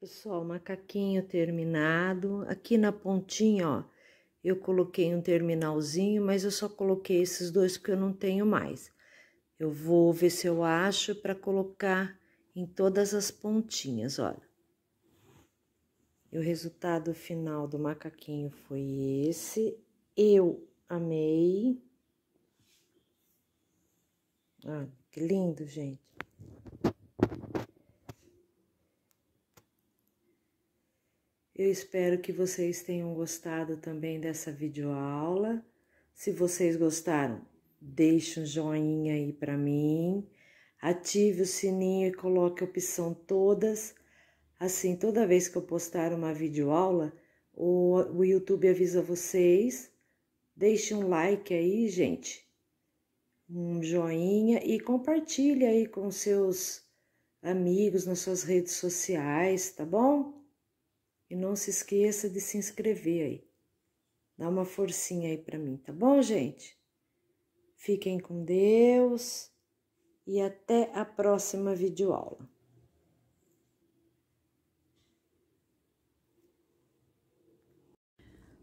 Pessoal, macaquinho terminado. Aqui na pontinha, ó, eu coloquei um terminalzinho, mas eu só coloquei esses dois porque eu não tenho mais. Eu vou ver se eu acho para colocar em todas as pontinhas, olha. E o resultado final do macaquinho foi esse. Eu amei. Ah, que lindo, gente. Eu espero que vocês tenham gostado também dessa videoaula. Se vocês gostaram, deixe um joinha aí para mim. Ative o sininho e coloque a opção todas. Assim, toda vez que eu postar uma videoaula, o, o YouTube avisa vocês. Deixe um like aí, gente. Um joinha e compartilhe aí com seus amigos nas suas redes sociais, tá bom? E não se esqueça de se inscrever aí. Dá uma forcinha aí para mim, tá bom, gente? Fiquem com Deus e até a próxima videoaula.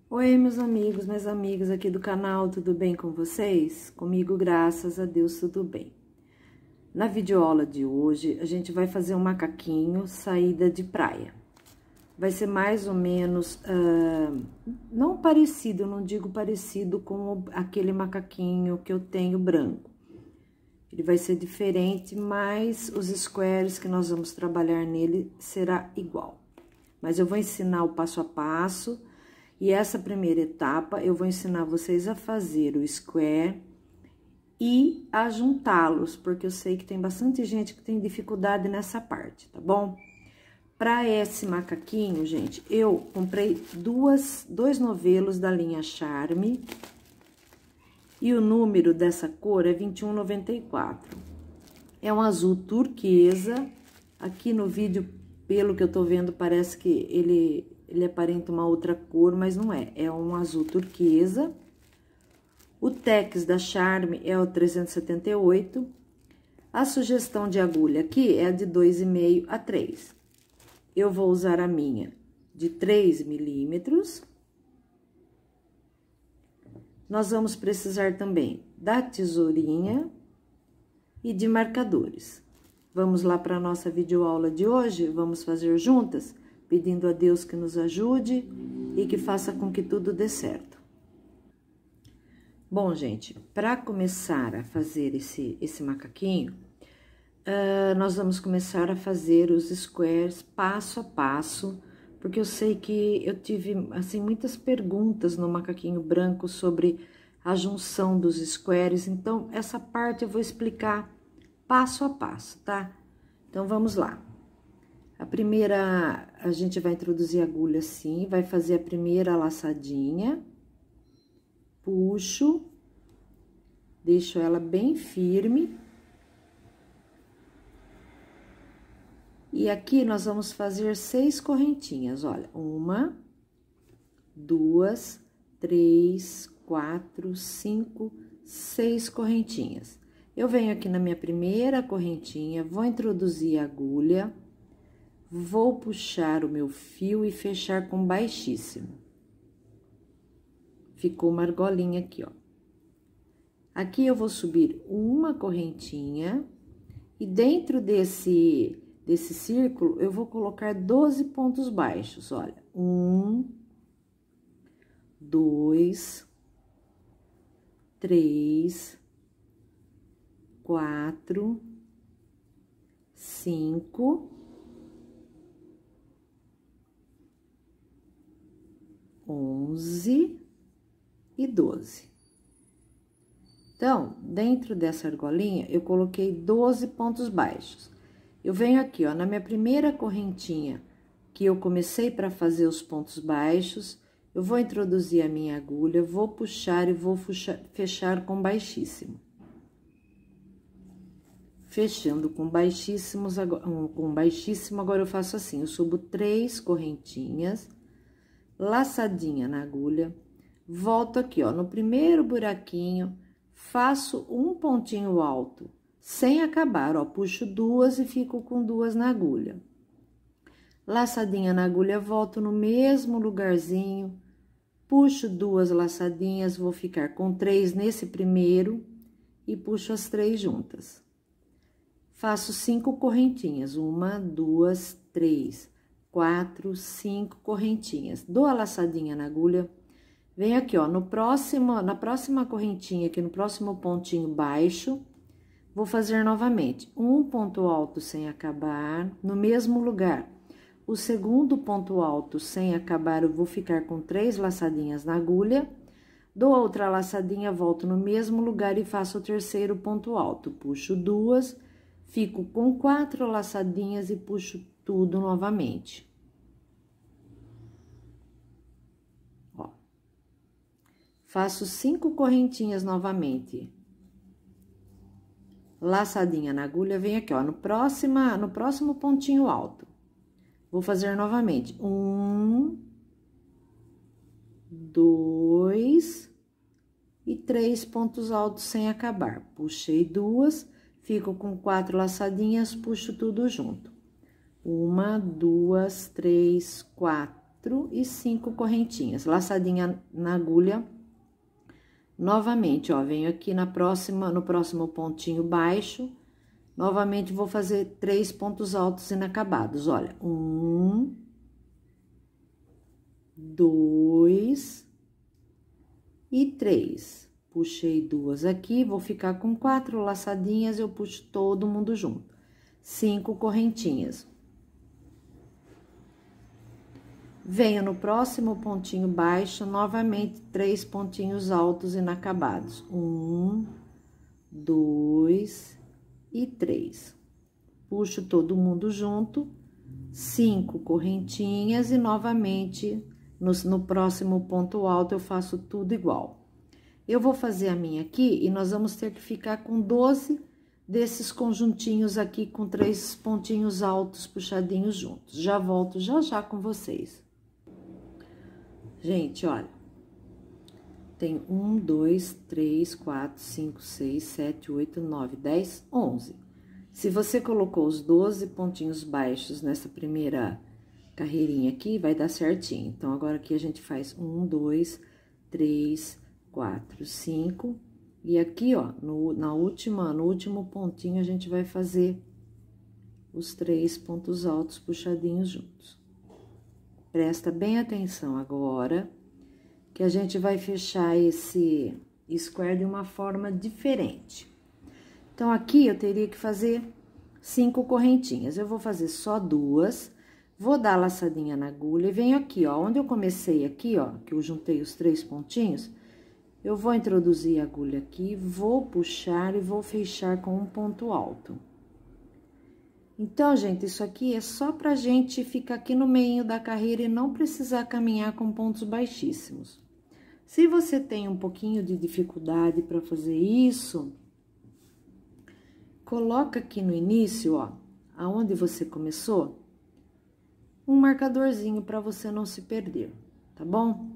Oi, meus amigos, minhas amigas aqui do canal, tudo bem com vocês? Comigo, graças a Deus, tudo bem. Na videoaula de hoje, a gente vai fazer um macaquinho saída de praia vai ser mais ou menos, uh, não parecido, não digo parecido com aquele macaquinho que eu tenho branco. Ele vai ser diferente, mas os squares que nós vamos trabalhar nele será igual. Mas eu vou ensinar o passo a passo, e essa primeira etapa eu vou ensinar vocês a fazer o square e a juntá-los, porque eu sei que tem bastante gente que tem dificuldade nessa parte, tá bom? Para esse macaquinho, gente, eu comprei duas, dois novelos da linha Charme. E o número dessa cor é 2194. É um azul turquesa. Aqui no vídeo, pelo que eu tô vendo, parece que ele, ele aparenta uma outra cor, mas não é. É um azul turquesa. O Tex da Charme é o 378. A sugestão de agulha aqui é de 2,5 a 3 eu vou usar a minha de 3 milímetros. Nós vamos precisar também da tesourinha e de marcadores. Vamos lá para a nossa videoaula de hoje? Vamos fazer juntas? Pedindo a Deus que nos ajude e que faça com que tudo dê certo. Bom, gente, para começar a fazer esse, esse macaquinho, uh, nós vamos começar a fazer os squares passo a passo, porque eu sei que eu tive, assim, muitas perguntas no macaquinho branco sobre a junção dos squares, então essa parte eu vou explicar passo a passo, tá? Então, vamos lá. A primeira, a gente vai introduzir a agulha assim, vai fazer a primeira laçadinha, puxo, deixo ela bem firme, E aqui nós vamos fazer seis correntinhas, olha, uma, duas, três, quatro, cinco, seis correntinhas. Eu venho aqui na minha primeira correntinha, vou introduzir a agulha, vou puxar o meu fio e fechar com baixíssimo. Ficou uma argolinha aqui, ó. Aqui eu vou subir uma correntinha e dentro desse desse círculo, eu vou colocar 12 pontos baixos, olha. Um, dois, três, quatro, cinco, onze e doze. Então, dentro dessa argolinha, eu coloquei 12 pontos baixos. Eu venho aqui, ó, na minha primeira correntinha, que eu comecei para fazer os pontos baixos, eu vou introduzir a minha agulha, vou puxar e vou fechar com baixíssimo. Fechando com baixíssimos, com baixíssimo, agora eu faço assim, eu subo três correntinhas, laçadinha na agulha, volto aqui, ó, no primeiro buraquinho, faço um pontinho alto, sem acabar, ó, puxo duas e fico com duas na agulha. laçadinha na agulha, volto no mesmo lugarzinho, puxo duas laçadinhas, vou ficar com três nesse primeiro e puxo as três juntas. Faço cinco correntinhas, uma, duas, três, quatro, cinco correntinhas. Dou a laçadinha na agulha, venho aqui, ó, no próximo, na próxima correntinha, aqui no próximo pontinho baixo, vou fazer novamente um ponto alto sem acabar, no mesmo lugar. O segundo ponto alto sem acabar, eu vou ficar com três laçadinhas na agulha, dou outra laçadinha, volto no mesmo lugar e faço o terceiro ponto alto. Puxo duas, fico com quatro laçadinhas e puxo tudo novamente. Ó. Faço cinco correntinhas novamente. Laçadinha na agulha, vem aqui, ó, no, próxima, no próximo pontinho alto. Vou fazer novamente. Um, dois e três pontos altos sem acabar. Puxei duas, fico com quatro laçadinhas, puxo tudo junto. Uma, duas, três, quatro e cinco correntinhas. Laçadinha na agulha. Novamente, ó, venho aqui na próxima, no próximo pontinho baixo Novamente, vou fazer três pontos altos inacabados. Olha, um, dois e três. Puxei duas aqui, vou ficar com quatro laçadinhas, eu puxo todo mundo junto. Cinco correntinhas. Venho no próximo pontinho baixo, novamente, três pontinhos altos inacabados. Um, dois e três. Puxo todo mundo junto, cinco correntinhas e novamente no, no próximo ponto alto eu faço tudo igual. Eu vou fazer a minha aqui e nós vamos ter que ficar com 12 desses conjuntinhos aqui com três pontinhos altos puxadinhos juntos. Já volto já já com vocês. Gente, olha. Tem um, dois, três, quatro, cinco, seis, sete, oito, nove, dez, onze. Se você colocou os 12 pontinhos baixos nessa primeira carreirinha aqui, vai dar certinho. Então, agora aqui a gente faz um, dois, três, quatro, cinco. E aqui, ó, no, na última, no último pontinho, a gente vai fazer os três pontos altos puxadinhos juntos. Presta bem atenção agora que a gente vai fechar esse square de uma forma diferente. Então, aqui eu teria que fazer cinco correntinhas. Eu vou fazer só duas, vou dar laçadinha na agulha e venho aqui, ó, onde eu comecei aqui, ó, que eu juntei os três pontinhos, eu vou introduzir a agulha aqui, vou puxar e vou fechar com um ponto alto. Então, gente, isso aqui é só pra gente ficar aqui no meio da carreira e não precisar caminhar com pontos baixíssimos. Se você tem um pouquinho de dificuldade para fazer isso, coloca aqui no início, ó, aonde você começou, um marcadorzinho para você não se perder, tá bom?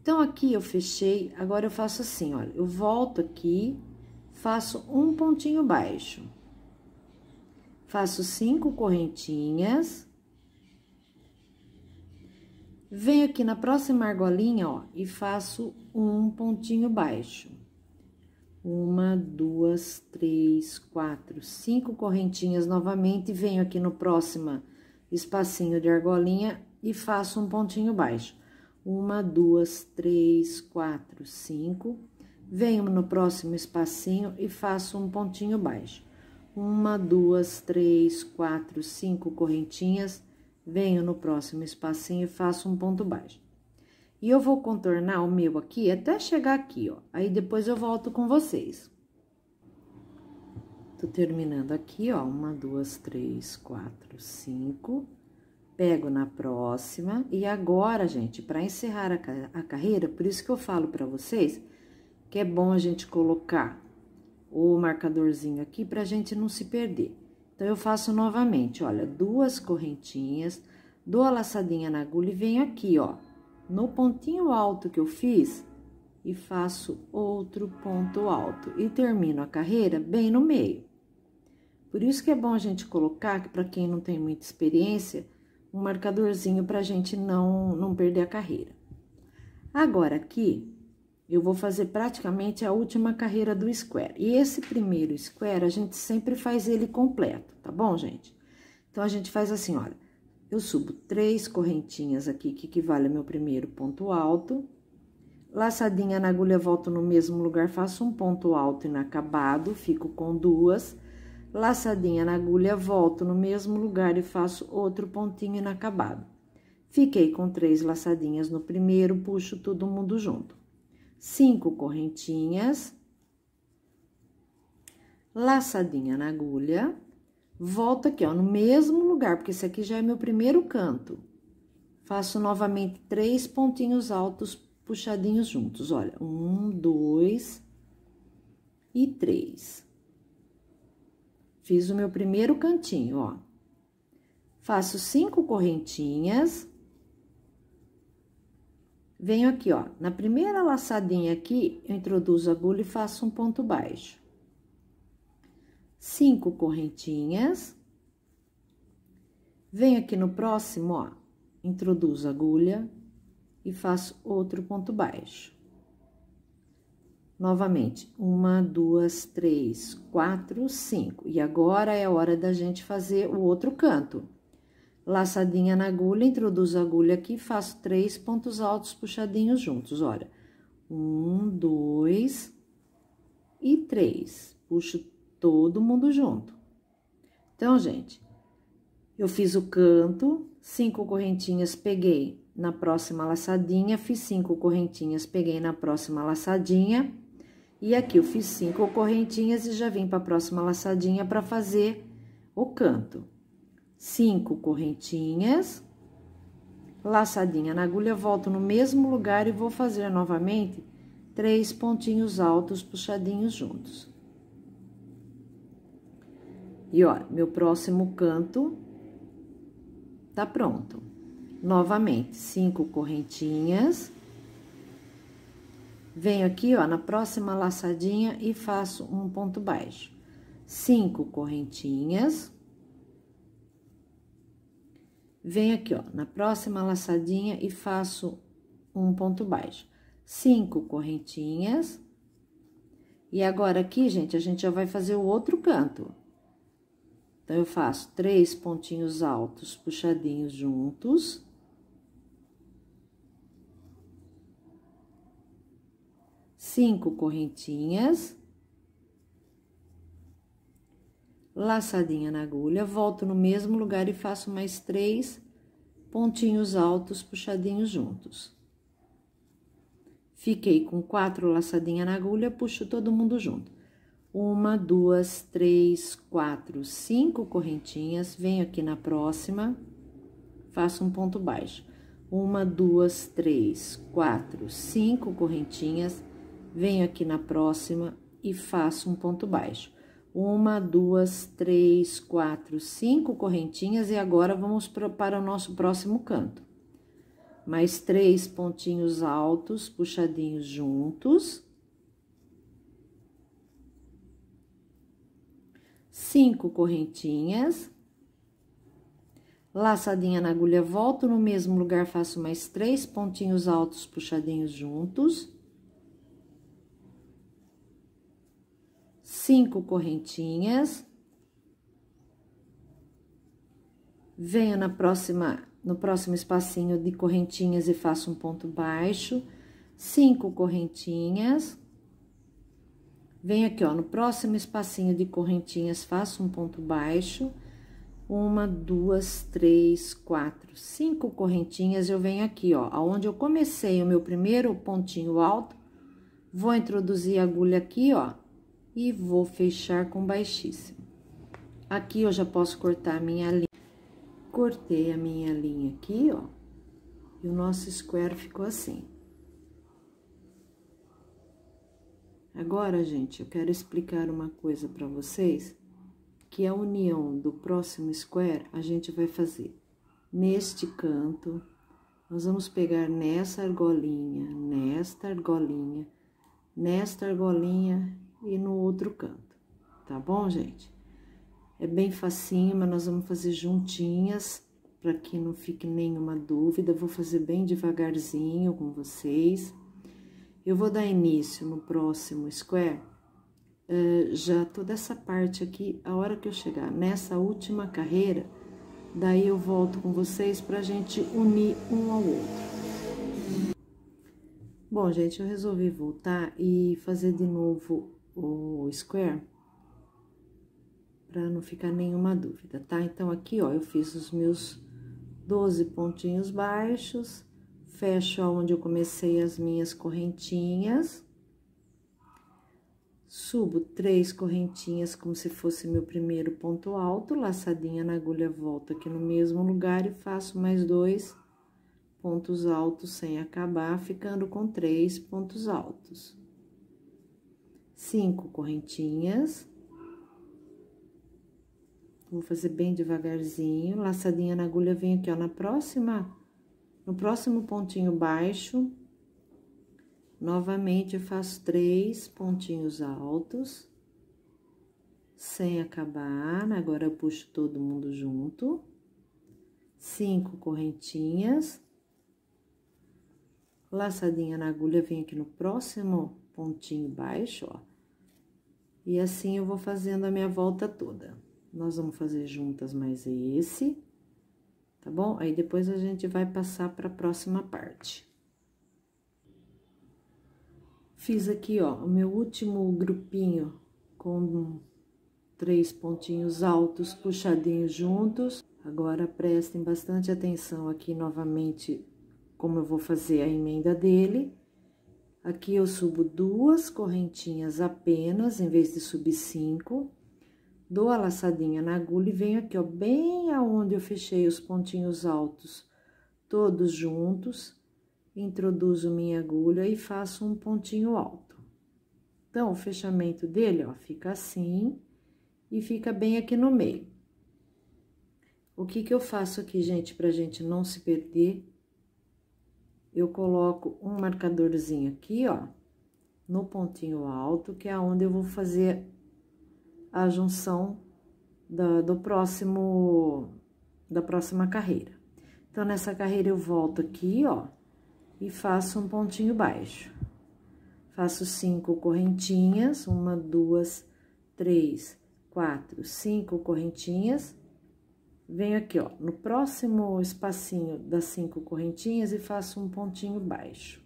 Então, aqui eu fechei, agora eu faço assim, olha, eu volto aqui, faço um pontinho baixo, faço cinco correntinhas, Venho aqui na próxima argolinha, ó, e faço um pontinho baixo. Uma, duas, três, quatro, cinco correntinhas novamente. Venho aqui no próximo espacinho de argolinha e faço um pontinho baixo. Uma, duas, três, quatro, cinco. Venho no próximo espacinho e faço um pontinho baixo. Uma, duas, três, quatro, cinco correntinhas venho no próximo espacinho e faço um ponto baixo. E eu vou contornar o meu aqui até chegar aqui, ó. Aí, depois eu volto com vocês. Tô terminando aqui, ó, uma, duas, três, quatro, cinco. Pego na próxima. E agora, gente, para encerrar a, carreira, por isso que eu falo para vocês que é bom a gente colocar o marcadorzinho aqui pra gente não se perder. Então, eu faço novamente, olha, duas correntinhas, dou a laçadinha na agulha e venho aqui, ó, no pontinho alto que eu fiz, e faço outro ponto alto. E termino a carreira bem no meio. Por isso que é bom a gente colocar, que para quem não tem muita experiência, um marcadorzinho pra gente não, não perder a carreira. Agora, aqui, eu vou fazer praticamente a última carreira do square. E esse primeiro square, a gente sempre faz ele completo, tá bom, gente? Então, a gente faz assim, olha, eu subo três correntinhas aqui, que equivale ao meu primeiro ponto alto. Laçadinha na agulha, volto no mesmo lugar, faço um ponto alto inacabado, fico com duas. Laçadinha na agulha, volto no mesmo lugar e faço outro pontinho inacabado. Fiquei com três laçadinhas no primeiro, puxo todo mundo junto cinco correntinhas, laçadinha na agulha, volto aqui, ó, no mesmo lugar, porque esse aqui já é meu primeiro canto. Faço novamente três pontinhos altos puxadinhos juntos, olha, um, dois e três. Fiz o meu primeiro cantinho, ó. Faço cinco correntinhas Venho aqui, ó, na primeira laçadinha aqui, eu introduzo a agulha e faço um ponto baixo. Cinco correntinhas. Venho aqui no próximo, ó, introduzo a agulha e faço outro ponto baixo. Novamente, uma, duas, três, quatro, cinco. E agora é a hora da gente fazer o outro canto laçadinha na agulha, introduzo a agulha aqui, faço três pontos altos puxadinhos juntos, olha. Um, dois e três. Puxo todo mundo junto. Então, gente, eu fiz o canto, cinco correntinhas, peguei na próxima laçadinha, fiz cinco correntinhas, peguei na próxima laçadinha. E aqui eu fiz cinco correntinhas e já vim para a próxima laçadinha para fazer o canto cinco correntinhas, laçadinha na agulha, volto no mesmo lugar e vou fazer novamente três pontinhos altos puxadinhos juntos. E ó, meu próximo canto tá pronto. Novamente, cinco correntinhas. Venho aqui, ó, na próxima laçadinha e faço um ponto baixo. Cinco correntinhas. Venho aqui, ó, na próxima laçadinha e faço um ponto baixo. Cinco correntinhas. E agora aqui, gente, a gente já vai fazer o outro canto. Então, eu faço três pontinhos altos puxadinhos juntos. Cinco correntinhas. Laçadinha na agulha, volto no mesmo lugar e faço mais três pontinhos altos puxadinhos juntos. Fiquei com quatro laçadinha na agulha, puxo todo mundo junto. Uma, duas, três, quatro, cinco correntinhas, venho aqui na próxima, faço um ponto baixo. Uma, duas, três, quatro, cinco correntinhas, venho aqui na próxima e faço um ponto baixo uma, duas, três, quatro, cinco correntinhas e agora vamos para o nosso próximo canto. Mais três pontinhos altos, puxadinhos juntos. Cinco correntinhas. Laçadinha na agulha, volto no mesmo lugar, faço mais três pontinhos altos, puxadinhos juntos. Cinco correntinhas. Venho na próxima, no próximo espacinho de correntinhas e faço um ponto baixo, cinco correntinhas. Venho aqui, ó, no próximo espacinho de correntinhas, faço um ponto baixo, uma, duas, três, quatro, cinco correntinhas. Eu venho aqui, ó, aonde eu comecei o meu primeiro pontinho alto, vou introduzir a agulha aqui, ó, e vou fechar com baixíssimo. Aqui eu já posso cortar a minha linha. Cortei a minha linha aqui, ó, e o nosso square ficou assim. Agora, gente, eu quero explicar uma coisa para vocês, que a união do próximo square a gente vai fazer neste canto, nós vamos pegar nessa argolinha, nesta argolinha, nesta argolinha e no outro canto, tá bom, gente? É bem facinho, mas nós vamos fazer juntinhas para que não fique nenhuma dúvida, vou fazer bem devagarzinho com vocês. Eu vou dar início no próximo square, uh, já toda essa parte aqui, a hora que eu chegar nessa última carreira, daí eu volto com vocês pra gente unir um ao outro. Bom, gente, eu resolvi voltar e fazer de novo o square para não ficar nenhuma dúvida, tá? Então, aqui, ó, eu fiz os meus 12 pontinhos baixos, fecho aonde eu comecei as minhas correntinhas, subo três correntinhas como se fosse meu primeiro ponto alto, laçadinha na agulha, volto aqui no mesmo lugar e faço mais dois pontos altos sem acabar, ficando com três pontos altos. Cinco correntinhas. Vou fazer bem devagarzinho, laçadinha na agulha, venho aqui, ó, na próxima, no próximo pontinho baixo, novamente eu faço três pontinhos altos, sem acabar, agora eu puxo todo mundo junto, cinco correntinhas, laçadinha na agulha, venho aqui no próximo pontinho baixo, ó, e assim eu vou fazendo a minha volta toda. Nós vamos fazer juntas mais esse, tá bom? Aí, depois a gente vai passar para a próxima parte. Fiz aqui, ó, o meu último grupinho com três pontinhos altos puxadinhos juntos. Agora, prestem bastante atenção aqui novamente como eu vou fazer a emenda dele. Aqui eu subo duas correntinhas apenas, em vez de subir cinco dou a laçadinha na agulha e venho aqui, ó, bem aonde eu fechei os pontinhos altos, todos juntos, introduzo minha agulha e faço um pontinho alto. Então, o fechamento dele, ó, fica assim e fica bem aqui no meio. O que que eu faço aqui, gente, pra gente não se perder? Eu coloco um marcadorzinho aqui, ó, no pontinho alto, que é onde eu vou fazer a junção da, do próximo, da próxima carreira. Então, nessa carreira, eu volto aqui, ó, e faço um pontinho baixo. Faço cinco correntinhas, uma, duas, três, quatro, cinco correntinhas. Venho aqui, ó, no próximo espacinho das cinco correntinhas e faço um pontinho baixo.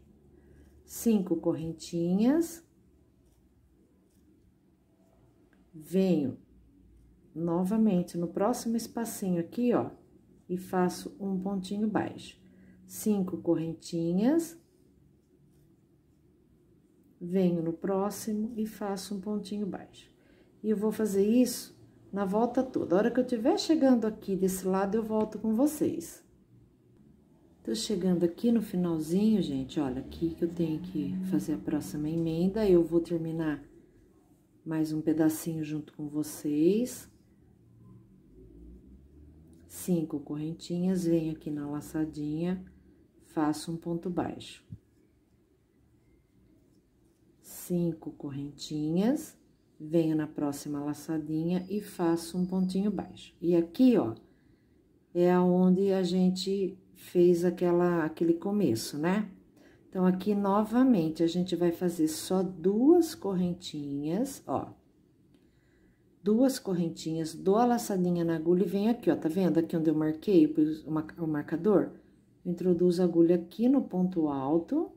Cinco correntinhas venho novamente no próximo espacinho aqui, ó, e faço um pontinho baixo. Cinco correntinhas. Venho no próximo e faço um pontinho baixo. E eu vou fazer isso na volta toda. A hora que eu estiver chegando aqui desse lado, eu volto com vocês. Tô chegando aqui no finalzinho, gente, olha, aqui que eu tenho que fazer a próxima emenda, eu vou terminar mais um pedacinho junto com vocês. Cinco correntinhas, venho aqui na laçadinha, faço um ponto baixo. Cinco correntinhas, venho na próxima laçadinha e faço um pontinho baixo. E aqui, ó, é aonde a gente fez aquela, aquele começo, né? Então, aqui, novamente, a gente vai fazer só duas correntinhas, ó. Duas correntinhas, dou a laçadinha na agulha e venho aqui, ó, tá vendo? Aqui onde eu marquei o marcador, introduzo a agulha aqui no ponto alto.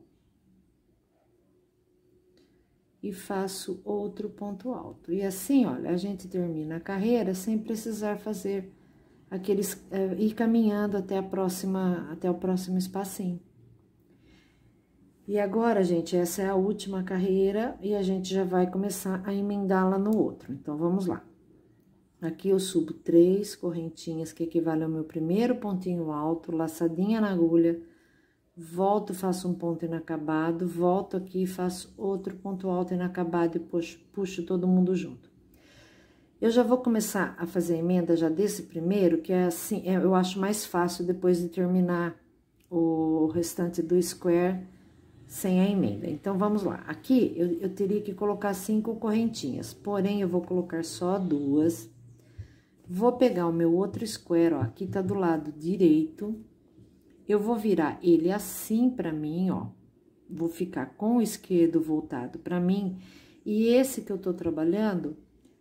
E faço outro ponto alto. E assim, olha, a gente termina a carreira sem precisar fazer aqueles... É, ir caminhando até a próxima, até o próximo espacinho. E agora, gente, essa é a última carreira e a gente já vai começar a emendá-la no outro. Então, vamos lá. Aqui eu subo três correntinhas, que equivale ao meu primeiro pontinho alto, laçadinha na agulha, volto, faço um ponto inacabado, volto aqui, faço outro ponto alto inacabado e puxo, puxo todo mundo junto. Eu já vou começar a fazer a emenda já desse primeiro, que é assim, é, eu acho mais fácil depois de terminar o restante do square sem a emenda. Então, vamos lá. Aqui, eu, eu teria que colocar cinco correntinhas, porém, eu vou colocar só duas. Vou pegar o meu outro square, ó, aqui tá do lado direito. Eu vou virar ele assim pra mim, ó. Vou ficar com o esquerdo voltado pra mim. E esse que eu tô trabalhando,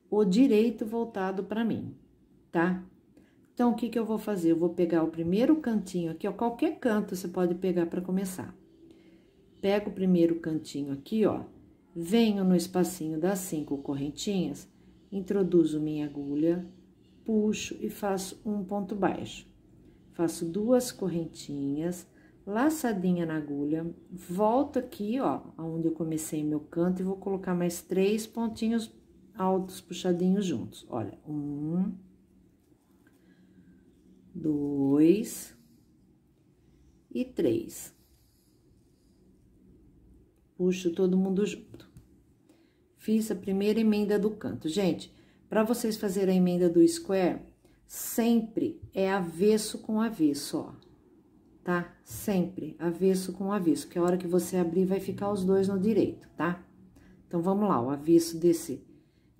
o direito voltado pra mim, tá? Então, o que que eu vou fazer? Eu vou pegar o primeiro cantinho aqui, ó. Qualquer canto você pode pegar pra começar. Pego o primeiro cantinho aqui, ó. Venho no espacinho das cinco correntinhas, introduzo minha agulha puxo e faço um ponto baixo. Faço duas correntinhas, laçadinha na agulha, volto aqui, ó, onde eu comecei meu canto e vou colocar mais três pontinhos altos puxadinhos juntos. Olha, um, dois e três. Puxo todo mundo junto. Fiz a primeira emenda do canto. Gente, para vocês fazerem a emenda do square, sempre é avesso com avesso, ó. Tá? Sempre avesso com avesso, que a hora que você abrir vai ficar os dois no direito, tá? Então, vamos lá, o avesso desse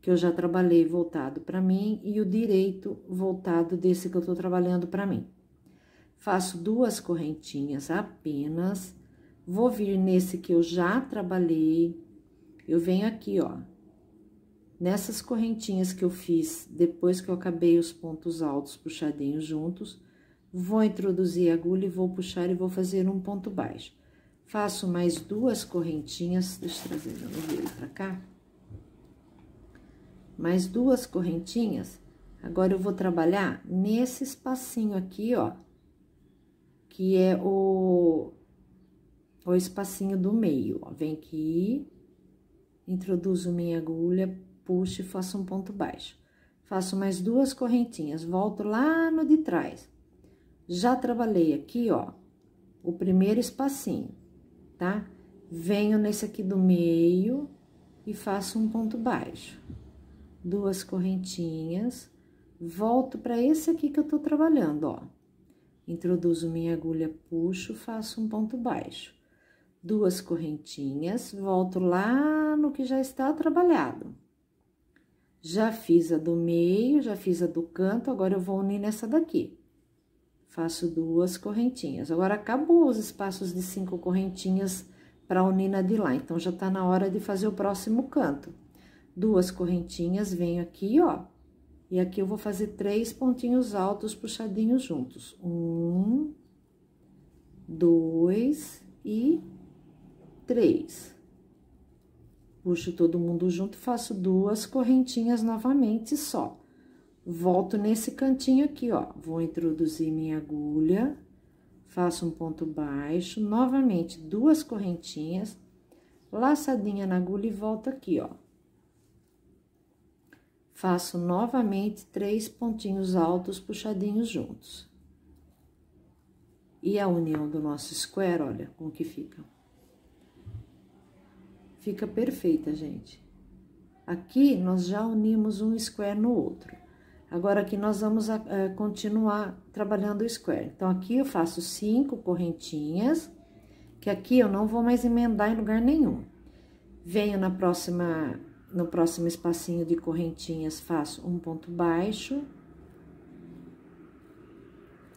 que eu já trabalhei voltado para mim e o direito voltado desse que eu tô trabalhando para mim. Faço duas correntinhas apenas, vou vir nesse que eu já trabalhei, eu venho aqui, ó, Nessas correntinhas que eu fiz, depois que eu acabei os pontos altos puxadinhos juntos, vou introduzir a agulha e vou puxar e vou fazer um ponto baixo. Faço mais duas correntinhas, deixa eu trazer meu novelo pra cá. Mais duas correntinhas. Agora, eu vou trabalhar nesse espacinho aqui, ó, que é o, o espacinho do meio, ó. Vem aqui, introduzo minha agulha, puxo e faço um ponto baixo. Faço mais duas correntinhas, volto lá no de trás. Já trabalhei aqui, ó, o primeiro espacinho, tá? Venho nesse aqui do meio e faço um ponto baixo. Duas correntinhas, volto para esse aqui que eu tô trabalhando, ó. Introduzo minha agulha, puxo, faço um ponto baixo. Duas correntinhas, volto lá no que já está trabalhado. Já fiz a do meio, já fiz a do canto, agora eu vou unir nessa daqui. Faço duas correntinhas. Agora, acabou os espaços de cinco correntinhas para unir na de lá. Então, já tá na hora de fazer o próximo canto. Duas correntinhas, venho aqui, ó. E aqui eu vou fazer três pontinhos altos puxadinhos juntos. Um, dois e três. Puxo todo mundo junto, faço duas correntinhas novamente só. Volto nesse cantinho aqui, ó. Vou introduzir minha agulha, faço um ponto baixo, novamente duas correntinhas, laçadinha na agulha e volto aqui, ó. Faço novamente três pontinhos altos puxadinhos juntos. E a união do nosso square, olha como que fica. Fica perfeita, gente. Aqui, nós já unimos um square no outro. Agora, aqui, nós vamos uh, continuar trabalhando o square. Então, aqui eu faço cinco correntinhas, que aqui eu não vou mais emendar em lugar nenhum. Venho na próxima, no próximo espacinho de correntinhas, faço um ponto baixo.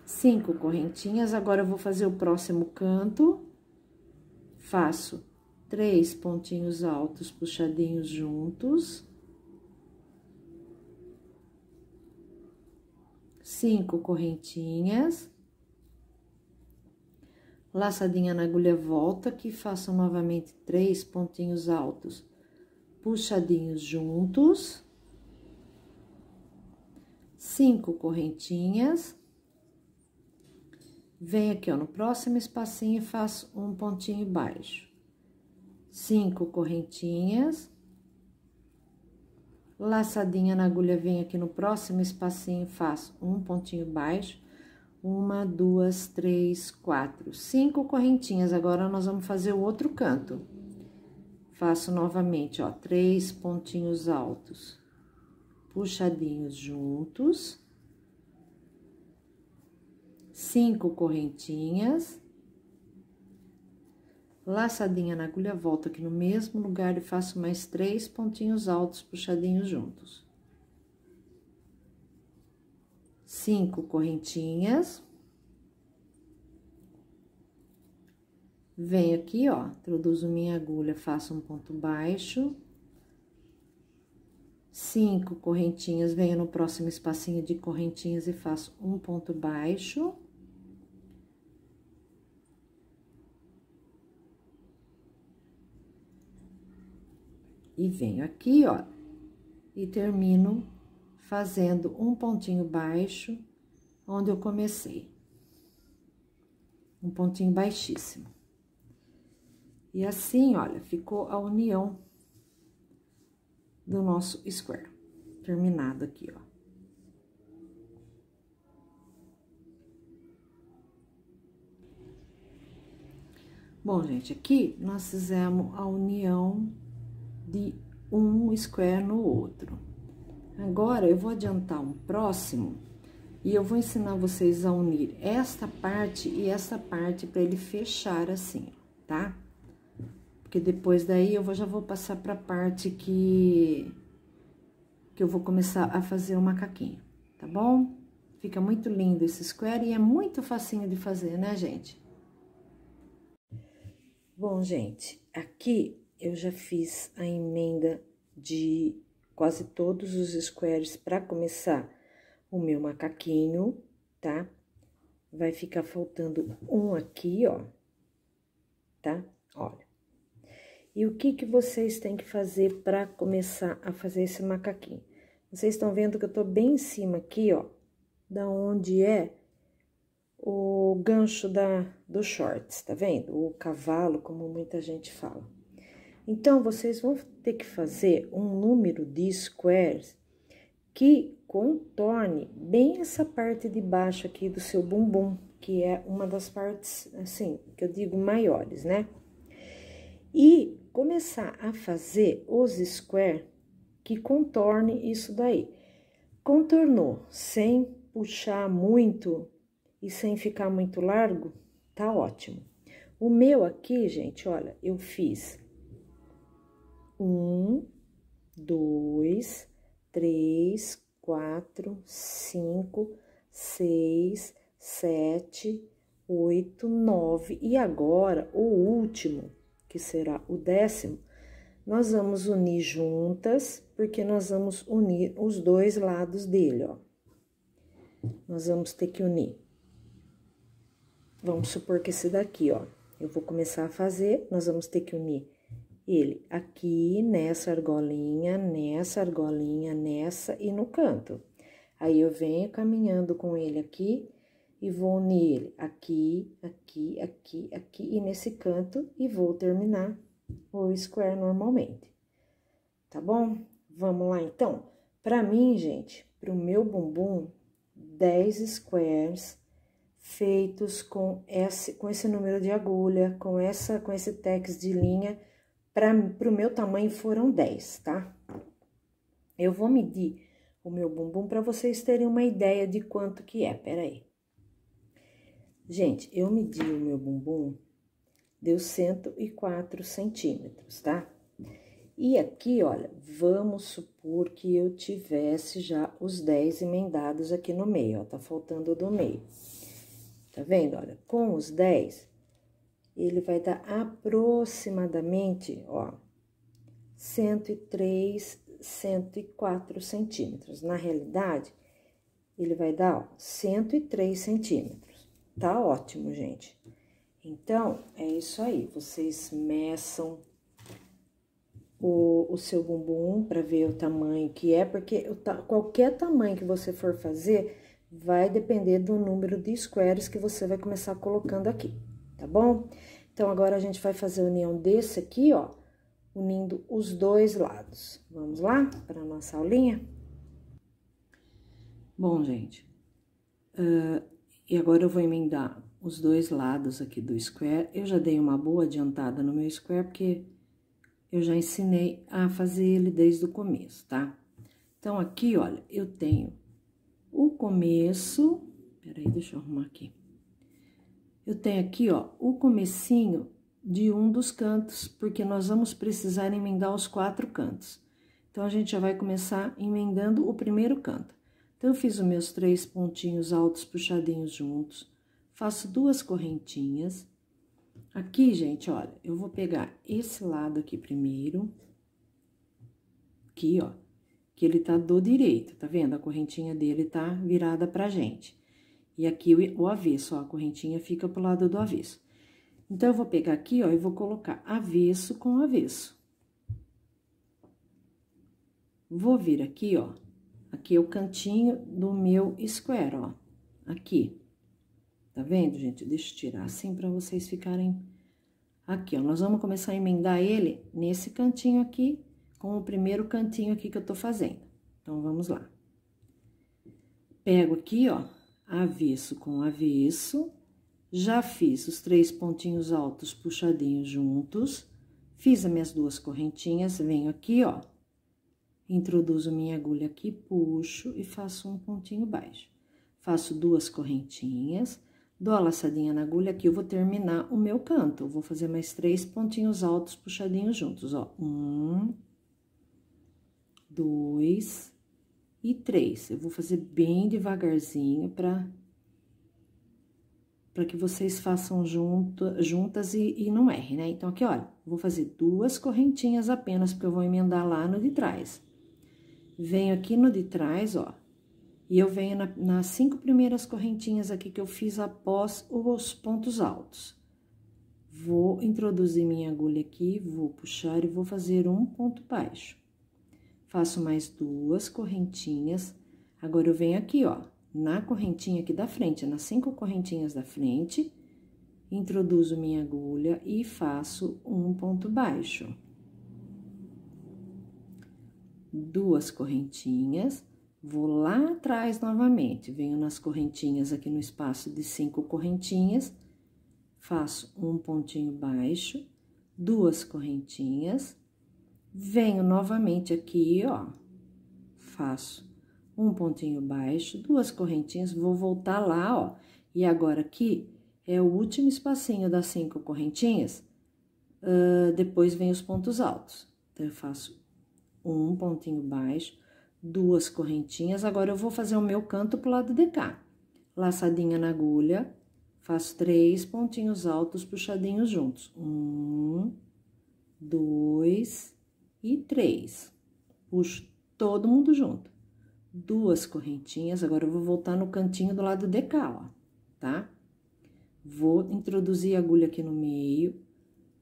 Cinco correntinhas, agora eu vou fazer o próximo canto. Faço três pontinhos altos puxadinhos juntos, cinco correntinhas, laçadinha na agulha volta, que façam novamente três pontinhos altos puxadinhos juntos, cinco correntinhas, Venho aqui, ó, no próximo espacinho e faço um pontinho baixo cinco correntinhas. Laçadinha na agulha, vem aqui no próximo espacinho, faço um pontinho baixo. Uma, duas, três, quatro, cinco correntinhas. Agora, nós vamos fazer o outro canto. Faço novamente, ó, três pontinhos altos, puxadinhos juntos. Cinco correntinhas laçadinha na agulha, volto aqui no mesmo lugar e faço mais três pontinhos altos puxadinhos juntos. cinco correntinhas. Venho aqui, ó, introduzo minha agulha, faço um ponto baixo. Cinco correntinhas, venho no próximo espacinho de correntinhas e faço um ponto baixo. E venho aqui, ó, e termino fazendo um pontinho baixo onde eu comecei. Um pontinho baixíssimo. E assim, olha, ficou a união do nosso square, terminado aqui, ó. Bom, gente, aqui nós fizemos a união de um square no outro. Agora, eu vou adiantar um próximo e eu vou ensinar vocês a unir esta parte e essa parte para ele fechar assim, tá? Porque depois daí eu já vou passar pra parte que, que eu vou começar a fazer o macaquinho, tá bom? Fica muito lindo esse square e é muito facinho de fazer, né, gente? Bom, gente, aqui eu já fiz a emenda de quase todos os squares para começar o meu macaquinho, tá? Vai ficar faltando um aqui, ó, tá? Olha. E o que que vocês têm que fazer para começar a fazer esse macaquinho? Vocês estão vendo que eu tô bem em cima aqui, ó, da onde é o gancho da, do shorts, tá vendo? O cavalo, como muita gente fala. Então, vocês vão ter que fazer um número de squares que contorne bem essa parte de baixo aqui do seu bumbum, que é uma das partes, assim, que eu digo maiores, né? E começar a fazer os squares que contorne isso daí. Contornou sem puxar muito e sem ficar muito largo, tá ótimo. O meu aqui, gente, olha, eu fiz um, dois, três, quatro, cinco, seis, sete, oito, nove. E agora, o último, que será o décimo, nós vamos unir juntas, porque nós vamos unir os dois lados dele, ó. Nós vamos ter que unir. Vamos supor que esse daqui, ó, eu vou começar a fazer, nós vamos ter que unir ele aqui nessa argolinha, nessa argolinha, nessa e no canto. Aí eu venho caminhando com ele aqui e vou unir ele aqui, aqui, aqui, aqui e nesse canto e vou terminar o square normalmente. Tá bom? Vamos lá então. Para mim, gente, pro meu bumbum, 10 squares feitos com esse, com esse número de agulha, com essa, com esse tex de linha para o meu tamanho foram 10, tá? Eu vou medir o meu bumbum para vocês terem uma ideia de quanto que é, peraí. Gente, eu medi o meu bumbum, deu 104 centímetros, tá? E aqui, olha, vamos supor que eu tivesse já os 10 emendados aqui no meio, ó, tá faltando do meio. Tá vendo? Olha, com os 10, ele vai dar aproximadamente, ó, 103, 104 centímetros. Na realidade, ele vai dar, ó, 103 centímetros. Tá ótimo, gente. Então, é isso aí. Vocês meçam o, o seu bumbum para ver o tamanho que é, porque o, qualquer tamanho que você for fazer vai depender do número de squares que você vai começar colocando aqui tá bom? Então, agora a gente vai fazer a união desse aqui, ó, unindo os dois lados. Vamos lá para nossa aulinha? Bom, gente, uh, e agora eu vou emendar os dois lados aqui do square. Eu já dei uma boa adiantada no meu square, porque eu já ensinei a fazer ele desde o começo, tá? Então, aqui, olha, eu tenho o começo... Peraí, deixa eu arrumar aqui eu tenho aqui, ó, o comecinho de um dos cantos, porque nós vamos precisar emendar os quatro cantos. Então, a gente já vai começar emendando o primeiro canto. Então, eu fiz os meus três pontinhos altos puxadinhos juntos, faço duas correntinhas. Aqui, gente, olha, eu vou pegar esse lado aqui primeiro, aqui, ó, que ele tá do direito, tá vendo? A correntinha dele tá virada pra gente. E aqui o, avesso, ó, a correntinha fica pro lado do avesso. Então, eu vou pegar aqui, ó, e vou colocar avesso com avesso. Vou vir aqui, ó, aqui é o cantinho do meu square, ó, aqui. Tá vendo, gente? Deixa eu tirar assim pra vocês ficarem... Aqui, ó, nós vamos começar a emendar ele nesse cantinho aqui, com o primeiro cantinho aqui que eu tô fazendo. Então, vamos lá. Pego aqui, ó, avesso com avesso, já fiz os três pontinhos altos puxadinhos juntos, fiz as minhas duas correntinhas, venho aqui, ó, introduzo minha agulha aqui, puxo e faço um pontinho baixo. Faço duas correntinhas, dou a laçadinha na agulha aqui, eu vou terminar o meu canto. Eu vou fazer mais três pontinhos altos puxadinhos juntos, ó. Um, dois e três. Eu vou fazer bem devagarzinho pra para que vocês façam junto, juntas e, e não errem, né? Então, aqui, olha, vou fazer duas correntinhas apenas, porque eu vou emendar lá no de trás. Venho aqui no de trás, ó, e eu venho na, nas cinco primeiras correntinhas aqui que eu fiz após os pontos altos. Vou introduzir minha agulha aqui, vou puxar e vou fazer um ponto baixo. Faço mais duas correntinhas. Agora, eu venho aqui, ó, na correntinha aqui da frente, nas cinco correntinhas da frente, introduzo minha agulha e faço um ponto baixo. Duas correntinhas, vou lá atrás novamente, venho nas correntinhas aqui no espaço de cinco correntinhas, faço um pontinho baixo, duas correntinhas, venho novamente aqui, ó, faço um pontinho baixo, duas correntinhas, vou voltar lá, ó. E agora aqui é o último espacinho das cinco correntinhas, uh, depois vem os pontos altos. Então, eu faço um pontinho baixo, duas correntinhas, agora eu vou fazer o meu canto pro lado de cá. Laçadinha na agulha, faço três pontinhos altos puxadinhos juntos. Um, dois e três. Puxo todo mundo junto duas correntinhas, agora eu vou voltar no cantinho do lado de cá, ó, tá? Vou introduzir a agulha aqui no meio,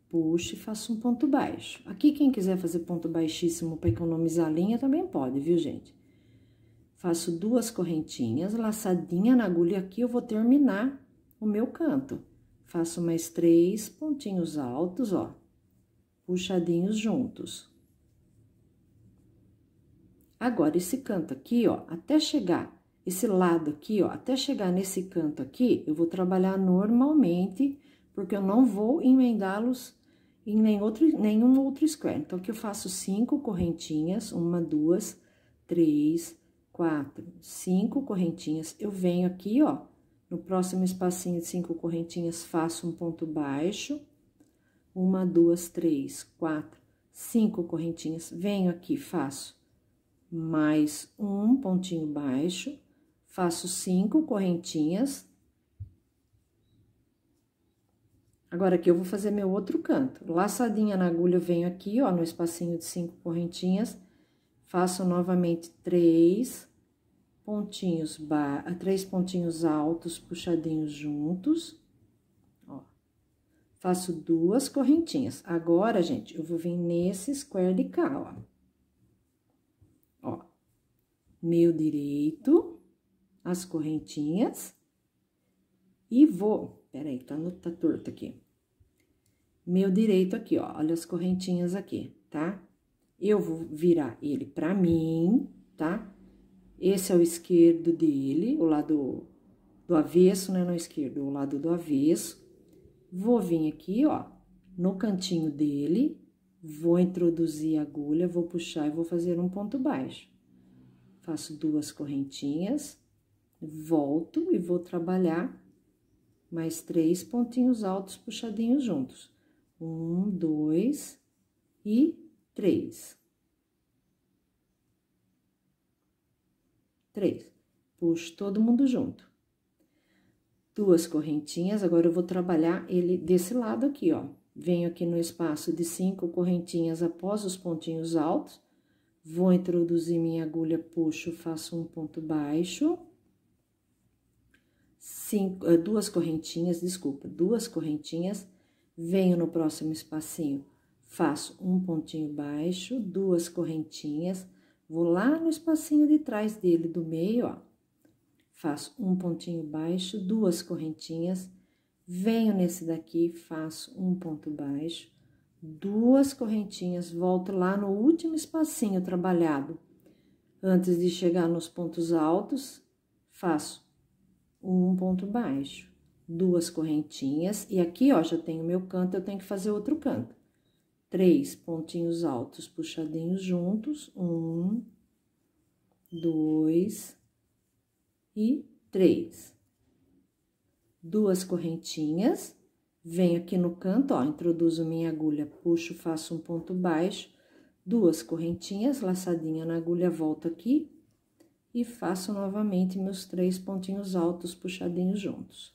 puxo e faço um ponto baixo. Aqui, quem quiser fazer ponto baixíssimo para economizar linha, também pode, viu, gente? Faço duas correntinhas, laçadinha na agulha aqui, eu vou terminar o meu canto. Faço mais três pontinhos altos, ó, puxadinhos juntos. Agora, esse canto aqui, ó, até chegar, esse lado aqui, ó, até chegar nesse canto aqui, eu vou trabalhar normalmente, porque eu não vou emendá-los em nenhum outro, nenhum outro square. Então, aqui eu faço cinco correntinhas, uma, duas, três, quatro, cinco correntinhas. Eu venho aqui, ó, no próximo espacinho de cinco correntinhas, faço um ponto baixo, uma, duas, três, quatro, cinco correntinhas. Venho aqui, faço mais um pontinho baixo, faço cinco correntinhas. Agora, aqui eu vou fazer meu outro canto. Laçadinha na agulha, eu venho aqui, ó, no espacinho de cinco correntinhas, faço novamente três pontinhos, ba três pontinhos altos, puxadinhos juntos, ó. Faço duas correntinhas. Agora, gente, eu vou vir nesse square de cá, ó meu direito, as correntinhas, e vou, peraí, tá, no, tá torto aqui. Meu direito aqui, ó, olha as correntinhas aqui, tá? Eu vou virar ele pra mim, tá? Esse é o esquerdo dele, o lado do avesso, né? Não esquerdo, o lado do avesso. Vou vir aqui, ó, no cantinho dele, vou introduzir a agulha, vou puxar e vou fazer um ponto baixo faço duas correntinhas, volto e vou trabalhar mais três pontinhos altos puxadinhos juntos. Um, dois e três. Três. puxo todo mundo junto. Duas correntinhas, agora eu vou trabalhar ele desse lado aqui, ó. Venho aqui no espaço de cinco correntinhas após os pontinhos altos, vou introduzir minha agulha, puxo, faço um ponto baixo. Cinco, eh, duas correntinhas, desculpa, duas correntinhas, venho no próximo espacinho, faço um pontinho baixo, duas correntinhas, vou lá no espacinho de trás dele, do meio, ó, faço um pontinho baixo, duas correntinhas, venho nesse daqui, faço um ponto baixo, duas correntinhas, volto lá no último espacinho trabalhado. Antes de chegar nos pontos altos, faço um ponto baixo, duas correntinhas, e aqui, ó, já tenho meu canto, eu tenho que fazer outro canto. Três pontinhos altos puxadinhos juntos, um, dois, e três. Duas correntinhas, venho aqui no canto, ó, introduzo minha agulha, puxo, faço um ponto baixo, duas correntinhas, laçadinha na agulha, volto aqui e faço novamente meus três pontinhos altos puxadinhos juntos.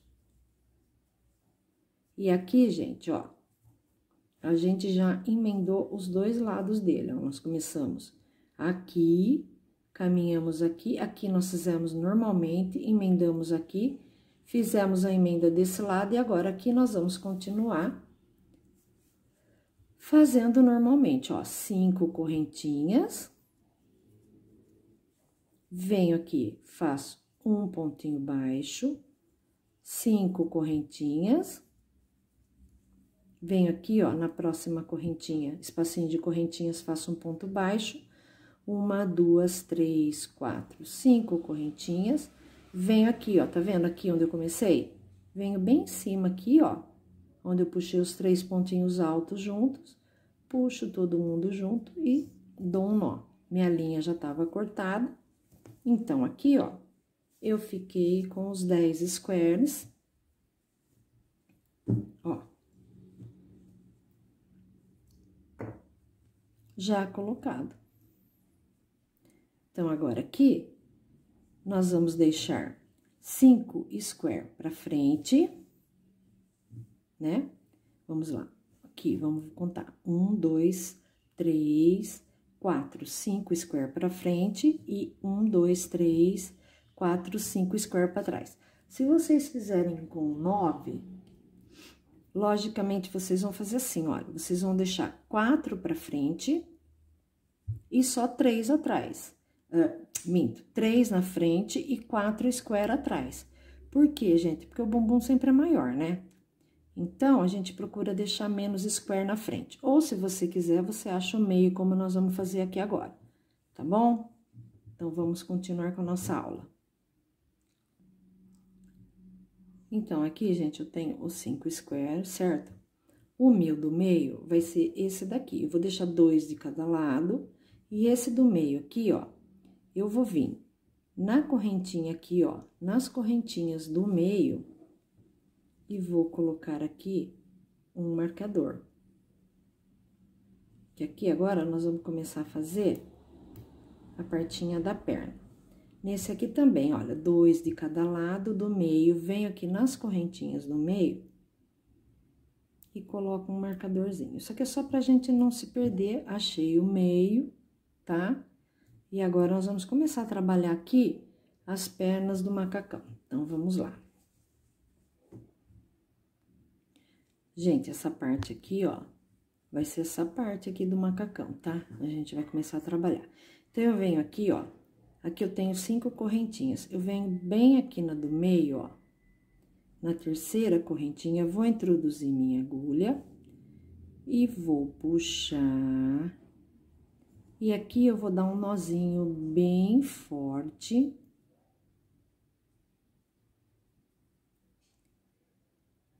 E aqui, gente, ó, a gente já emendou os dois lados dele, ó, nós começamos aqui caminhamos aqui, aqui nós fizemos normalmente, emendamos aqui, fizemos a emenda desse lado e agora aqui nós vamos continuar fazendo normalmente, ó, cinco correntinhas. Venho aqui, faço um pontinho baixo, cinco correntinhas. Venho aqui, ó, na próxima correntinha, espacinho de correntinhas, faço um ponto baixo uma, duas, três, quatro, cinco correntinhas. Venho aqui, ó, tá vendo aqui onde eu comecei? Venho bem em cima aqui, ó, onde eu puxei os três pontinhos altos juntos, puxo todo mundo junto e dou um nó. Minha linha já tava cortada, então, aqui, ó, eu fiquei com os 10 squares, ó. Já colocado. Então, agora aqui, nós vamos deixar cinco square para frente, né? Vamos lá. Aqui, vamos contar. Um, dois, três, quatro, cinco square para frente e um, dois, três, quatro, cinco square para trás. Se vocês fizerem com nove, logicamente, vocês vão fazer assim, olha. Vocês vão deixar quatro para frente e só três atrás. Uh, minto, três na frente e quatro square atrás. Por quê, gente? Porque o bumbum sempre é maior, né? Então, a gente procura deixar menos square na frente. Ou, se você quiser, você acha o meio, como nós vamos fazer aqui agora, tá bom? Então, vamos continuar com a nossa aula. Então, aqui, gente, eu tenho os cinco square, certo? O meu do meio vai ser esse daqui. Eu vou deixar dois de cada lado. E esse do meio aqui, ó, eu vou vir na correntinha aqui, ó, nas correntinhas do meio, e vou colocar aqui um marcador. Que aqui agora nós vamos começar a fazer a partinha da perna. Nesse aqui também, olha, dois de cada lado do meio, venho aqui nas correntinhas do meio e coloco um marcadorzinho. Isso aqui é só pra gente não se perder, achei o meio, tá? E agora, nós vamos começar a trabalhar aqui as pernas do macacão. Então, vamos lá. Gente, essa parte aqui, ó, vai ser essa parte aqui do macacão, tá? A gente vai começar a trabalhar. Então, eu venho aqui, ó, aqui eu tenho cinco correntinhas. Eu venho bem aqui na do meio, ó, na terceira correntinha, vou introduzir minha agulha e vou puxar e aqui eu vou dar um nozinho bem forte.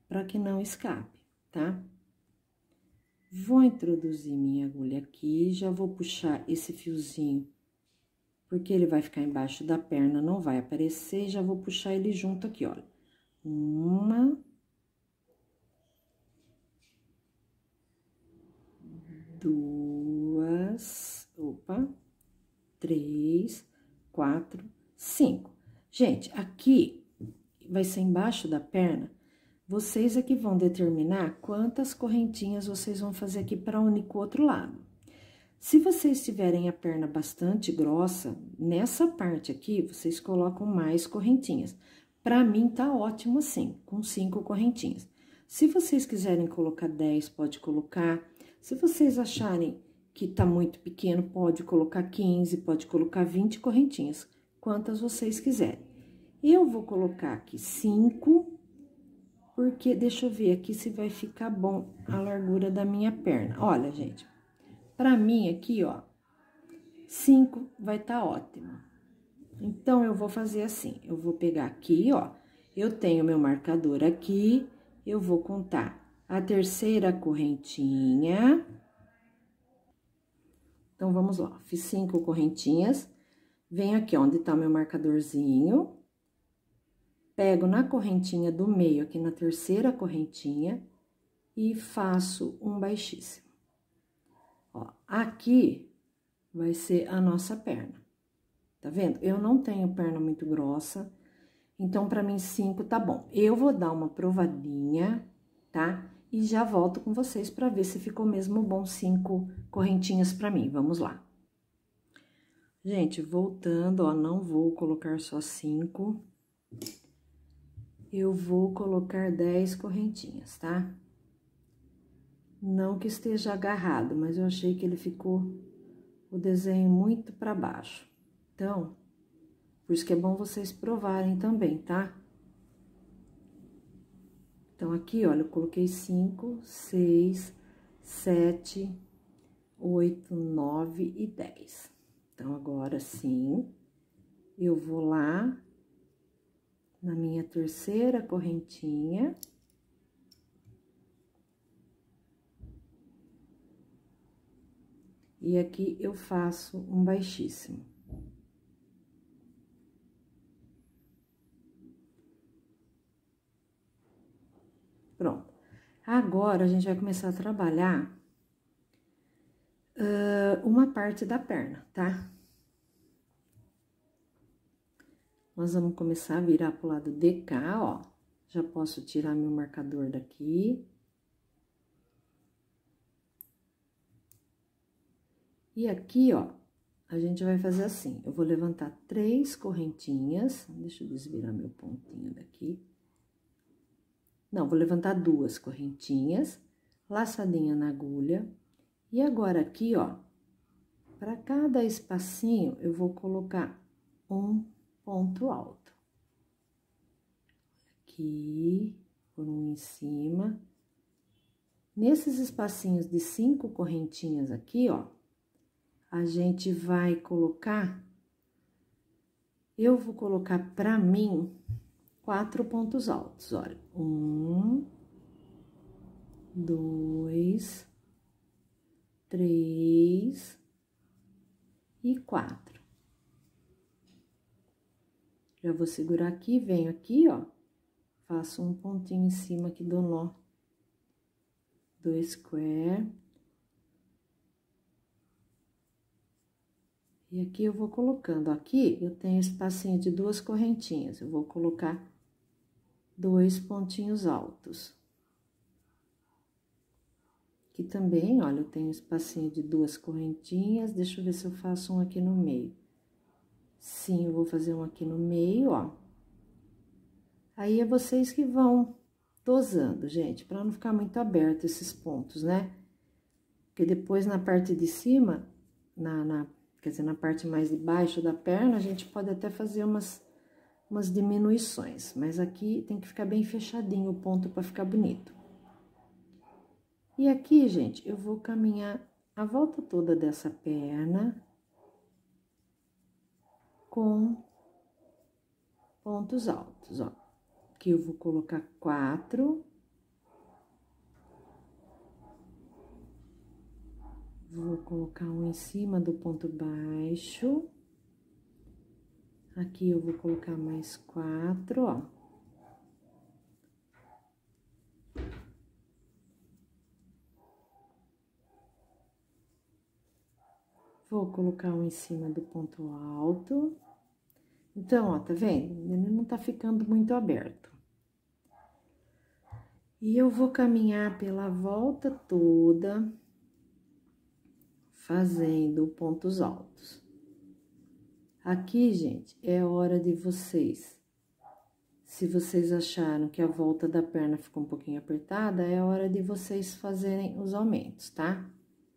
Para que não escape, tá? Vou introduzir minha agulha aqui, já vou puxar esse fiozinho, porque ele vai ficar embaixo da perna, não vai aparecer, já vou puxar ele junto aqui, olha. Uma, duas, opa, três, quatro, cinco. Gente, aqui vai ser embaixo da perna, vocês é que vão determinar quantas correntinhas vocês vão fazer aqui para unir com o outro lado. Se vocês tiverem a perna bastante grossa, nessa parte aqui, vocês colocam mais correntinhas. Para mim, tá ótimo assim, com cinco correntinhas. Se vocês quiserem colocar 10, pode colocar. Se vocês acharem que tá muito pequeno, pode colocar 15, pode colocar 20 correntinhas, quantas vocês quiserem. Eu vou colocar aqui 5, porque deixa eu ver aqui se vai ficar bom a largura da minha perna. Olha, gente, pra mim aqui, ó, 5 vai tá ótimo. Então, eu vou fazer assim, eu vou pegar aqui, ó, eu tenho meu marcador aqui, eu vou contar a terceira correntinha então, vamos lá. Fiz cinco correntinhas. Venho aqui onde tá meu marcadorzinho. Pego na correntinha do meio, aqui na terceira correntinha, e faço um baixíssimo. Ó, aqui vai ser a nossa perna. Tá vendo? Eu não tenho perna muito grossa, então, pra mim, cinco tá bom. Eu vou dar uma provadinha, tá? E já volto com vocês para ver se ficou mesmo bom cinco correntinhas para mim. Vamos lá. Gente, voltando, ó, não vou colocar só cinco. Eu vou colocar dez correntinhas, tá? Não que esteja agarrado, mas eu achei que ele ficou o desenho muito para baixo. Então, por isso que é bom vocês provarem também, tá? Então, aqui, olha, eu coloquei cinco, seis, sete, oito, nove e dez. Então, agora sim, eu vou lá na minha terceira correntinha. E aqui eu faço um baixíssimo. Pronto. Agora, a gente vai começar a trabalhar uh, uma parte da perna, tá? Nós vamos começar a virar pro lado de cá, ó. Já posso tirar meu marcador daqui. E aqui, ó, a gente vai fazer assim. Eu vou levantar três correntinhas. Deixa eu desvirar meu pontinho daqui. Não, vou levantar duas correntinhas, laçadinha na agulha. E agora aqui, ó, para cada espacinho, eu vou colocar um ponto alto. Aqui, por um em cima. Nesses espacinhos de cinco correntinhas aqui, ó, a gente vai colocar... Eu vou colocar pra mim quatro pontos altos, olha. Um, dois, três e quatro. Já vou segurar aqui, venho aqui, ó, faço um pontinho em cima aqui do nó do square. E aqui eu vou colocando, aqui eu tenho espacinho de duas correntinhas, eu vou colocar dois pontinhos altos. Aqui também, olha, eu tenho espacinho de duas correntinhas, deixa eu ver se eu faço um aqui no meio. Sim, eu vou fazer um aqui no meio, ó. Aí, é vocês que vão dosando, gente, para não ficar muito aberto esses pontos, né? Porque depois, na parte de cima, na, na, quer dizer, na parte mais de baixo da perna, a gente pode até fazer umas umas diminuições, mas aqui tem que ficar bem fechadinho o ponto para ficar bonito. E aqui, gente, eu vou caminhar a volta toda dessa perna com pontos altos, ó. Aqui eu vou colocar quatro. Vou colocar um em cima do ponto baixo. Aqui eu vou colocar mais quatro, ó. Vou colocar um em cima do ponto alto. Então, ó, tá vendo? Ele não tá ficando muito aberto. E eu vou caminhar pela volta toda, fazendo pontos altos. Aqui, gente, é hora de vocês. Se vocês acharam que a volta da perna ficou um pouquinho apertada, é hora de vocês fazerem os aumentos, tá?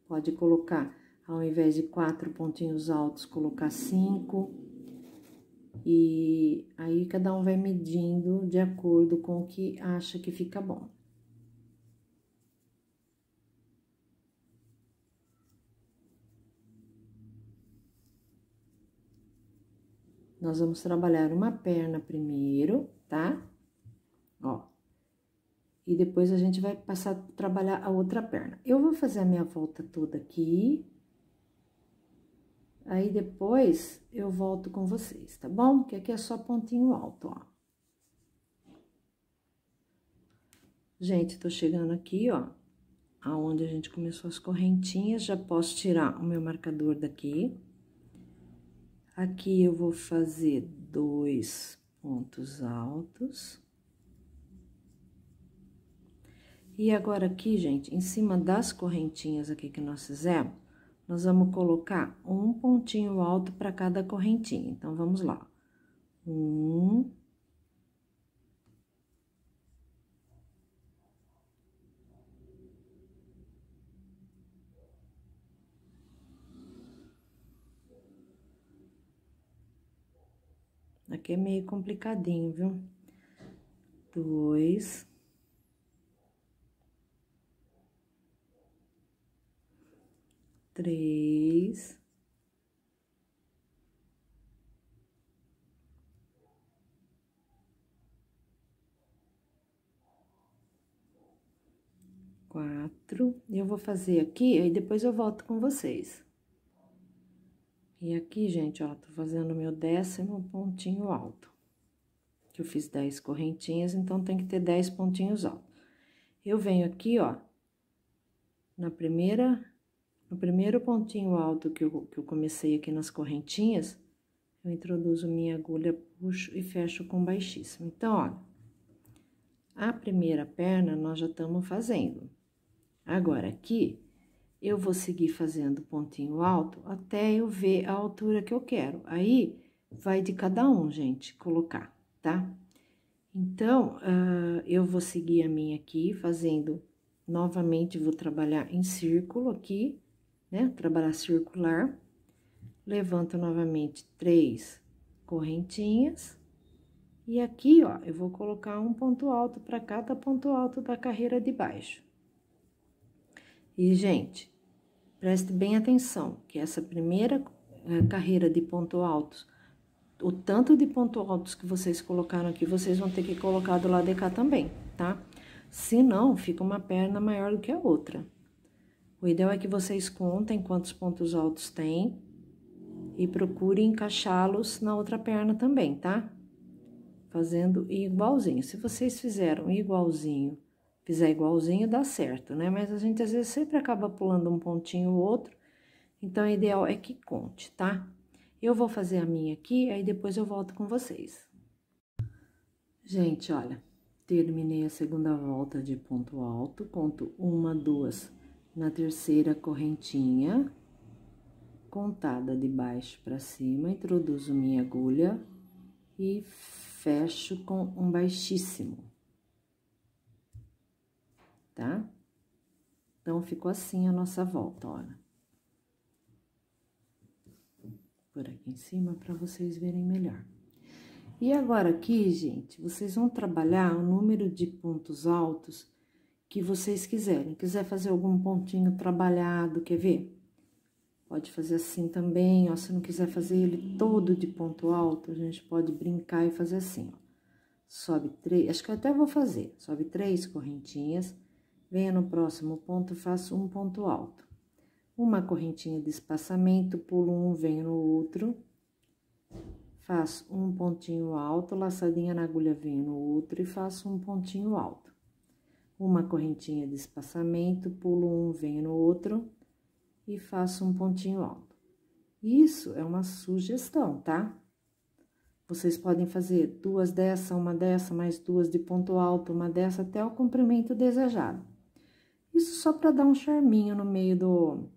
Pode colocar, ao invés de quatro pontinhos altos, colocar cinco. E aí, cada um vai medindo de acordo com o que acha que fica bom. Nós vamos trabalhar uma perna primeiro, tá? Ó. E depois a gente vai passar a trabalhar a outra perna. Eu vou fazer a minha volta toda aqui. Aí depois eu volto com vocês, tá bom? Que aqui é só pontinho alto, ó. Gente, tô chegando aqui, ó, aonde a gente começou as correntinhas, já posso tirar o meu marcador daqui. Aqui eu vou fazer dois pontos altos. E agora aqui, gente, em cima das correntinhas aqui que nós fizemos, nós vamos colocar um pontinho alto para cada correntinha. Então, vamos lá. Um, Aqui é meio complicadinho, viu? Dois. Três. Quatro. Eu vou fazer aqui, aí depois eu volto com vocês. E aqui, gente, ó, tô fazendo meu décimo pontinho alto. Que eu fiz 10 correntinhas, então tem que ter 10 pontinhos altos. Eu venho aqui, ó, na primeira, no primeiro pontinho alto que eu, que eu comecei aqui nas correntinhas, eu introduzo minha agulha, puxo e fecho com baixíssimo. Então, ó, a primeira perna nós já estamos fazendo. Agora, aqui, eu vou seguir fazendo pontinho alto até eu ver a altura que eu quero. Aí, vai de cada um, gente, colocar, tá? Então, uh, eu vou seguir a minha aqui, fazendo novamente, vou trabalhar em círculo aqui, né? Trabalhar circular. Levanto novamente três correntinhas. E aqui, ó, eu vou colocar um ponto alto para cada ponto alto da carreira de baixo. E, gente, Preste bem atenção, que essa primeira é, carreira de ponto altos, o tanto de ponto altos que vocês colocaram aqui, vocês vão ter que colocar do lado de cá também, tá? Se não, fica uma perna maior do que a outra. O ideal é que vocês contem quantos pontos altos tem e procurem encaixá-los na outra perna também, tá? Fazendo igualzinho. Se vocês fizeram igualzinho fizer igualzinho, dá certo, né? Mas a gente às vezes sempre acaba pulando um pontinho ou outro, então o ideal é que conte, tá? Eu vou fazer a minha aqui, aí depois eu volto com vocês. Gente, olha, terminei a segunda volta de ponto alto, conto uma, duas na terceira correntinha, contada de baixo para cima, introduzo minha agulha e fecho com um baixíssimo tá? Então, ficou assim a nossa volta, olha. Por aqui em cima, para vocês verem melhor. E agora aqui, gente, vocês vão trabalhar o número de pontos altos que vocês quiserem. Quiser fazer algum pontinho trabalhado, quer ver? Pode fazer assim também, ó. Se não quiser fazer ele todo de ponto alto, a gente pode brincar e fazer assim, ó. Sobe três, acho que eu até vou fazer. Sobe três correntinhas Venha no próximo ponto, faço um ponto alto. Uma correntinha de espaçamento, pulo um, venho no outro. Faço um pontinho alto, laçadinha na agulha, venho no outro e faço um pontinho alto. Uma correntinha de espaçamento, pulo um, venho no outro e faço um pontinho alto. Isso é uma sugestão, tá? Vocês podem fazer duas dessa, uma dessa, mais duas de ponto alto, uma dessa, até o comprimento desejado. Isso só para dar um charminho no meio do...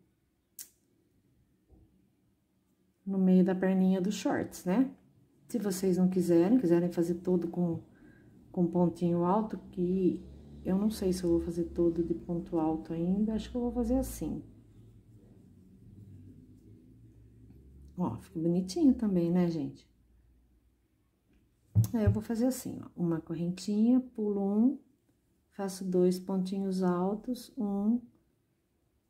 No meio da perninha dos shorts, né? Se vocês não quiserem, quiserem fazer todo com, com pontinho alto, que eu não sei se eu vou fazer todo de ponto alto ainda, acho que eu vou fazer assim. Ó, fica bonitinho também, né, gente? Aí, eu vou fazer assim, ó, uma correntinha, pulo um, faço dois pontinhos altos, um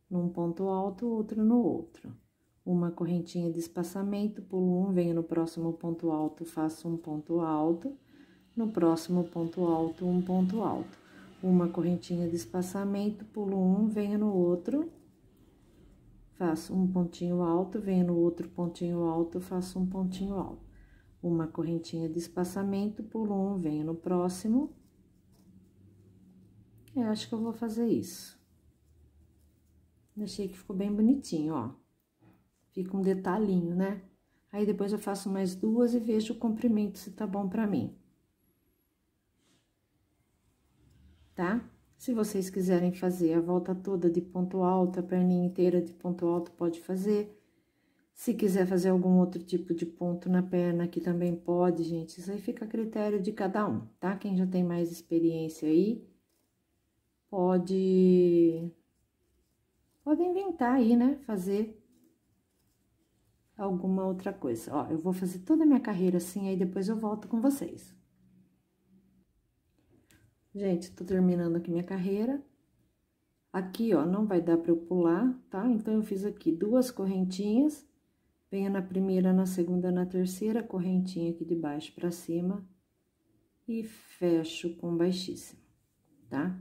num ponto alto, outro no outro. Uma correntinha de espaçamento, pulo um, venho no próximo ponto alto, faço um ponto alto, no próximo ponto alto, um ponto alto. Uma correntinha de espaçamento, pulo um, venho no outro, faço um pontinho alto, venho no outro pontinho alto, faço um pontinho alto uma correntinha de espaçamento, pulo um, venho no próximo. Eu acho que eu vou fazer isso. Achei que ficou bem bonitinho, ó. Fica um detalhinho, né? Aí, depois eu faço mais duas e vejo o comprimento se tá bom pra mim. Tá? Se vocês quiserem fazer a volta toda de ponto alto, a perninha inteira de ponto alto, pode fazer. Se quiser fazer algum outro tipo de ponto na perna aqui também pode, gente. Isso aí fica a critério de cada um, tá? Quem já tem mais experiência aí, pode... Pode inventar aí, né? Fazer alguma outra coisa. Ó, eu vou fazer toda a minha carreira assim, aí depois eu volto com vocês. Gente, tô terminando aqui minha carreira. Aqui, ó, não vai dar pra eu pular, tá? Então, eu fiz aqui duas correntinhas Venho na primeira, na segunda, na terceira, correntinha aqui de baixo pra cima e fecho com baixíssimo, tá?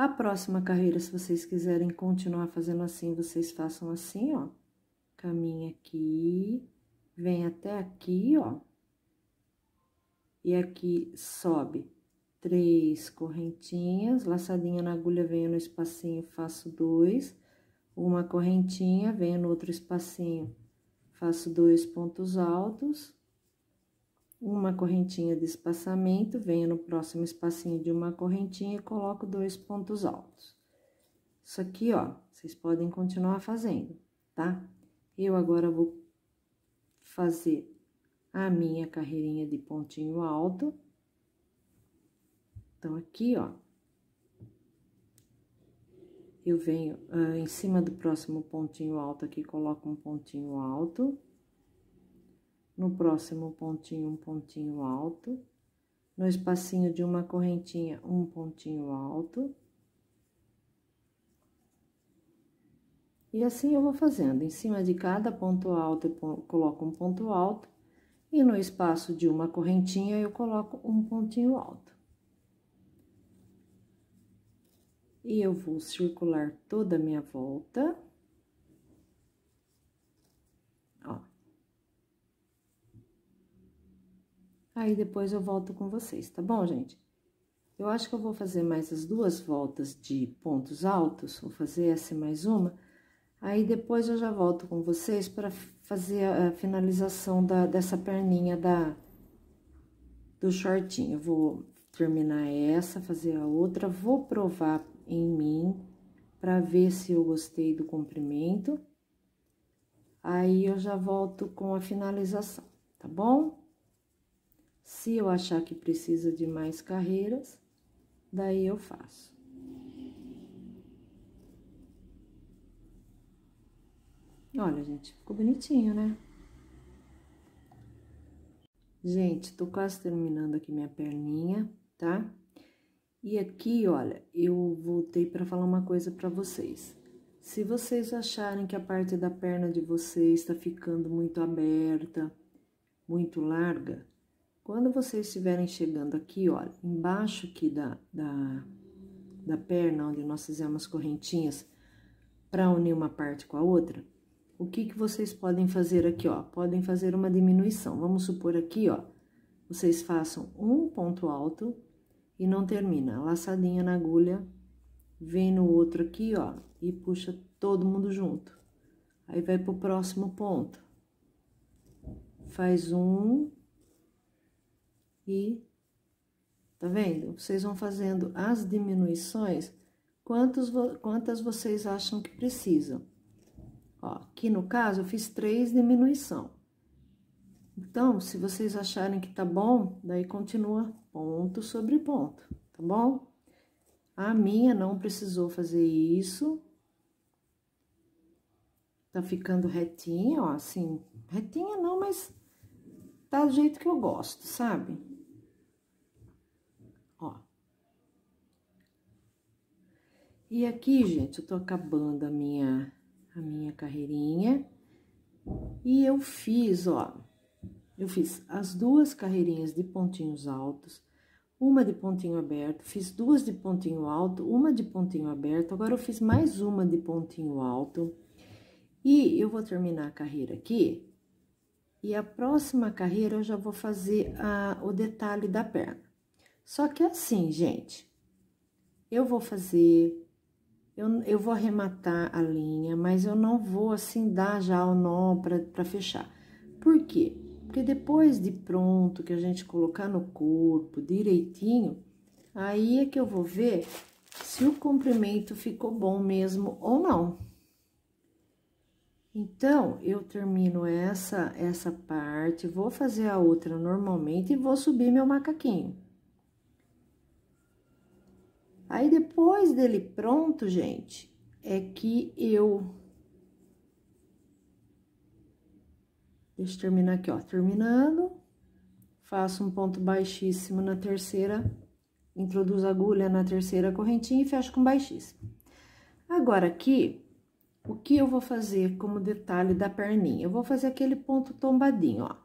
A próxima carreira, se vocês quiserem continuar fazendo assim, vocês façam assim, ó. Caminha aqui, vem até aqui, ó. E aqui sobe três correntinhas, laçadinha na agulha, venho no espacinho, faço dois uma correntinha, venho no outro espacinho, faço dois pontos altos, uma correntinha de espaçamento, venho no próximo espacinho de uma correntinha e coloco dois pontos altos. Isso aqui, ó, vocês podem continuar fazendo, tá? Eu agora vou fazer a minha carreirinha de pontinho alto. Então, aqui, ó, eu venho uh, em cima do próximo pontinho alto aqui, coloco um pontinho alto. No próximo pontinho, um pontinho alto. No espacinho de uma correntinha, um pontinho alto. E assim eu vou fazendo. Em cima de cada ponto alto, eu coloco um ponto alto. E no espaço de uma correntinha, eu coloco um pontinho alto. E eu vou circular toda a minha volta. Aí, depois eu volto com vocês, tá bom, gente? Eu acho que eu vou fazer mais as duas voltas de pontos altos, vou fazer essa e mais uma. Aí, depois eu já volto com vocês para fazer a finalização da, dessa perninha da, do shortinho. Eu vou terminar essa, fazer a outra, vou provar em mim para ver se eu gostei do comprimento. Aí eu já volto com a finalização, tá bom? Se eu achar que precisa de mais carreiras, daí eu faço. Olha, gente, ficou bonitinho, né? Gente, tô quase terminando aqui minha perninha, tá? E aqui, olha, eu voltei para falar uma coisa para vocês. Se vocês acharem que a parte da perna de vocês está ficando muito aberta, muito larga, quando vocês estiverem chegando aqui, olha, embaixo aqui da, da, da perna, onde nós fizemos correntinhas, para unir uma parte com a outra, o que, que vocês podem fazer aqui, ó? Podem fazer uma diminuição. Vamos supor aqui, ó, vocês façam um ponto alto e não termina. Laçadinha na agulha, vem no outro aqui, ó, e puxa todo mundo junto. Aí vai pro próximo ponto. Faz um, e tá vendo? Vocês vão fazendo as diminuições quantos, quantas vocês acham que precisam. Ó, aqui no caso, eu fiz três diminuição. Então, se vocês acharem que tá bom, daí continua ponto sobre ponto, tá bom? A minha não precisou fazer isso. Tá ficando retinha, ó, assim, retinha não, mas tá do jeito que eu gosto, sabe? E aqui, gente, eu tô acabando a minha, a minha carreirinha. E eu fiz, ó, eu fiz as duas carreirinhas de pontinhos altos, uma de pontinho aberto, fiz duas de pontinho alto, uma de pontinho aberto, agora eu fiz mais uma de pontinho alto. E eu vou terminar a carreira aqui, e a próxima carreira eu já vou fazer a, o detalhe da perna. Só que assim, gente, eu vou fazer, eu, eu vou arrematar a linha, mas eu não vou assim dar já o nó para fechar. Por quê? Porque depois de pronto, que a gente colocar no corpo direitinho, aí é que eu vou ver se o comprimento ficou bom mesmo ou não. Então, eu termino essa, essa parte, vou fazer a outra normalmente e vou subir meu macaquinho. Aí, depois dele pronto, gente, é que eu Deixa eu terminar aqui, ó. Terminando, faço um ponto baixíssimo na terceira, introduzo a agulha na terceira correntinha e fecho com baixíssimo. Agora, aqui, o que eu vou fazer como detalhe da perninha? Eu vou fazer aquele ponto tombadinho, ó.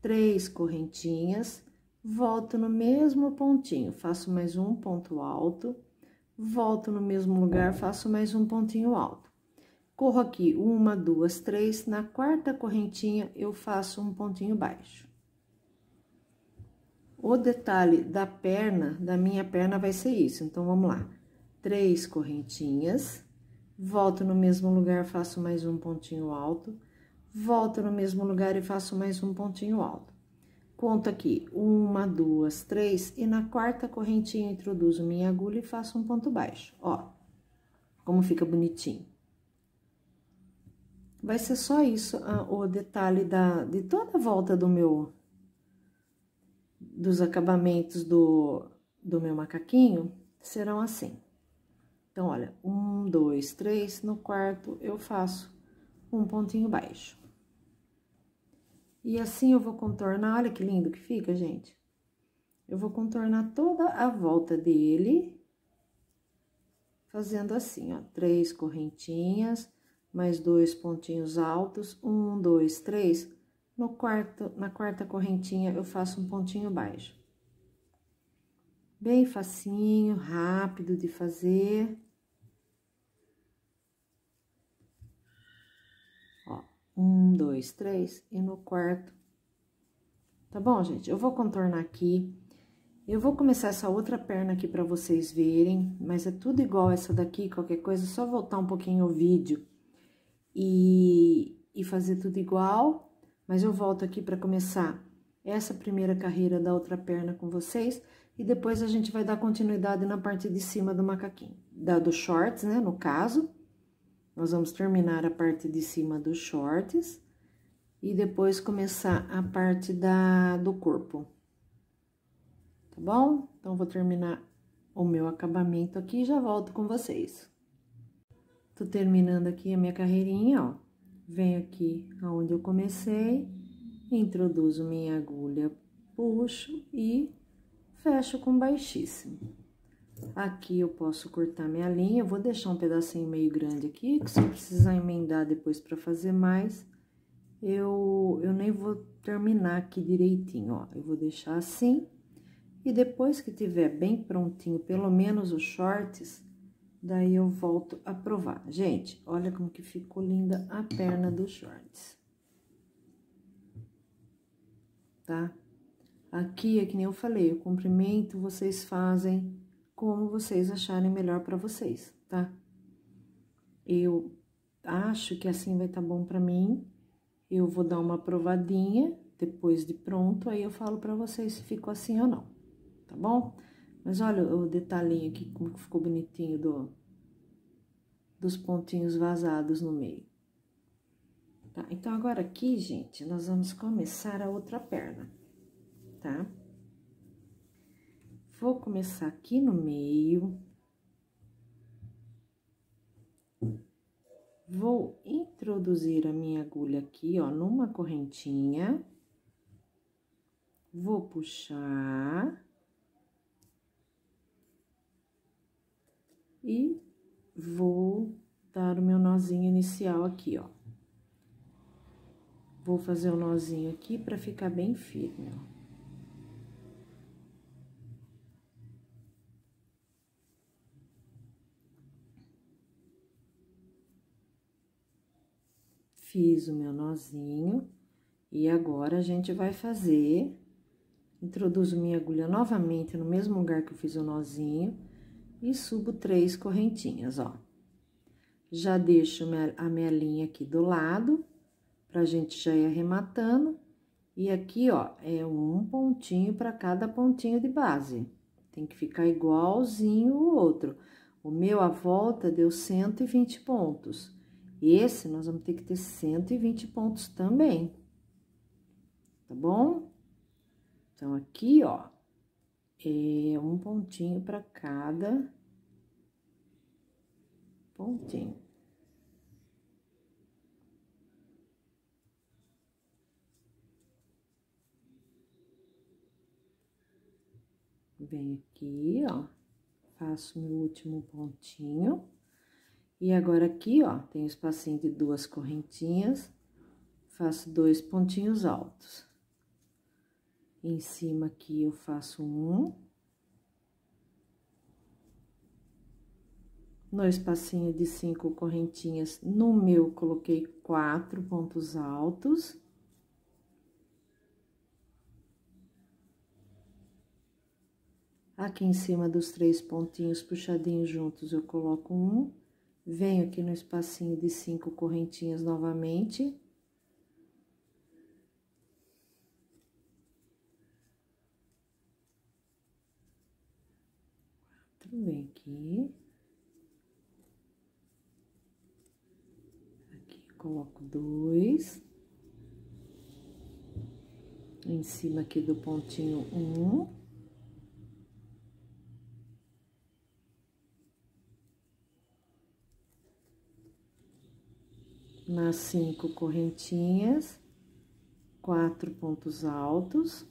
Três correntinhas, volto no mesmo pontinho, faço mais um ponto alto, volto no mesmo lugar, faço mais um pontinho alto. Corro aqui uma, duas, três, na quarta correntinha eu faço um pontinho baixo. O detalhe da perna, da minha perna, vai ser isso. Então, vamos lá. Três correntinhas, volto no mesmo lugar, faço mais um pontinho alto, volto no mesmo lugar e faço mais um pontinho alto. Conto aqui, uma, duas, três, e na quarta correntinha introduzo minha agulha e faço um ponto baixo. Ó, como fica bonitinho. Vai ser só isso, o detalhe da, de toda a volta do meu, dos acabamentos do, do meu macaquinho, serão assim. Então, olha, um, dois, três, no quarto eu faço um pontinho baixo. E assim eu vou contornar, olha que lindo que fica, gente. Eu vou contornar toda a volta dele, fazendo assim, ó, três correntinhas, mais dois pontinhos altos, um, dois, três. No quarto, na quarta correntinha, eu faço um pontinho baixo. Bem facinho, rápido de fazer. Ó, um, dois, três, e no quarto. Tá bom, gente? Eu vou contornar aqui. Eu vou começar essa outra perna aqui pra vocês verem, mas é tudo igual essa daqui, qualquer coisa, é só voltar um pouquinho o vídeo e, e fazer tudo igual, mas eu volto aqui para começar essa primeira carreira da outra perna com vocês e depois a gente vai dar continuidade na parte de cima do macaquinho, da, do shorts, né, no caso. Nós vamos terminar a parte de cima dos shorts e depois começar a parte da, do corpo. Tá bom? Então, vou terminar o meu acabamento aqui e já volto com vocês. Tô terminando aqui a minha carreirinha, ó. Venho aqui aonde eu comecei, introduzo minha agulha, puxo e fecho com baixíssimo. Aqui eu posso cortar minha linha, eu vou deixar um pedacinho meio grande aqui, que se eu precisar emendar depois para fazer mais, eu, eu nem vou terminar aqui direitinho, ó. Eu vou deixar assim, e depois que tiver bem prontinho, pelo menos os shorts, Daí eu volto a provar. Gente, olha como que ficou linda a perna dos shorts. Tá? Aqui é que nem eu falei, o comprimento vocês fazem como vocês acharem melhor para vocês, tá? Eu acho que assim vai estar tá bom para mim. Eu vou dar uma provadinha, depois de pronto, aí eu falo pra vocês se ficou assim ou não, tá bom? Mas olha o detalhinho aqui, como ficou bonitinho do, dos pontinhos vazados no meio. Tá? Então, agora aqui, gente, nós vamos começar a outra perna, tá? Vou começar aqui no meio. Vou introduzir a minha agulha aqui, ó, numa correntinha. Vou puxar. E vou dar o meu nozinho inicial aqui, ó. Vou fazer o um nozinho aqui para ficar bem firme, ó. Fiz o meu nozinho e agora a gente vai fazer. Introduzo minha agulha novamente no mesmo lugar que eu fiz o nozinho e subo três correntinhas, ó. Já deixo a minha linha aqui do lado, pra gente já ir arrematando. E aqui, ó, é um pontinho para cada pontinho de base. Tem que ficar igualzinho o outro. O meu, a volta, deu 120 pontos. Esse, nós vamos ter que ter 120 pontos também. Tá bom? Então, aqui, ó, é um pontinho para cada pontinho. Venho aqui, ó, faço meu último pontinho. E agora aqui, ó, tem um espacinho de duas correntinhas, faço dois pontinhos altos. Em cima aqui eu faço um. No espacinho de cinco correntinhas, no meu, coloquei quatro pontos altos. Aqui em cima dos três pontinhos puxadinhos juntos, eu coloco um. Venho aqui no espacinho de cinco correntinhas novamente. vem aqui. Aqui, coloco dois. Em cima aqui do pontinho um. Nas cinco correntinhas, quatro pontos altos.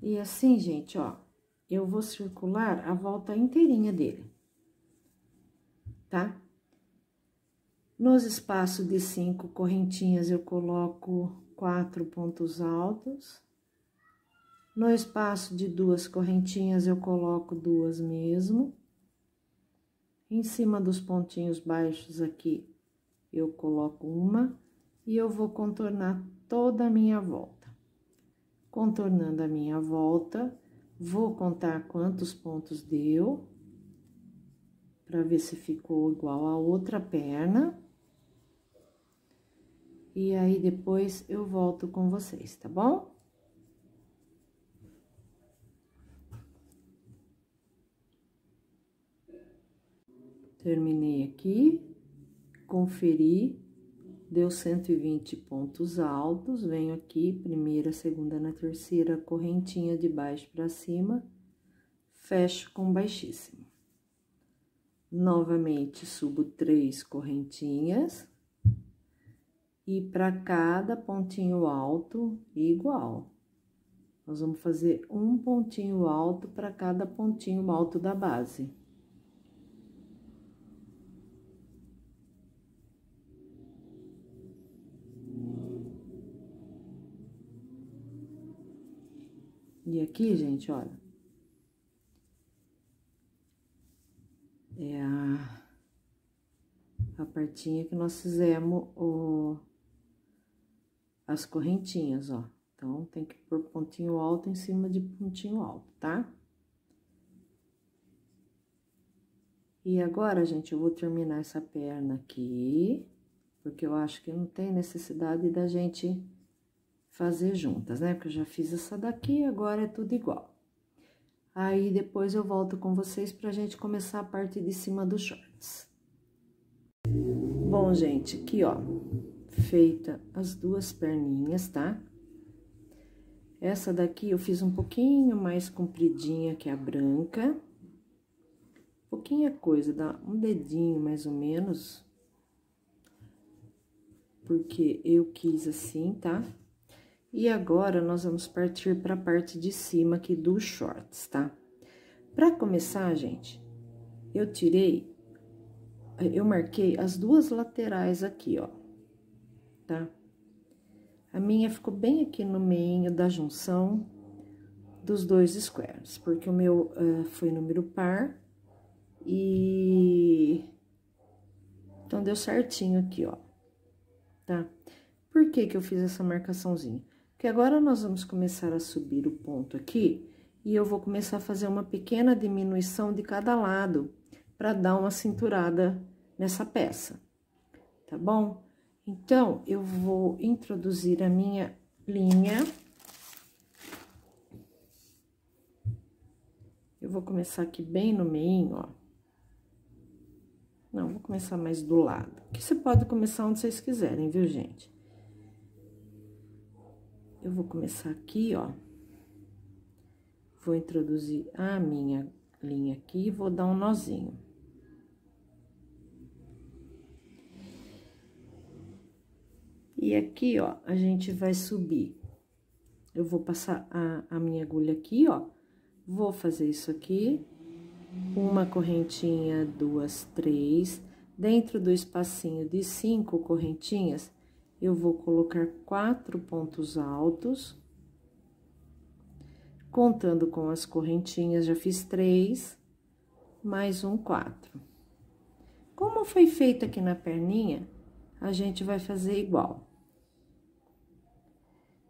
E assim, gente, ó, eu vou circular a volta inteirinha dele, tá? Nos espaços de cinco correntinhas, eu coloco quatro pontos altos. No espaço de duas correntinhas, eu coloco duas mesmo. Em cima dos pontinhos baixos aqui, eu coloco uma. E eu vou contornar toda a minha volta. Contornando a minha volta, vou contar quantos pontos deu, para ver se ficou igual a outra perna. E aí, depois eu volto com vocês, tá bom? Terminei aqui, conferi deu 120 pontos altos, venho aqui, primeira, segunda na terceira, correntinha de baixo para cima, fecho com baixíssimo. Novamente, subo três correntinhas, e para cada pontinho alto, igual. Nós vamos fazer um pontinho alto para cada pontinho alto da base. E aqui, gente, olha. É a, a partinha que nós fizemos o, as correntinhas, ó. Então, tem que pôr pontinho alto em cima de pontinho alto, tá? E agora, gente, eu vou terminar essa perna aqui, porque eu acho que não tem necessidade da gente fazer juntas, né? Porque eu já fiz essa daqui, agora é tudo igual. Aí depois eu volto com vocês pra gente começar a parte de cima dos shorts. Bom, gente, aqui ó, feita as duas perninhas, tá? Essa daqui eu fiz um pouquinho mais compridinha que a branca. Pouquinha coisa, dá um dedinho mais ou menos. Porque eu quis assim, tá? E agora, nós vamos partir para a parte de cima aqui dos shorts, tá? Para começar, gente, eu tirei, eu marquei as duas laterais aqui, ó, tá? A minha ficou bem aqui no meio da junção dos dois squares, porque o meu uh, foi número par e... Então, deu certinho aqui, ó, tá? Por que que eu fiz essa marcaçãozinha? Que agora nós vamos começar a subir o ponto aqui, e eu vou começar a fazer uma pequena diminuição de cada lado, para dar uma cinturada nessa peça, tá bom? Então, eu vou introduzir a minha linha. Eu vou começar aqui bem no meio, ó. Não, vou começar mais do lado. Que você pode começar onde vocês quiserem, viu, gente? Eu vou começar aqui, ó. Vou introduzir a minha linha aqui e vou dar um nozinho. E aqui, ó, a gente vai subir. Eu vou passar a, a minha agulha aqui, ó. Vou fazer isso aqui. Uma correntinha, duas, três. Dentro do espacinho de cinco correntinhas, eu vou colocar quatro pontos altos, contando com as correntinhas, já fiz três, mais um quatro. Como foi feito aqui na perninha, a gente vai fazer igual.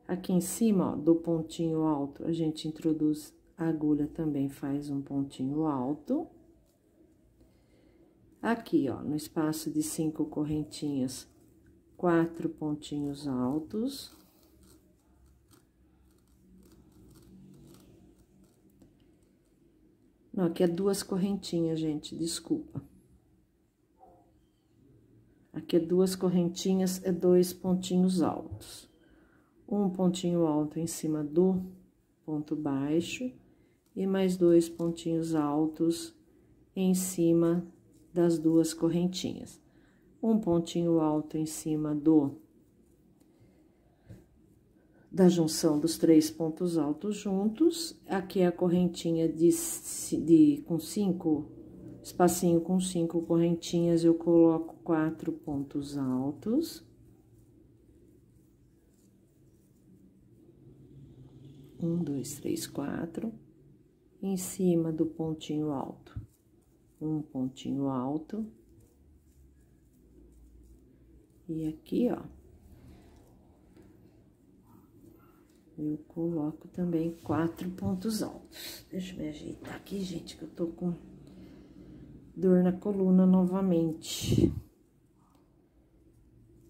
Aqui em cima, ó, do pontinho alto, a gente introduz a agulha também faz um pontinho alto. Aqui, ó, no espaço de cinco correntinhas, quatro pontinhos altos. Não, aqui é duas correntinhas, gente, desculpa. Aqui é duas correntinhas, é dois pontinhos altos. Um pontinho alto em cima do ponto baixo e mais dois pontinhos altos em cima das duas correntinhas um pontinho alto em cima do da junção dos três pontos altos juntos. Aqui é a correntinha de, de com cinco, espacinho com cinco correntinhas, eu coloco quatro pontos altos. Um, dois, três, quatro. Em cima do pontinho alto, um pontinho alto. E aqui, ó, eu coloco também quatro pontos altos. Deixa eu me ajeitar aqui, gente, que eu tô com dor na coluna novamente.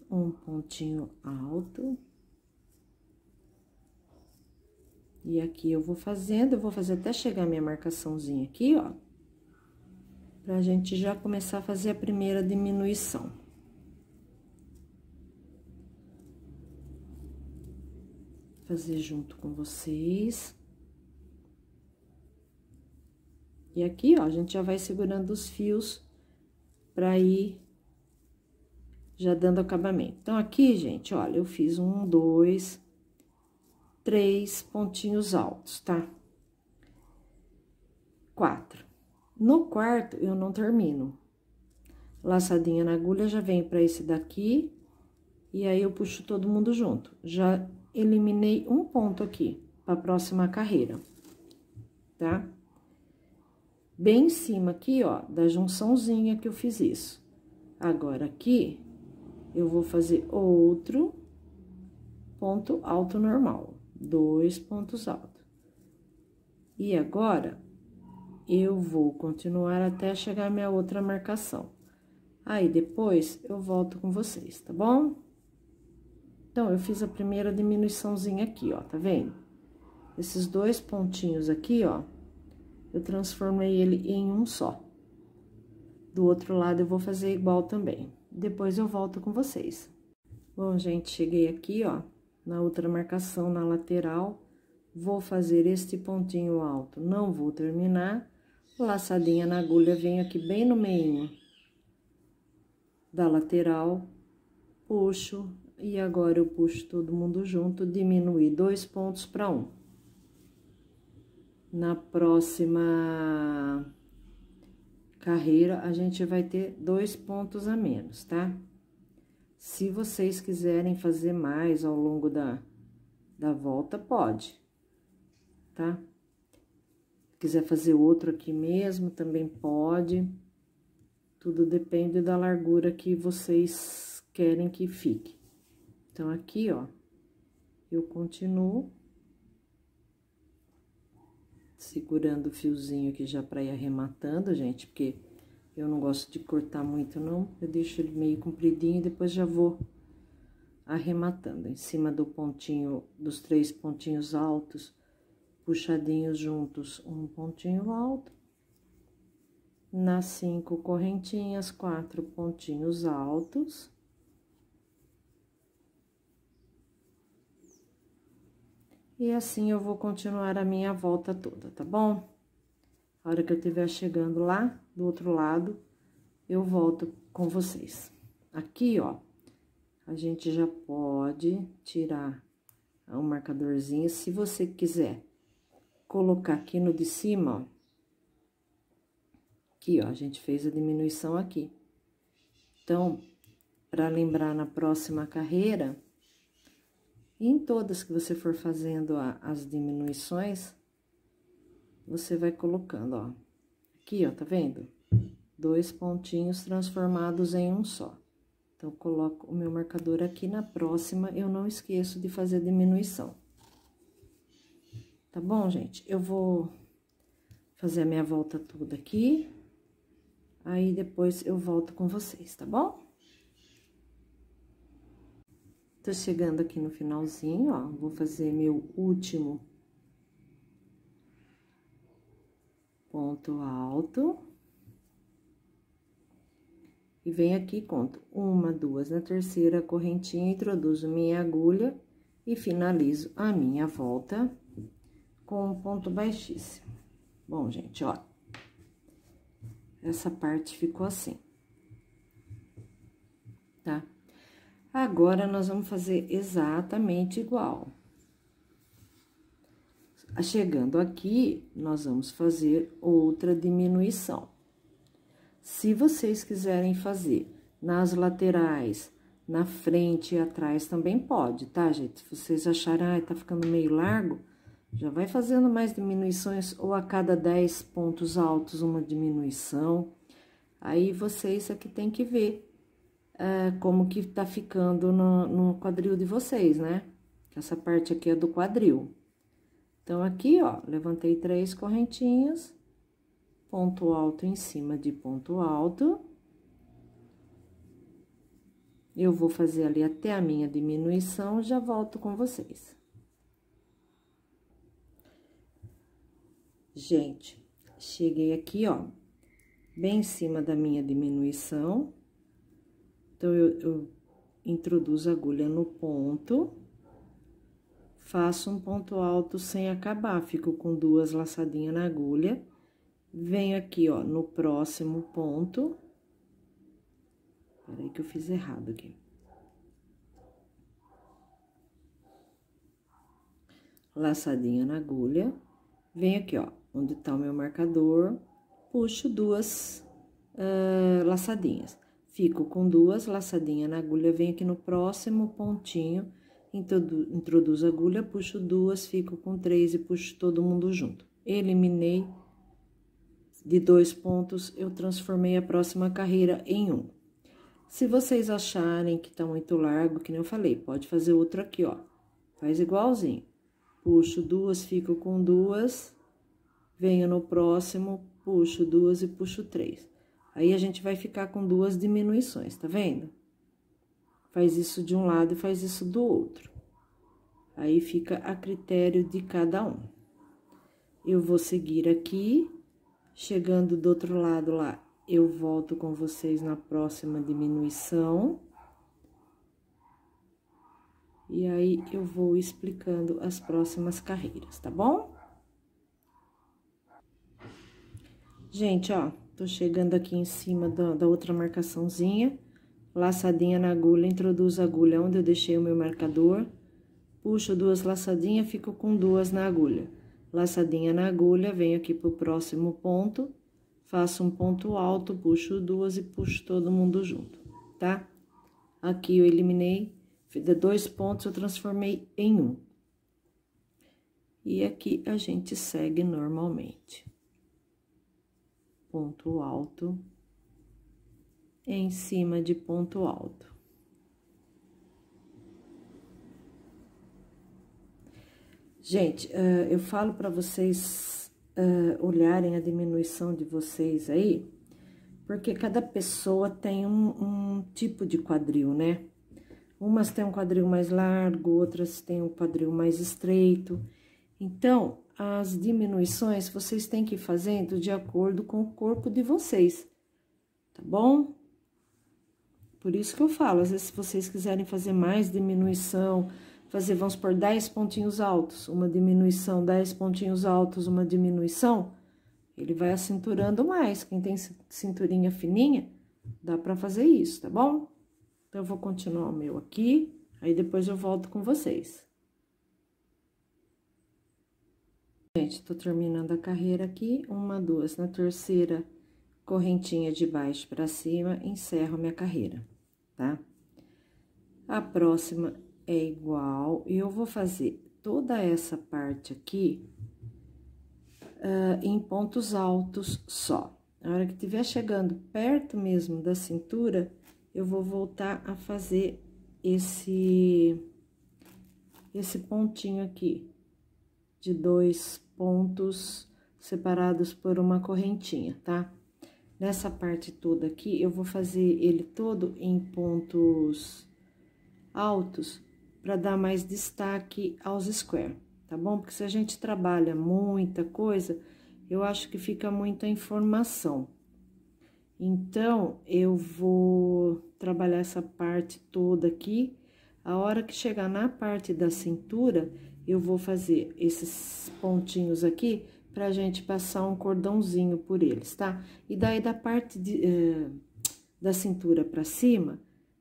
Um pontinho alto. E aqui eu vou fazendo, eu vou fazer até chegar minha marcaçãozinha aqui, ó. Pra gente já começar a fazer a primeira diminuição. Fazer junto com vocês. E aqui, ó, a gente já vai segurando os fios pra ir já dando acabamento. Então, aqui, gente, olha, eu fiz um, dois, três pontinhos altos, tá? Quatro. No quarto, eu não termino. Laçadinha na agulha, já vem pra esse daqui, e aí eu puxo todo mundo junto. Já eliminei um ponto aqui para a próxima carreira, tá? Bem em cima aqui, ó, da junçãozinha que eu fiz isso. Agora, aqui, eu vou fazer outro ponto alto normal, dois pontos altos. E agora, eu vou continuar até chegar minha outra marcação. Aí, depois, eu volto com vocês, tá bom? Então, eu fiz a primeira diminuiçãozinha aqui, ó, tá vendo? Esses dois pontinhos aqui, ó, eu transformei ele em um só. Do outro lado, eu vou fazer igual também. Depois, eu volto com vocês. Bom, gente, cheguei aqui, ó, na outra marcação, na lateral, vou fazer este pontinho alto, não vou terminar, laçadinha na agulha, venho aqui bem no meio da lateral, puxo, e agora eu puxo todo mundo junto, diminuir dois pontos para um. Na próxima carreira, a gente vai ter dois pontos a menos, tá? Se vocês quiserem fazer mais ao longo da, da volta, pode, tá? Quiser fazer outro aqui mesmo, também pode. Tudo depende da largura que vocês querem que fique. Então, aqui, ó, eu continuo segurando o fiozinho aqui já pra ir arrematando, gente, porque eu não gosto de cortar muito, não. Eu deixo ele meio compridinho e depois já vou arrematando. Em cima do pontinho, dos três pontinhos altos, puxadinhos juntos, um pontinho alto nas cinco correntinhas, quatro pontinhos altos. E assim eu vou continuar a minha volta toda, tá bom? A hora que eu estiver chegando lá, do outro lado, eu volto com vocês. Aqui, ó, a gente já pode tirar o marcadorzinho, se você quiser colocar aqui no de cima, ó, Aqui, ó, a gente fez a diminuição aqui. Então, para lembrar na próxima carreira, em todas que você for fazendo a, as diminuições, você vai colocando, ó. Aqui, ó, tá vendo? Dois pontinhos transformados em um só. Então, coloco o meu marcador aqui, na próxima eu não esqueço de fazer a diminuição. Tá bom, gente? Eu vou fazer a minha volta toda aqui. Aí, depois eu volto com vocês, tá bom? Tô chegando aqui no finalzinho, ó, vou fazer meu último ponto alto. E venho aqui, conto uma, duas, na terceira correntinha, introduzo minha agulha e finalizo a minha volta com um ponto baixíssimo. Bom, gente, ó, essa parte ficou assim. Tá? Agora, nós vamos fazer exatamente igual. Chegando aqui, nós vamos fazer outra diminuição. Se vocês quiserem fazer nas laterais, na frente e atrás, também pode, tá, gente? Se vocês acharem, ah, tá ficando meio largo, já vai fazendo mais diminuições, ou a cada 10 pontos altos, uma diminuição. Aí, vocês aqui tem que ver uh, como que tá ficando no, no quadril de vocês, né? Essa parte aqui é do quadril. Então, aqui, ó, levantei três correntinhas, ponto alto em cima de ponto alto. Eu vou fazer ali até a minha diminuição, já volto com vocês. Gente, cheguei aqui, ó, bem em cima da minha diminuição. Então, eu, eu introduzo a agulha no ponto, faço um ponto alto sem acabar, fico com duas laçadinhas na agulha. Venho aqui, ó, no próximo ponto. Peraí que eu fiz errado aqui. Laçadinha na agulha. Venho aqui, ó, onde tá o meu marcador, puxo duas uh, laçadinhas. Fico com duas laçadinhas na agulha, venho aqui no próximo pontinho, introdu introduzo a agulha, puxo duas, fico com três e puxo todo mundo junto. Eliminei de dois pontos, eu transformei a próxima carreira em um. Se vocês acharem que tá muito largo, que nem eu falei, pode fazer outro aqui, ó. Faz igualzinho. Puxo duas, fico com duas, venho no próximo, puxo duas e puxo três. Aí, a gente vai ficar com duas diminuições, tá vendo? Faz isso de um lado e faz isso do outro. Aí, fica a critério de cada um. Eu vou seguir aqui, chegando do outro lado lá, eu volto com vocês na próxima diminuição. E aí, eu vou explicando as próximas carreiras, tá bom? Gente, ó, tô chegando aqui em cima da, da outra marcaçãozinha, laçadinha na agulha, introduzo a agulha onde eu deixei o meu marcador, puxo duas laçadinhas, fico com duas na agulha. Laçadinha na agulha, venho aqui pro próximo ponto, faço um ponto alto, puxo duas e puxo todo mundo junto, tá? Aqui eu eliminei, de dois pontos eu transformei em um. E aqui a gente segue normalmente ponto alto em cima de ponto alto. Gente, uh, eu falo para vocês uh, olharem a diminuição de vocês aí, porque cada pessoa tem um, um tipo de quadril, né? Umas têm um quadril mais largo, outras têm um quadril mais estreito. Então, as diminuições vocês têm que ir fazendo de acordo com o corpo de vocês, tá bom? Por isso que eu falo, às vezes, se vocês quiserem fazer mais diminuição, fazer, vamos por 10 pontinhos altos, uma diminuição, 10 pontinhos altos, uma diminuição, ele vai acinturando mais. Quem tem cinturinha fininha, dá pra fazer isso, tá bom? Então, eu vou continuar o meu aqui, aí depois eu volto com vocês. Gente, tô terminando a carreira aqui, uma, duas, na terceira correntinha de baixo para cima, encerro minha carreira, tá? A próxima é igual, e eu vou fazer toda essa parte aqui uh, em pontos altos só. Na hora que estiver chegando perto mesmo da cintura, eu vou voltar a fazer esse, esse pontinho aqui, de dois pontos separados por uma correntinha, tá? Nessa parte toda aqui, eu vou fazer ele todo em pontos altos para dar mais destaque aos square, tá bom? Porque se a gente trabalha muita coisa, eu acho que fica muita informação. Então, eu vou trabalhar essa parte toda aqui. A hora que chegar na parte da cintura, eu vou fazer esses pontinhos aqui pra gente passar um cordãozinho por eles, tá? E daí, da parte de, eh, da cintura pra cima,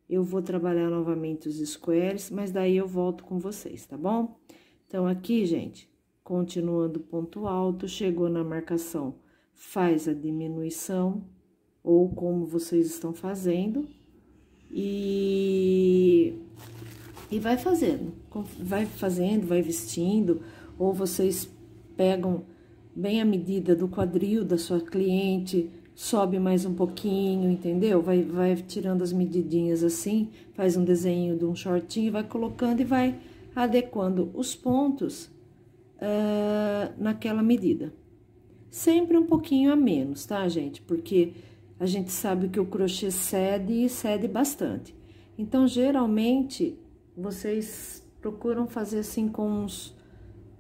eu vou trabalhar novamente os squares, mas daí eu volto com vocês, tá bom? Então, aqui, gente, continuando ponto alto, chegou na marcação, faz a diminuição, ou como vocês estão fazendo, e e vai fazendo, vai fazendo, vai vestindo, ou vocês pegam bem a medida do quadril da sua cliente, sobe mais um pouquinho, entendeu? Vai, vai tirando as medidinhas assim, faz um desenho de um shortinho, vai colocando e vai adequando os pontos uh, naquela medida. Sempre um pouquinho a menos, tá, gente? Porque a gente sabe que o crochê cede e cede bastante. Então, geralmente, vocês procuram fazer assim com uns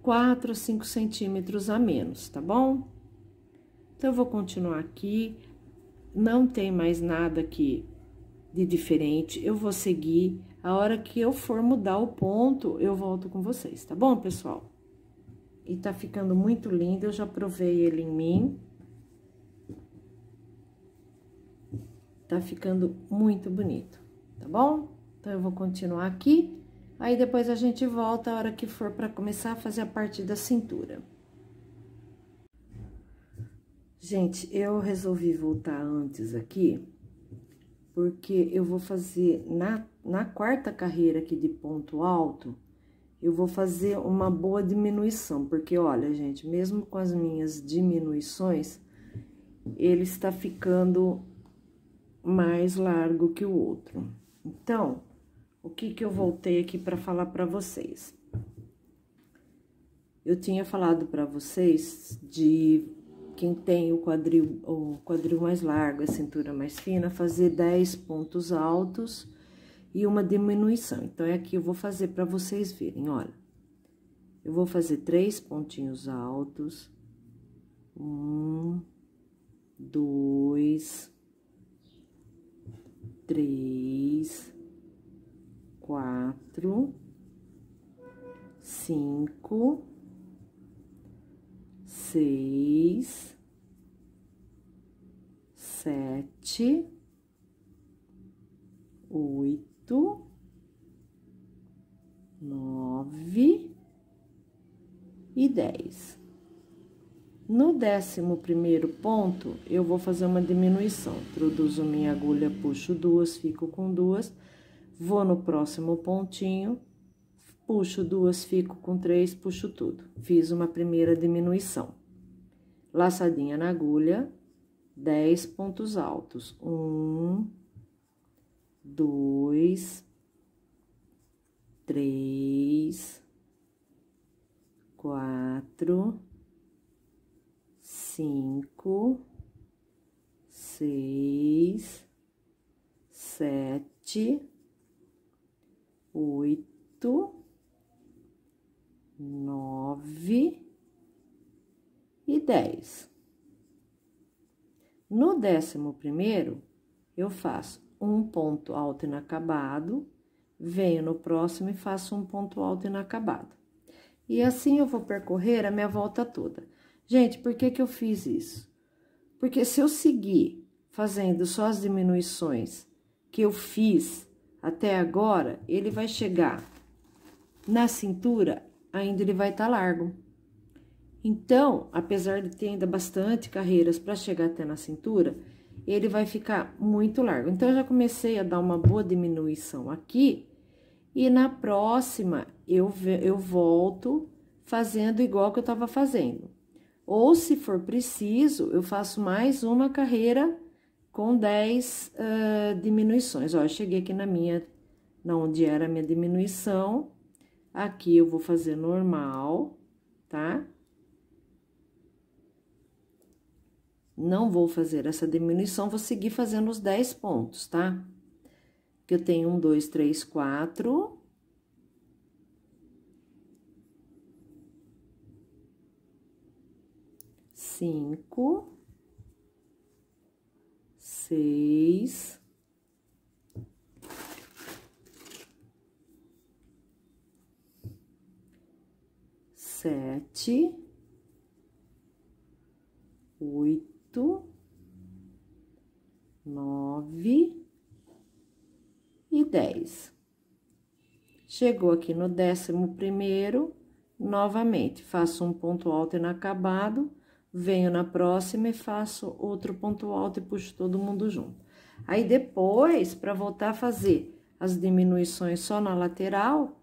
4 a 5 centímetros a menos, tá bom? Então, eu vou continuar aqui, não tem mais nada aqui de diferente, eu vou seguir, a hora que eu for mudar o ponto, eu volto com vocês, tá bom, pessoal? E tá ficando muito lindo, eu já provei ele em mim. Tá ficando muito bonito, tá bom? Então, eu vou continuar aqui, aí depois a gente volta a hora que for para começar a fazer a parte da cintura. Gente, eu resolvi voltar antes aqui, porque eu vou fazer na, na quarta carreira aqui de ponto alto, eu vou fazer uma boa diminuição, porque olha, gente, mesmo com as minhas diminuições, ele está ficando mais largo que o outro. Então, o que que eu voltei aqui para falar para vocês. Eu tinha falado para vocês de quem tem o quadril, o quadril mais largo, a cintura mais fina, fazer 10 pontos altos e uma diminuição. Então, é aqui eu vou fazer para vocês verem, olha. Eu vou fazer três pontinhos altos. Um, dois, três, quatro, cinco, seis, sete, oito, nove e dez. No décimo primeiro ponto, eu vou fazer uma diminuição. Introduzo minha agulha, puxo duas, fico com duas. Vou no próximo pontinho, puxo duas, fico com três, puxo tudo. Fiz uma primeira diminuição. Laçadinha na agulha, dez pontos altos. Um, dois, três, quatro, cinco, seis, sete, oito, nove e dez. No décimo primeiro, eu faço um ponto alto inacabado, venho no próximo e faço um ponto alto inacabado. E assim eu vou percorrer a minha volta toda. Gente, por que que eu fiz isso? Porque se eu seguir fazendo só as diminuições que eu fiz até agora, ele vai chegar na cintura, ainda ele vai estar tá largo. Então, apesar de ter ainda bastante carreiras para chegar até na cintura, ele vai ficar muito largo. Então, eu já comecei a dar uma boa diminuição aqui, e na próxima eu, eu volto fazendo igual que eu estava fazendo. Ou, se for preciso, eu faço mais uma carreira com 10 uh, diminuições. Ó, cheguei aqui na minha, na onde era a minha diminuição, aqui eu vou fazer normal, tá? Não vou fazer essa diminuição, vou seguir fazendo os 10 pontos, tá? Que eu tenho um, dois, três, quatro. Cinco. Seis. Sete. Oito nove e dez. Chegou aqui no décimo primeiro, novamente, faço um ponto alto inacabado, venho na próxima e faço outro ponto alto e puxo todo mundo junto. Aí, depois, para voltar a fazer as diminuições só na lateral,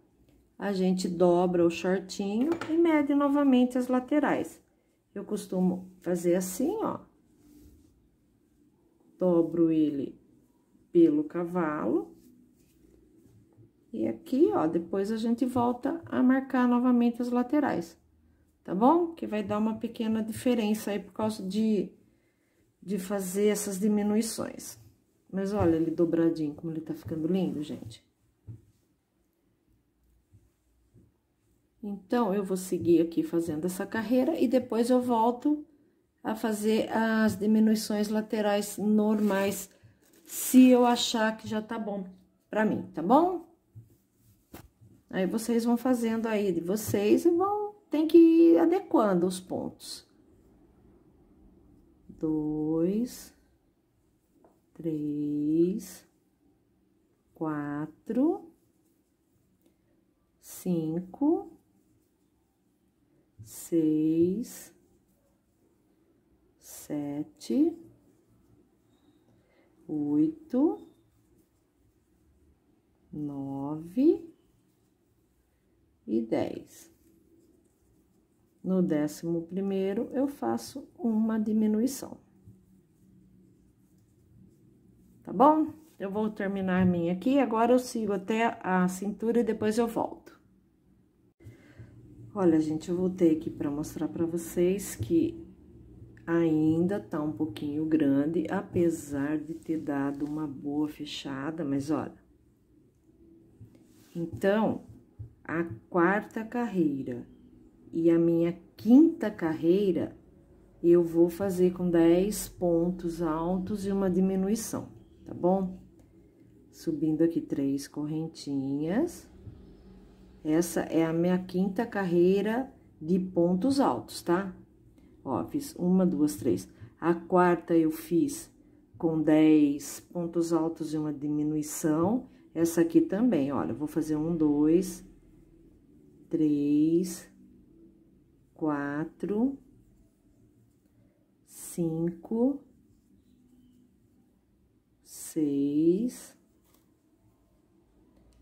a gente dobra o shortinho e mede novamente as laterais. Eu costumo fazer assim, ó dobro ele pelo cavalo. E aqui, ó, depois a gente volta a marcar novamente as laterais, tá bom? Que vai dar uma pequena diferença aí por causa de, de fazer essas diminuições. Mas olha ele dobradinho, como ele tá ficando lindo, gente. Então, eu vou seguir aqui fazendo essa carreira e depois eu volto a fazer as diminuições laterais normais, se eu achar que já tá bom pra mim, tá bom? Aí, vocês vão fazendo aí de vocês e vão, tem que ir adequando os pontos. Dois, três, quatro, cinco, seis, sete, oito, nove e dez. No décimo primeiro, eu faço uma diminuição. Tá bom? Eu vou terminar minha aqui, agora eu sigo até a cintura e depois eu volto. Olha, gente, eu voltei aqui para mostrar para vocês que ainda tá um pouquinho grande, apesar de ter dado uma boa fechada, mas olha. Então, a quarta carreira e a minha quinta carreira, eu vou fazer com 10 pontos altos e uma diminuição, tá bom? Subindo aqui três correntinhas. Essa é a minha quinta carreira de pontos altos, tá? Ó, fiz uma, duas, três. A quarta eu fiz com 10 pontos altos e uma diminuição. Essa aqui também, olha, vou fazer um, dois, três, quatro, cinco, seis,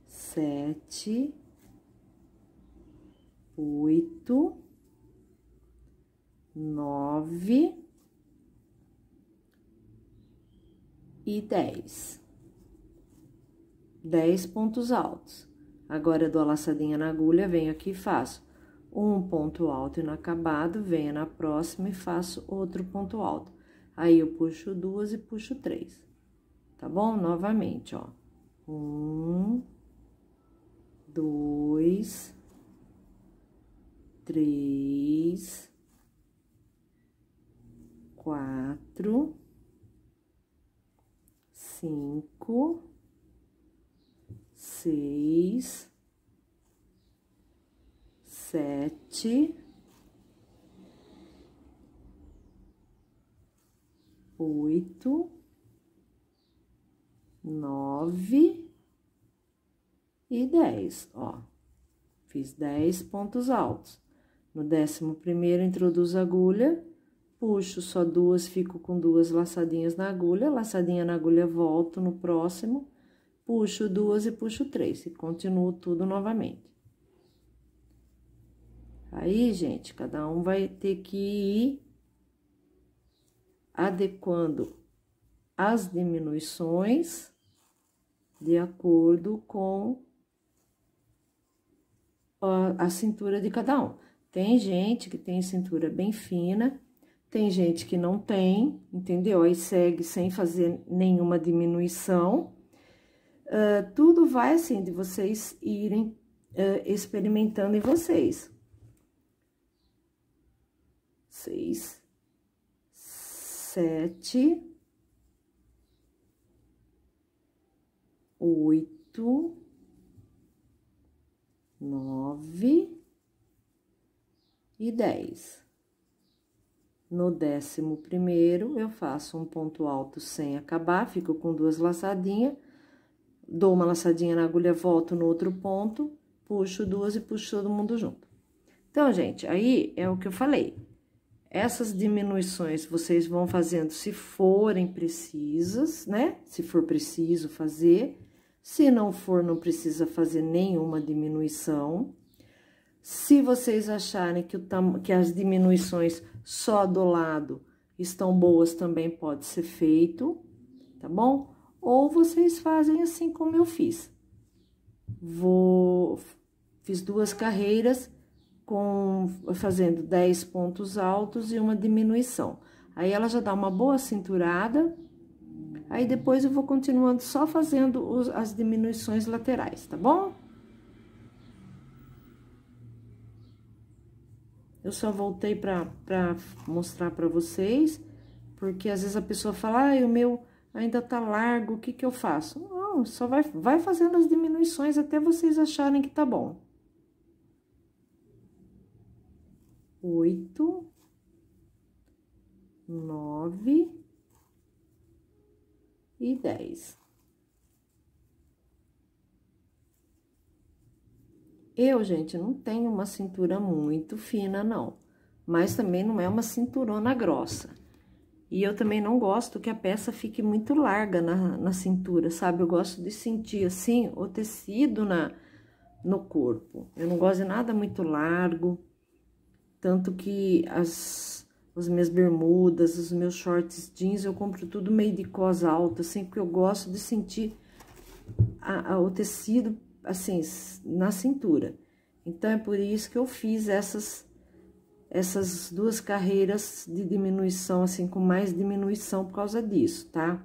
sete, oito, nove e dez. Dez pontos altos. Agora, eu dou a laçadinha na agulha, venho aqui e faço um ponto alto inacabado, venho na próxima e faço outro ponto alto. Aí, eu puxo duas e puxo três, tá bom? Novamente, ó. Um, dois, três, quatro, cinco, seis, sete, oito, nove e dez, ó. Fiz dez pontos altos. No décimo primeiro, introduzo a agulha puxo só duas, fico com duas laçadinhas na agulha, laçadinha na agulha, volto no próximo, puxo duas e puxo três, e continuo tudo novamente. Aí, gente, cada um vai ter que ir adequando as diminuições de acordo com a, a cintura de cada um. Tem gente que tem cintura bem fina, tem gente que não tem, entendeu? Aí segue sem fazer nenhuma diminuição. Uh, tudo vai assim de vocês irem uh, experimentando em vocês. Seis, sete, oito, nove e dez. No décimo primeiro, eu faço um ponto alto sem acabar, fico com duas laçadinhas, dou uma laçadinha na agulha, volto no outro ponto, puxo duas e puxo todo mundo junto. Então, gente, aí é o que eu falei. Essas diminuições vocês vão fazendo se forem precisas, né? Se for preciso fazer. Se não for, não precisa fazer nenhuma diminuição. Se vocês acharem que, que as diminuições só do lado estão boas, também pode ser feito, tá bom? Ou vocês fazem assim como eu fiz. Vou... Fiz duas carreiras com fazendo 10 pontos altos e uma diminuição. Aí, ela já dá uma boa cinturada, aí depois eu vou continuando só fazendo os, as diminuições laterais, tá bom? Eu só voltei para mostrar para vocês, porque às vezes a pessoa fala, ah, o meu ainda tá largo, o que que eu faço? Não, só vai, vai fazendo as diminuições até vocês acharem que tá bom. Oito, nove e dez. Eu, gente, não tenho uma cintura muito fina, não. Mas também não é uma cinturona grossa. E eu também não gosto que a peça fique muito larga na, na cintura, sabe? Eu gosto de sentir, assim, o tecido na, no corpo. Eu não gosto de nada muito largo. Tanto que as, as minhas bermudas, os meus shorts jeans, eu compro tudo meio de cos alta, assim, porque eu gosto de sentir a, a, o tecido assim, na cintura. Então, é por isso que eu fiz essas essas duas carreiras de diminuição, assim, com mais diminuição por causa disso, tá?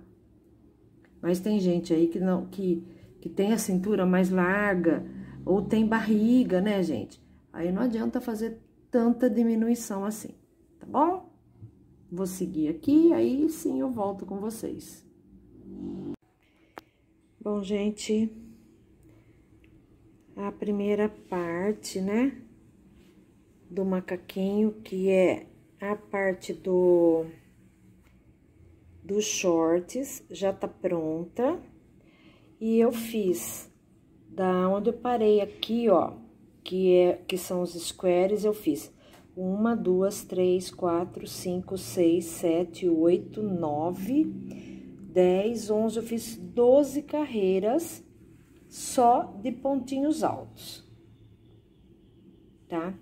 Mas tem gente aí que não, que, que tem a cintura mais larga, ou tem barriga, né, gente? Aí não adianta fazer tanta diminuição assim, tá bom? Vou seguir aqui, aí sim eu volto com vocês. Bom, gente, a primeira parte, né? do macaquinho, que é a parte do dos shorts, já tá pronta. E eu fiz da onde eu parei aqui, ó, que é que são os squares, eu fiz uma, duas, três, quatro, cinco, seis, sete, oito, nove, dez, onze, eu fiz doze carreiras só de pontinhos altos, tá?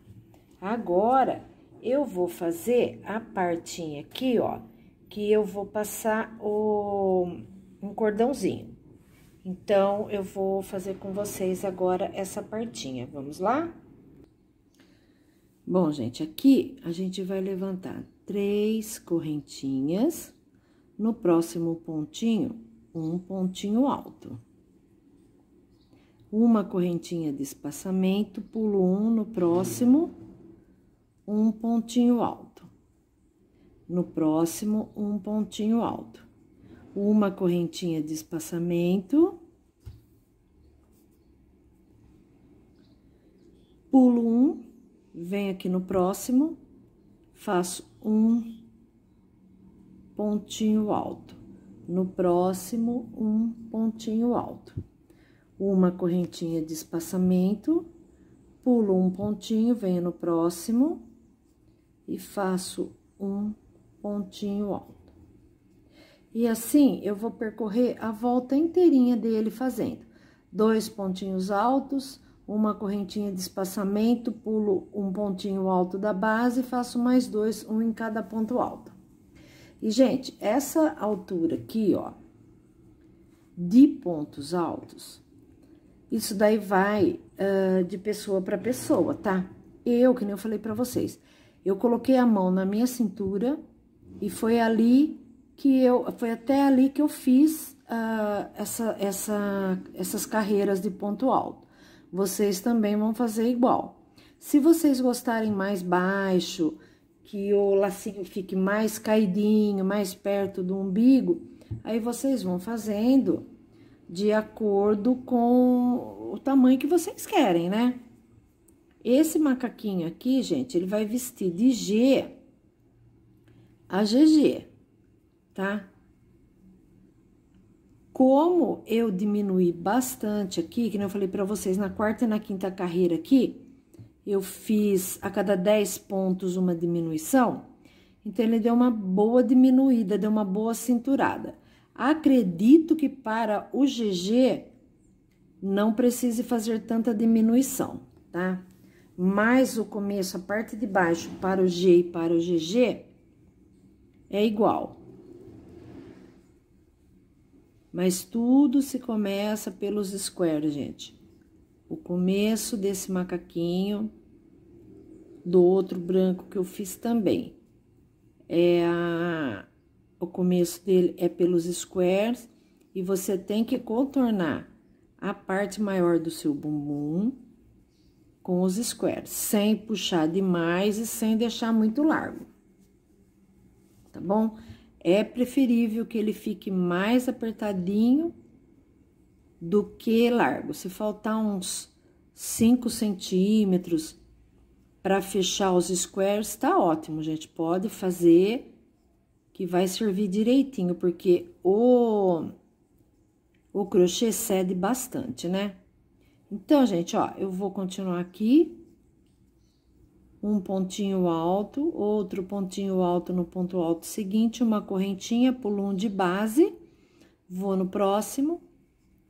Agora, eu vou fazer a partinha aqui, ó, que eu vou passar o, um cordãozinho. Então, eu vou fazer com vocês agora essa partinha. Vamos lá? Bom, gente, aqui a gente vai levantar três correntinhas. No próximo pontinho, um pontinho alto. Uma correntinha de espaçamento, pulo um no próximo um pontinho alto. No próximo, um pontinho alto. Uma correntinha de espaçamento. Pulo um, venho aqui no próximo, faço um pontinho alto. No próximo, um pontinho alto. Uma correntinha de espaçamento, pulo um pontinho, venho no próximo, e faço um pontinho alto. E assim, eu vou percorrer a volta inteirinha dele fazendo dois pontinhos altos, uma correntinha de espaçamento, pulo um pontinho alto da base, faço mais dois, um em cada ponto alto. E, gente, essa altura aqui, ó, de pontos altos, isso daí vai uh, de pessoa para pessoa, tá? Eu, que nem eu falei para vocês, eu coloquei a mão na minha cintura e foi ali que eu, foi até ali que eu fiz uh, essa, essa, essas carreiras de ponto alto. Vocês também vão fazer igual. Se vocês gostarem mais baixo, que o lacinho fique mais caidinho, mais perto do umbigo, aí vocês vão fazendo de acordo com o tamanho que vocês querem, né? Esse macaquinho aqui, gente, ele vai vestir de G a GG, tá? Como eu diminuí bastante aqui, que eu falei para vocês, na quarta e na quinta carreira aqui, eu fiz a cada 10 pontos uma diminuição, então ele deu uma boa diminuída, deu uma boa cinturada. Acredito que para o GG não precise fazer tanta diminuição, tá? mais o começo, a parte de baixo para o G e para o GG, é igual. Mas tudo se começa pelos squares, gente. O começo desse macaquinho, do outro branco que eu fiz também. É a, o começo dele é pelos squares e você tem que contornar a parte maior do seu bumbum com os squares, sem puxar demais e sem deixar muito largo. Tá bom? É preferível que ele fique mais apertadinho do que largo. Se faltar uns 5 centímetros para fechar os squares, tá ótimo, gente. Pode fazer que vai servir direitinho, porque o, o crochê cede bastante, né? Então, gente, ó, eu vou continuar aqui. Um pontinho alto, outro pontinho alto no ponto alto seguinte, uma correntinha, pulo um de base, vou no próximo,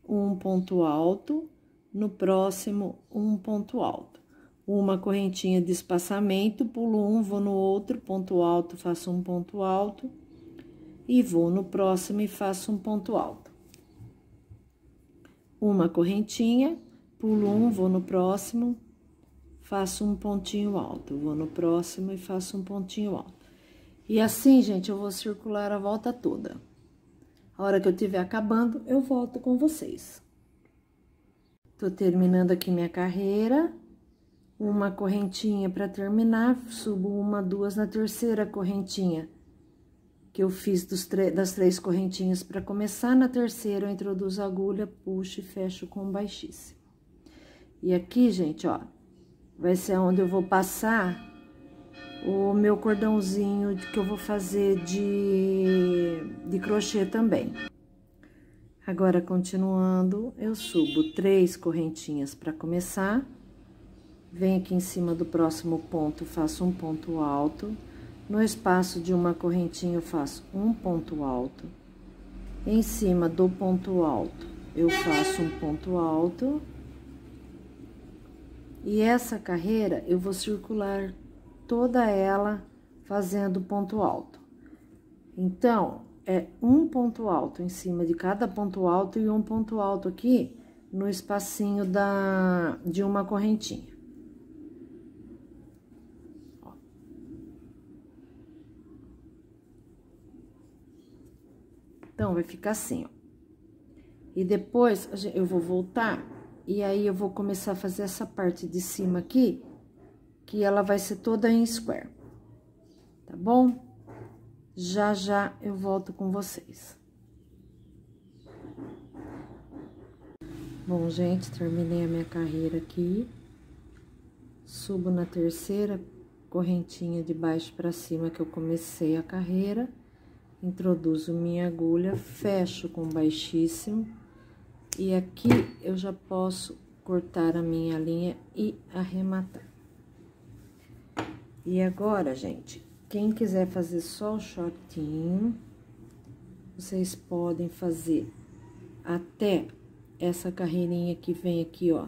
um ponto alto, no próximo, um ponto alto. Uma correntinha de espaçamento, pulo um, vou no outro, ponto alto, faço um ponto alto, e vou no próximo e faço um ponto alto. Uma correntinha, pulo um, vou no próximo, faço um pontinho alto. Vou no próximo e faço um pontinho alto. E assim, gente, eu vou circular a volta toda. A hora que eu estiver acabando, eu volto com vocês. Tô terminando aqui minha carreira. Uma correntinha para terminar, subo uma, duas na terceira correntinha que eu fiz das três correntinhas para começar. Na terceira, eu introduzo a agulha, puxo e fecho com baixíssimo. E aqui, gente, ó, vai ser onde eu vou passar o meu cordãozinho que eu vou fazer de, de crochê também. Agora, continuando, eu subo três correntinhas para começar. Venho aqui em cima do próximo ponto, faço um ponto alto. No espaço de uma correntinha, eu faço um ponto alto. Em cima do ponto alto, eu faço um ponto alto. E essa carreira, eu vou circular toda ela fazendo ponto alto. Então, é um ponto alto em cima de cada ponto alto e um ponto alto aqui no espacinho da, de uma correntinha. Então, vai ficar assim, ó. E depois, eu vou voltar, e aí eu vou começar a fazer essa parte de cima aqui, que ela vai ser toda em square. Tá bom? Já, já eu volto com vocês. Bom, gente, terminei a minha carreira aqui. Subo na terceira correntinha de baixo para cima que eu comecei a carreira introduzo minha agulha, fecho com baixíssimo e aqui eu já posso cortar a minha linha e arrematar. E agora, gente, quem quiser fazer só o shortinho, vocês podem fazer até essa carreirinha que vem aqui, ó,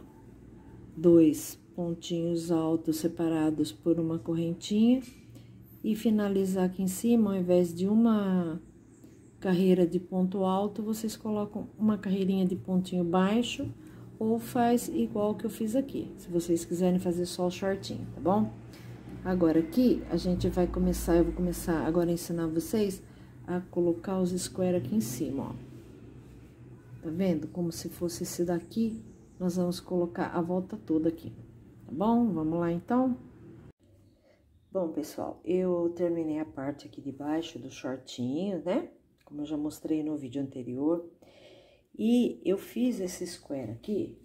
dois pontinhos altos separados por uma correntinha e finalizar aqui em cima, ao invés de uma carreira de ponto alto, vocês colocam uma carreirinha de pontinho baixo ou faz igual que eu fiz aqui, se vocês quiserem fazer só o shortinho, tá bom? Agora, aqui, a gente vai começar, eu vou começar agora a ensinar vocês a colocar os square aqui em cima, ó. Tá vendo? Como se fosse esse daqui, nós vamos colocar a volta toda aqui, tá bom? Vamos lá, então? Bom, pessoal, eu terminei a parte aqui de baixo do shortinho, né? Como eu já mostrei no vídeo anterior. E eu fiz esse square aqui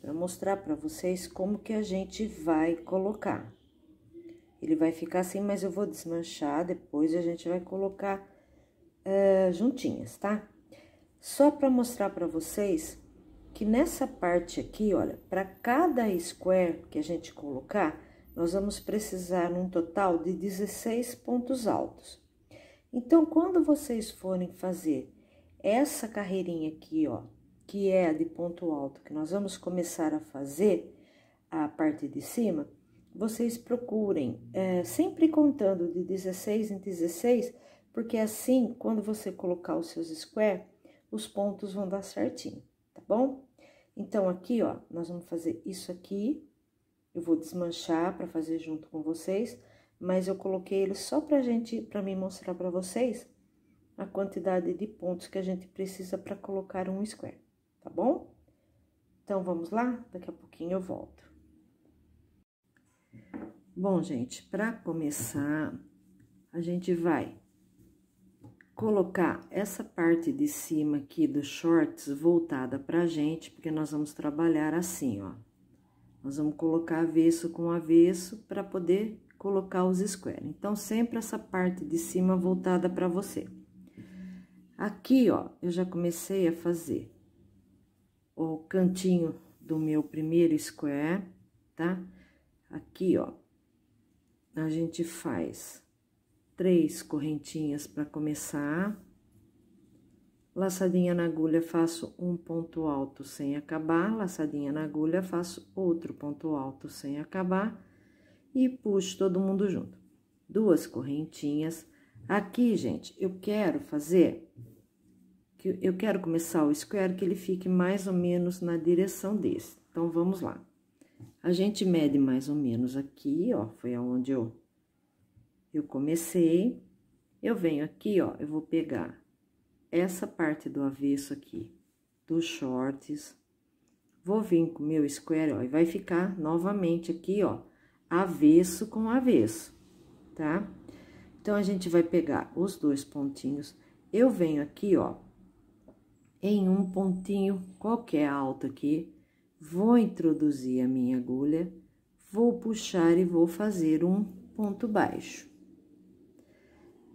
para mostrar para vocês como que a gente vai colocar. Ele vai ficar assim, mas eu vou desmanchar depois e a gente vai colocar uh, juntinhas, tá? Só para mostrar para vocês que nessa parte aqui, olha, para cada square que a gente colocar, nós vamos precisar num total de 16 pontos altos. Então, quando vocês forem fazer essa carreirinha aqui, ó, que é a de ponto alto, que nós vamos começar a fazer a parte de cima, vocês procurem é, sempre contando de 16 em 16, porque assim, quando você colocar os seus square, os pontos vão dar certinho, tá bom? Então, aqui, ó, nós vamos fazer isso aqui, eu vou desmanchar para fazer junto com vocês, mas eu coloquei ele só pra gente, para mim mostrar para vocês a quantidade de pontos que a gente precisa para colocar um square, tá bom? Então, vamos lá? Daqui a pouquinho eu volto. Bom, gente, para começar, a gente vai colocar essa parte de cima aqui dos shorts voltada pra gente, porque nós vamos trabalhar assim, ó. Nós vamos colocar avesso com avesso para poder colocar os square. Então, sempre essa parte de cima voltada para você. Aqui, ó, eu já comecei a fazer o cantinho do meu primeiro square, tá? Aqui, ó, a gente faz três correntinhas para começar. Laçadinha na agulha, faço um ponto alto sem acabar, laçadinha na agulha, faço outro ponto alto sem acabar e puxo todo mundo junto. Duas correntinhas. Aqui, gente, eu quero fazer, eu quero começar o square que ele fique mais ou menos na direção desse. Então, vamos lá. A gente mede mais ou menos aqui, ó, foi aonde eu, eu comecei. Eu venho aqui, ó, eu vou pegar essa parte do avesso aqui, dos shorts. Vou vir com o meu square, ó, e vai ficar novamente aqui, ó, avesso com avesso, tá? Então, a gente vai pegar os dois pontinhos. Eu venho aqui, ó, em um pontinho qualquer alto aqui, vou introduzir a minha agulha, vou puxar e vou fazer um ponto baixo.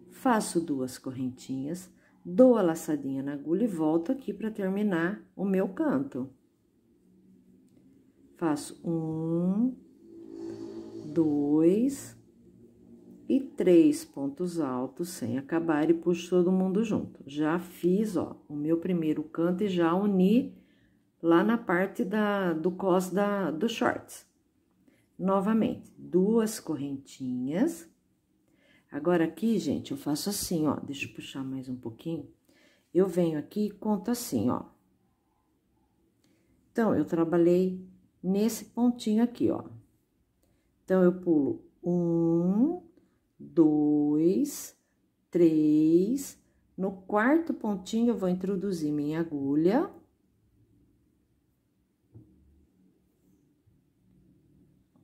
Faço duas correntinhas, dou a laçadinha na agulha e volto aqui para terminar o meu canto. Faço um, dois e três pontos altos sem acabar e puxo todo mundo junto. Já fiz, ó, o meu primeiro canto e já uni lá na parte da, do cos da, do shorts. Novamente, duas correntinhas. Agora, aqui, gente, eu faço assim, ó, deixa eu puxar mais um pouquinho. Eu venho aqui e conto assim, ó. Então, eu trabalhei nesse pontinho aqui, ó. Então, eu pulo um, dois, três. No quarto pontinho, eu vou introduzir minha agulha.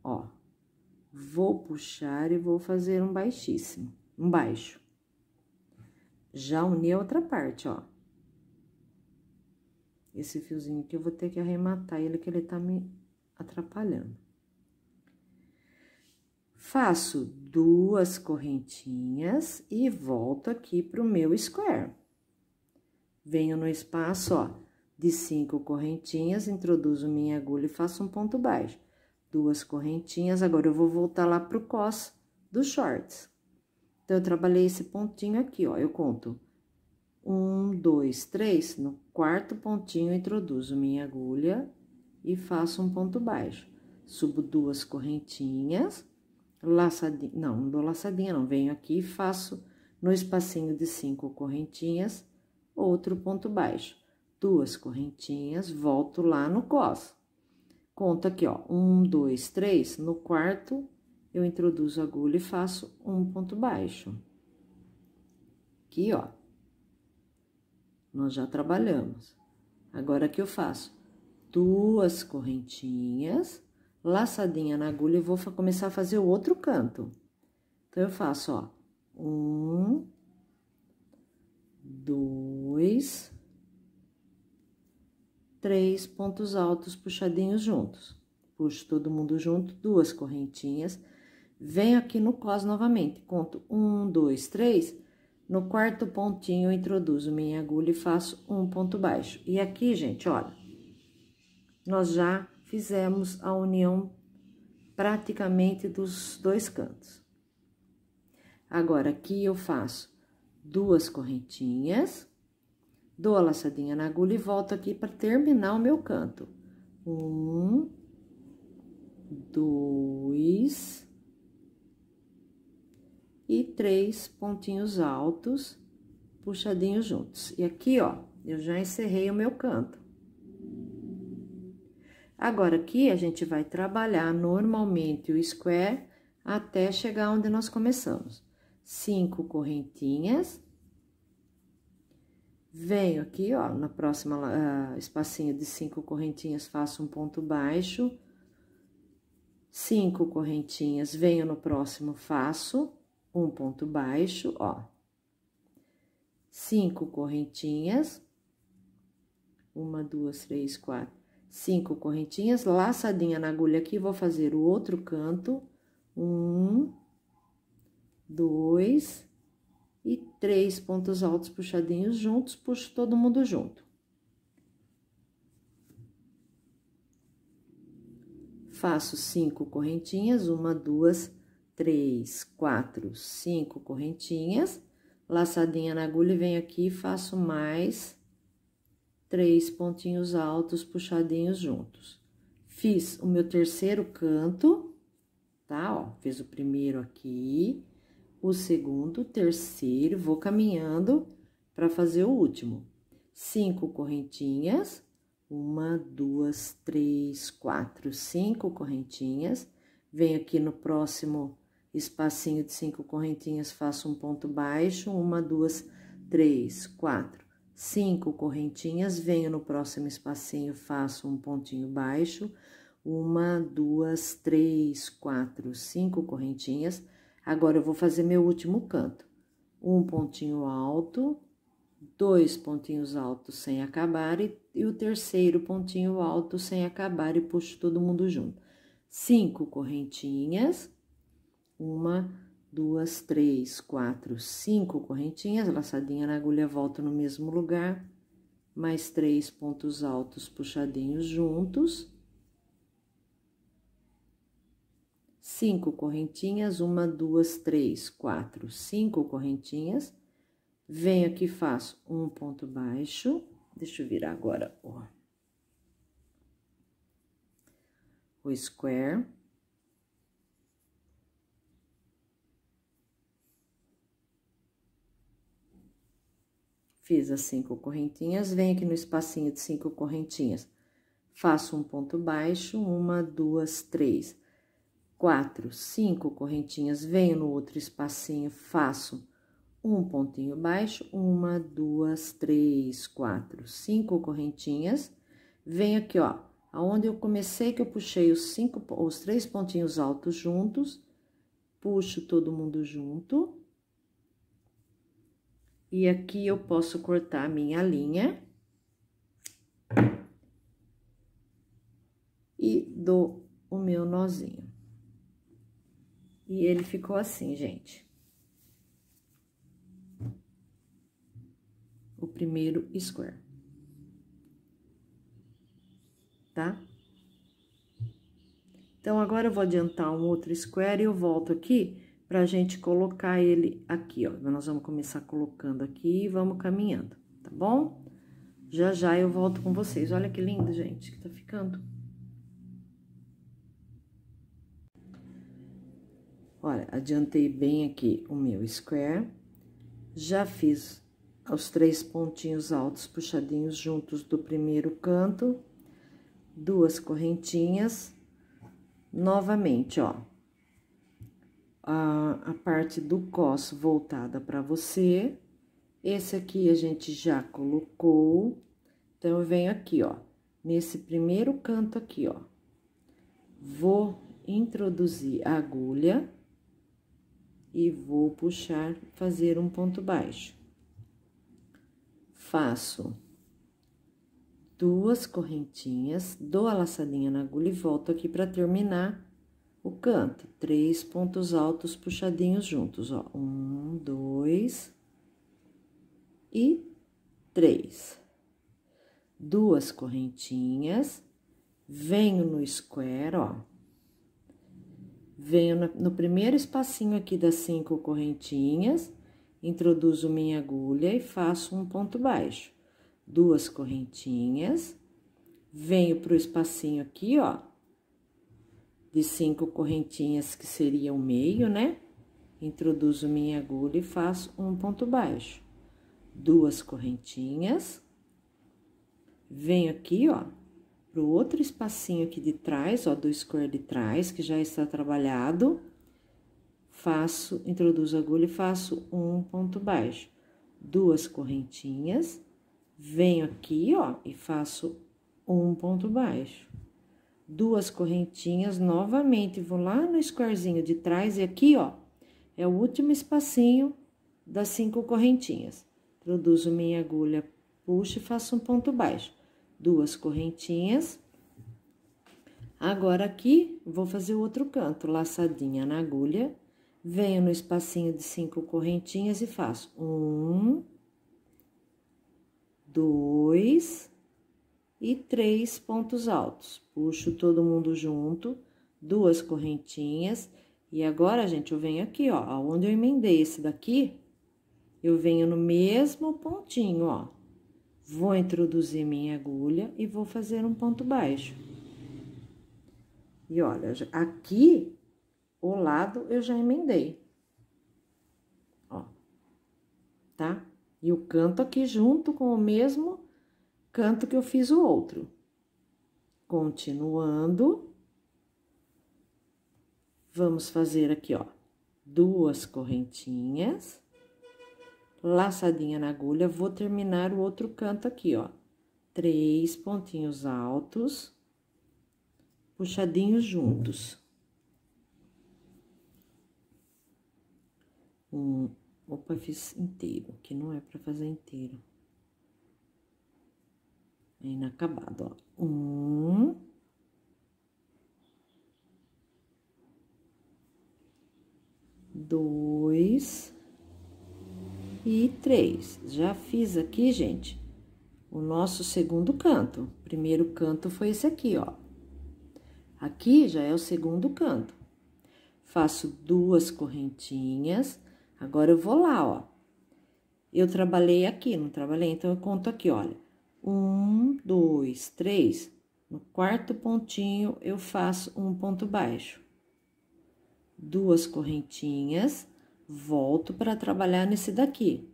Ó, vou puxar e vou fazer um baixíssimo, um baixo. Já uni a outra parte, ó. Esse fiozinho aqui eu vou ter que arrematar ele, que ele tá me atrapalhando. Faço duas correntinhas e volto aqui pro meu square. Venho no espaço, ó, de cinco correntinhas, introduzo minha agulha e faço um ponto baixo. Duas correntinhas, agora eu vou voltar lá pro cos dos shorts. Então, eu trabalhei esse pontinho aqui, ó, eu conto um, dois, três, no quarto pontinho, introduzo minha agulha e faço um ponto baixo. Subo duas correntinhas, laçadinha, não, não dou laçadinha, não, venho aqui e faço no espacinho de cinco correntinhas, outro ponto baixo. Duas correntinhas, volto lá no cos. Conto aqui, ó, um, dois, três, no quarto, eu introduzo a agulha e faço um ponto baixo. Aqui, ó. Nós já trabalhamos. Agora, que eu faço? Duas correntinhas, laçadinha na agulha e vou começar a fazer o outro canto. Então, eu faço, ó, um, dois, três pontos altos puxadinhos juntos. Puxo todo mundo junto, duas correntinhas. Venho aqui no cos novamente, conto um, dois, três. No quarto pontinho, eu introduzo minha agulha e faço um ponto baixo. E aqui, gente, olha, nós já fizemos a união praticamente dos dois cantos. Agora, aqui eu faço duas correntinhas, dou a laçadinha na agulha e volto aqui para terminar o meu canto. Um, dois e três pontinhos altos puxadinhos juntos. E aqui, ó, eu já encerrei o meu canto. Agora, aqui a gente vai trabalhar normalmente o square até chegar onde nós começamos. Cinco correntinhas. Venho aqui, ó, na próxima uh, espacinho de cinco correntinhas, faço um ponto baixo. Cinco correntinhas, venho no próximo, faço um ponto baixo, ó. Cinco correntinhas. Uma, duas, três, quatro cinco correntinhas, laçadinha na agulha aqui, vou fazer o outro canto, um, dois e três pontos altos puxadinhos juntos, puxo todo mundo junto. Faço cinco correntinhas, uma, duas, três, quatro, cinco correntinhas, laçadinha na agulha e venho aqui e faço mais três pontinhos altos puxadinhos juntos. Fiz o meu terceiro canto, tá? Ó, fiz o primeiro aqui, o segundo, terceiro, vou caminhando para fazer o último. Cinco correntinhas, uma, duas, três, quatro, cinco correntinhas. Venho aqui no próximo espacinho de cinco correntinhas, faço um ponto baixo, uma, duas, três, quatro, cinco correntinhas. Venho no próximo espacinho, faço um pontinho baixo, uma, duas, três, quatro, cinco correntinhas. Agora, eu vou fazer meu último canto. Um pontinho alto, dois pontinhos altos sem acabar e, e, o terceiro pontinho alto sem acabar e puxo todo mundo junto. Cinco correntinhas, uma, duas, três, quatro, cinco correntinhas, laçadinha na agulha, volto no mesmo lugar, mais três pontos altos puxadinhos juntos. Cinco correntinhas, uma, duas, três, quatro, cinco correntinhas Venho aqui, faço um ponto baixo. Deixa eu virar agora, ó. O square. Fiz as cinco correntinhas, venho aqui no espacinho de cinco correntinhas. Faço um ponto baixo, uma, duas, três, quatro, cinco correntinhas, venho no outro espacinho, faço um pontinho baixo, uma, duas, três, quatro, cinco correntinhas. Venho aqui, ó, aonde eu comecei que eu puxei os cinco, os três pontinhos altos juntos, puxo todo mundo junto. E aqui eu posso cortar a minha linha. E dou o meu nozinho. E ele ficou assim, gente. o primeiro square. Tá? Então, agora eu vou adiantar um outro square e eu volto aqui pra gente colocar ele aqui, ó. Nós vamos começar colocando aqui e vamos caminhando, tá bom? Já já eu volto com vocês. Olha que lindo, gente, que tá ficando. Olha, adiantei bem aqui o meu square. Já fiz aos três pontinhos altos puxadinhos juntos do primeiro canto, duas correntinhas, novamente, ó, a, a parte do cos voltada para você, esse aqui a gente já colocou, então, eu venho aqui, ó, nesse primeiro canto aqui, ó, vou introduzir a agulha e vou puxar, fazer um ponto baixo. Faço duas correntinhas, dou a laçadinha na agulha e volto aqui para terminar o canto. Três pontos altos puxadinhos juntos, ó. Um, dois e três. Duas correntinhas, venho no square, ó. Venho no, primeiro espacinho aqui das cinco correntinhas introduzo minha agulha e faço um ponto baixo. Duas correntinhas, venho pro espacinho aqui, ó, de cinco correntinhas, que seria o meio, né? Introduzo minha agulha e faço um ponto baixo. Duas correntinhas, venho aqui, ó, pro outro espacinho aqui de trás, ó, do square de trás, que já está trabalhado. Faço, introduzo a agulha e faço um ponto baixo, duas correntinhas, venho aqui, ó, e faço um ponto baixo, duas correntinhas, novamente, vou lá no squarezinho de trás e aqui, ó, é o último espacinho das cinco correntinhas. Introduzo minha agulha, puxo e faço um ponto baixo, duas correntinhas. Agora, aqui, vou fazer o outro canto, laçadinha na agulha, venho no espacinho de cinco correntinhas e faço um, dois e três pontos altos. Puxo todo mundo junto, duas correntinhas. E agora, gente, eu venho aqui, ó, aonde eu emendei esse daqui, eu venho no mesmo pontinho, ó. Vou introduzir minha agulha e vou fazer um ponto baixo. E olha, aqui o lado eu já emendei. Ó, tá? E o canto aqui junto com o mesmo canto que eu fiz o outro. Continuando, vamos fazer aqui, ó, duas correntinhas, laçadinha na agulha, vou terminar o outro canto aqui, ó, três pontinhos altos, puxadinhos juntos. Um, opa, fiz inteiro, que não é pra fazer inteiro. É inacabado, ó. Um. Dois. E três. Já fiz aqui, gente, o nosso segundo canto. Primeiro canto foi esse aqui, ó. Aqui já é o segundo canto. Faço duas correntinhas. Agora, eu vou lá, ó. Eu trabalhei aqui, não trabalhei? Então, eu conto aqui, olha. Um, dois, três. No quarto pontinho, eu faço um ponto baixo. Duas correntinhas, volto para trabalhar nesse daqui.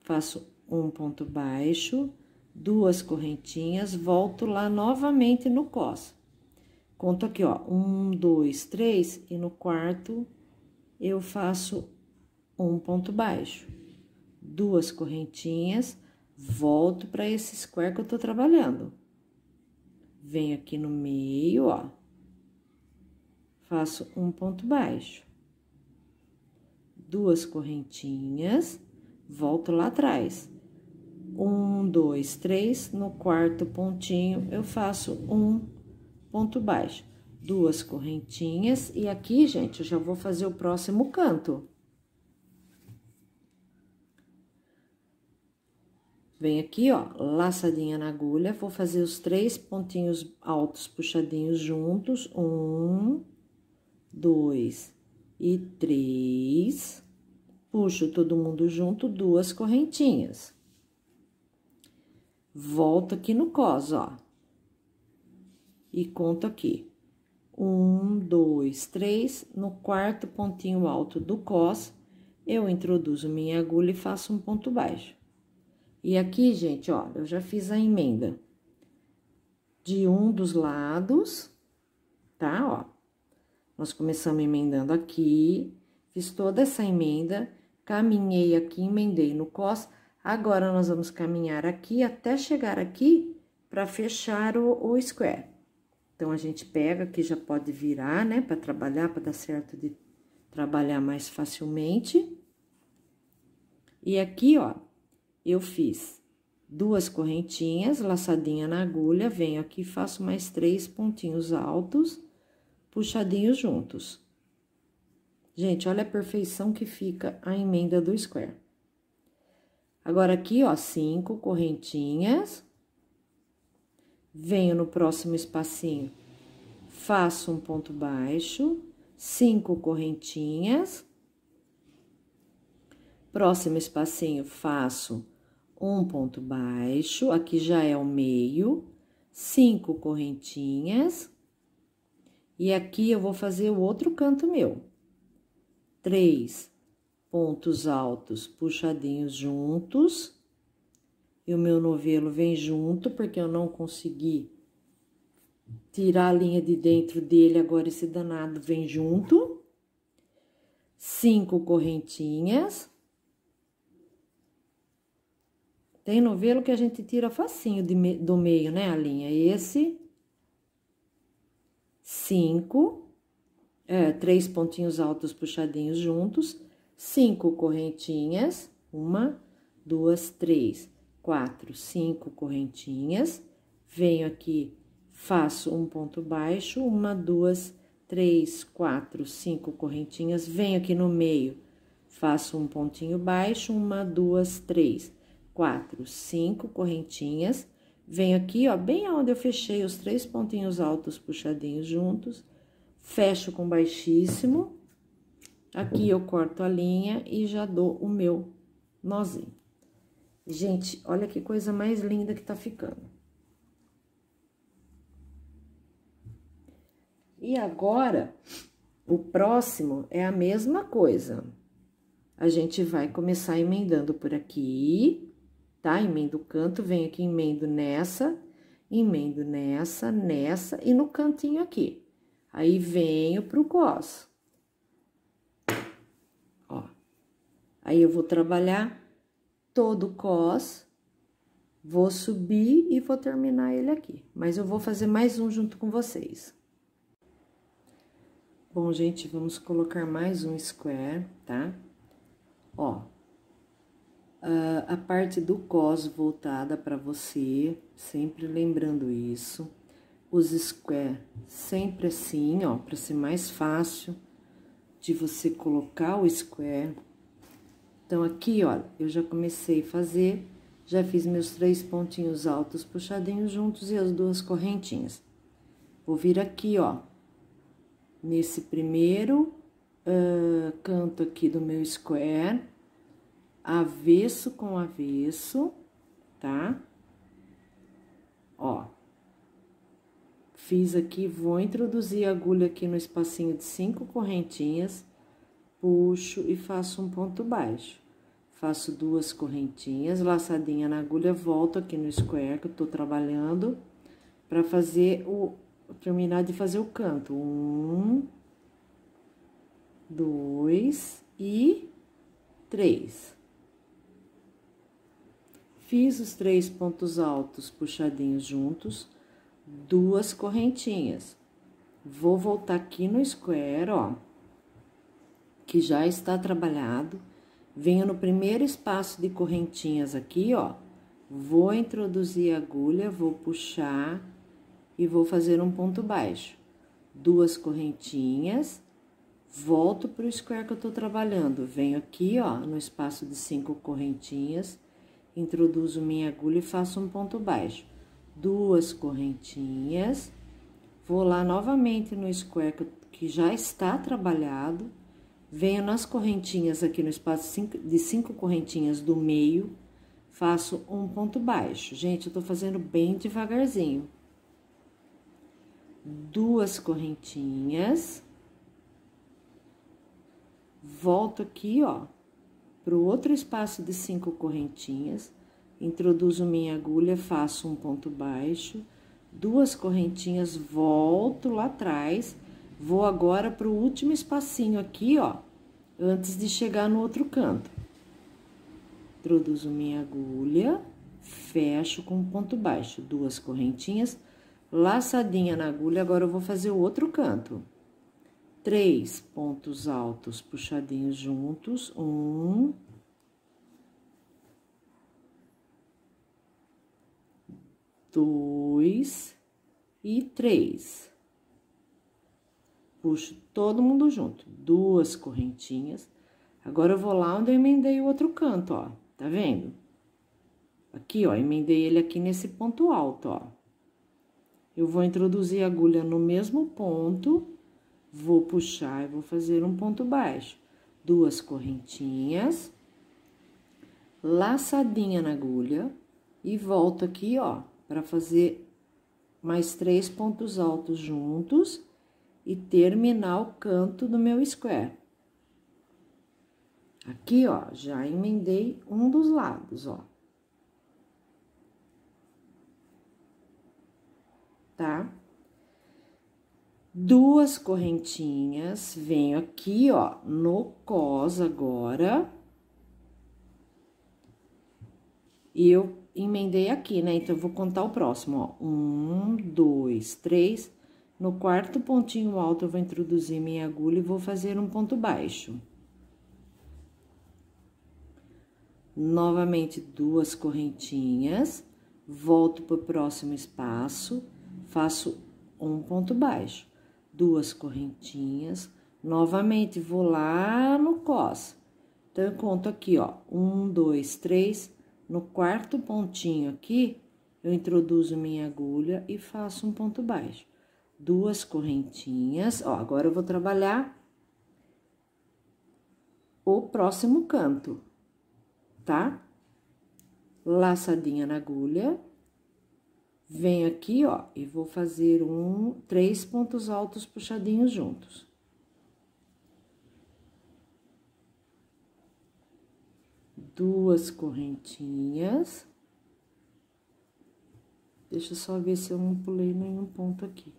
Faço um ponto baixo, duas correntinhas, volto lá novamente no cos. Conto aqui, ó, um, dois, três, e no quarto eu faço um ponto baixo, duas correntinhas, volto para esse square que eu tô trabalhando. Venho aqui no meio, ó. Faço um ponto baixo. Duas correntinhas, volto lá atrás. Um, dois, três, no quarto pontinho eu faço um ponto baixo. Duas correntinhas, e aqui, gente, eu já vou fazer o próximo canto. Vem aqui, ó, laçadinha na agulha, vou fazer os três pontinhos altos puxadinhos juntos. Um, dois e três. Puxo todo mundo junto, duas correntinhas. Volto aqui no cos, ó. E conto aqui. Um, dois, três. No quarto pontinho alto do cos, eu introduzo minha agulha e faço um ponto baixo. E aqui, gente, ó, eu já fiz a emenda de um dos lados, tá? Ó, nós começamos emendando aqui, fiz toda essa emenda, caminhei aqui, emendei no cos. Agora, nós vamos caminhar aqui até chegar aqui para fechar o, o square. Então, a gente pega aqui, já pode virar, né, para trabalhar, para dar certo de trabalhar mais facilmente. E aqui, ó, eu fiz duas correntinhas, laçadinha na agulha, venho aqui faço mais três pontinhos altos, puxadinhos juntos. Gente, olha a perfeição que fica a emenda do square. Agora, aqui, ó, cinco correntinhas. Venho no próximo espacinho, faço um ponto baixo, cinco correntinhas. Próximo espacinho, faço um ponto baixo, aqui já é o meio, cinco correntinhas, e aqui eu vou fazer o outro canto meu. Três pontos altos puxadinhos juntos, e o meu novelo vem junto, porque eu não consegui tirar a linha de dentro dele, agora esse danado vem junto. Cinco correntinhas. Tem novelo que a gente tira facinho de, do meio, né, a linha. Esse, cinco, é, três pontinhos altos puxadinhos juntos, cinco correntinhas, uma, duas, três, quatro, cinco correntinhas. Venho aqui, faço um ponto baixo, uma, duas, três, quatro, cinco correntinhas. Venho aqui no meio, faço um pontinho baixo, uma, duas, três quatro, cinco correntinhas. Venho aqui, ó, bem onde eu fechei os três pontinhos altos puxadinhos juntos, fecho com baixíssimo. Aqui eu corto a linha e já dou o meu nozinho. Gente, olha que coisa mais linda que tá ficando. E agora, o próximo é a mesma coisa. A gente vai começar emendando por aqui, tá? Emendo o canto, venho aqui, emendo nessa, emendo nessa, nessa e no cantinho aqui. Aí, venho pro cos. Ó. Aí, eu vou trabalhar todo o cos, vou subir e vou terminar ele aqui. Mas eu vou fazer mais um junto com vocês. Bom, gente, vamos colocar mais um square, tá? Ó, Uh, a parte do cos voltada para você, sempre lembrando isso. Os square sempre assim, ó, para ser mais fácil de você colocar o square. Então, aqui, ó, eu já comecei a fazer, já fiz meus três pontinhos altos puxadinhos juntos e as duas correntinhas. Vou vir aqui, ó, nesse primeiro uh, canto aqui do meu square avesso com avesso, tá? Ó. Fiz aqui, vou introduzir a agulha aqui no espacinho de cinco correntinhas, puxo e faço um ponto baixo. Faço duas correntinhas, laçadinha na agulha, volto aqui no square que eu tô trabalhando, para fazer o... terminar de fazer o canto. Um, dois e três. Fiz os três pontos altos puxadinhos juntos, duas correntinhas. Vou voltar aqui no square, ó, que já está trabalhado. Venho no primeiro espaço de correntinhas aqui, ó. Vou introduzir a agulha, vou puxar e vou fazer um ponto baixo. Duas correntinhas, volto para o square que eu tô trabalhando. Venho aqui, ó, no espaço de cinco correntinhas introduzo minha agulha e faço um ponto baixo. Duas correntinhas, vou lá novamente no square que já está trabalhado, venho nas correntinhas aqui no espaço de cinco correntinhas do meio, faço um ponto baixo. Gente, eu tô fazendo bem devagarzinho. Duas correntinhas, volto aqui, ó para o outro espaço de cinco correntinhas, introduzo minha agulha, faço um ponto baixo, duas correntinhas, volto lá atrás, vou agora para o último espacinho aqui, ó, antes de chegar no outro canto. Introduzo minha agulha, fecho com um ponto baixo, duas correntinhas, laçadinha na agulha, agora eu vou fazer o outro canto três pontos altos puxadinhos juntos, um, dois e três. Puxo todo mundo junto, duas correntinhas. Agora, eu vou lá onde eu emendei o outro canto, ó, tá vendo? Aqui, ó, emendei ele aqui nesse ponto alto, ó. Eu vou introduzir a agulha no mesmo ponto Vou puxar e vou fazer um ponto baixo. Duas correntinhas, laçadinha na agulha e volto aqui, ó, para fazer mais três pontos altos juntos e terminar o canto do meu square. Aqui, ó, já emendei um dos lados, ó. Tá? Duas correntinhas, venho aqui, ó, no cos agora. E eu emendei aqui, né? Então, eu vou contar o próximo, ó. Um, dois, três. No quarto pontinho alto, eu vou introduzir minha agulha e vou fazer um ponto baixo. Novamente, duas correntinhas. Volto pro próximo espaço, faço um ponto baixo duas correntinhas, novamente vou lá no cos. Então, eu conto aqui, ó, um, dois, três, no quarto pontinho aqui, eu introduzo minha agulha e faço um ponto baixo. Duas correntinhas, ó, agora eu vou trabalhar o próximo canto, tá? Laçadinha na agulha Venho aqui, ó, e vou fazer um, três pontos altos puxadinhos juntos. Duas correntinhas. Deixa eu só ver se eu não pulei nenhum ponto aqui.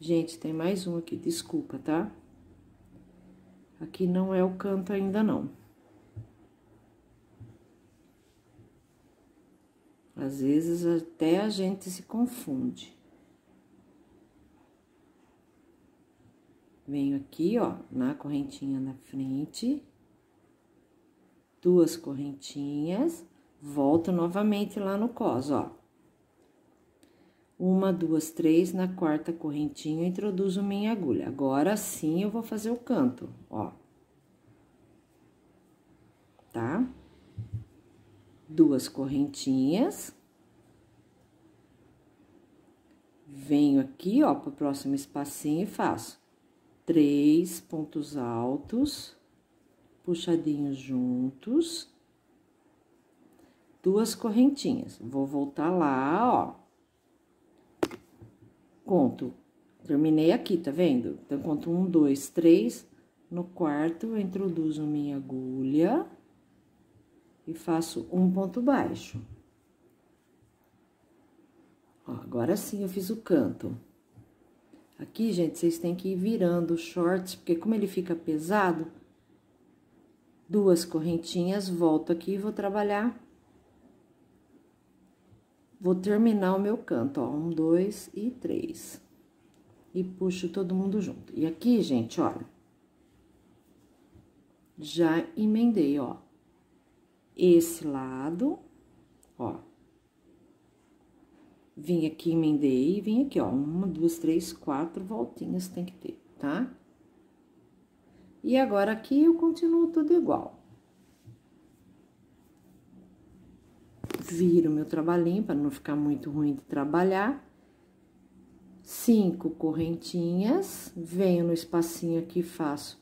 Gente, tem mais um aqui, desculpa, tá? Aqui não é o canto ainda, não. Às vezes até a gente se confunde. Venho aqui, ó, na correntinha na frente, duas correntinhas, volto novamente lá no cos, ó. Uma, duas, três, na quarta correntinha, introduzo minha agulha. Agora sim eu vou fazer o canto, ó. Tá? Duas correntinhas. Venho aqui, ó, pro próximo espacinho e faço três pontos altos, puxadinhos juntos, duas correntinhas. Vou voltar lá, ó. Conto, terminei aqui, tá vendo? Então, conto um, dois, três. No quarto, eu introduzo minha agulha e faço um ponto baixo. Ó, agora sim, eu fiz o canto. Aqui, gente, vocês têm que ir virando os shorts, porque como ele fica pesado, duas correntinhas, volto aqui e vou trabalhar. Vou terminar o meu canto, ó, um, dois e três. E puxo todo mundo junto. E aqui, gente, olha, já emendei, ó, esse lado, ó, Vim aqui, emendei, e vim aqui, ó, uma, duas, três, quatro voltinhas tem que ter, tá? E agora aqui eu continuo tudo igual. Viro meu trabalhinho para não ficar muito ruim de trabalhar. Cinco correntinhas, venho no espacinho aqui, faço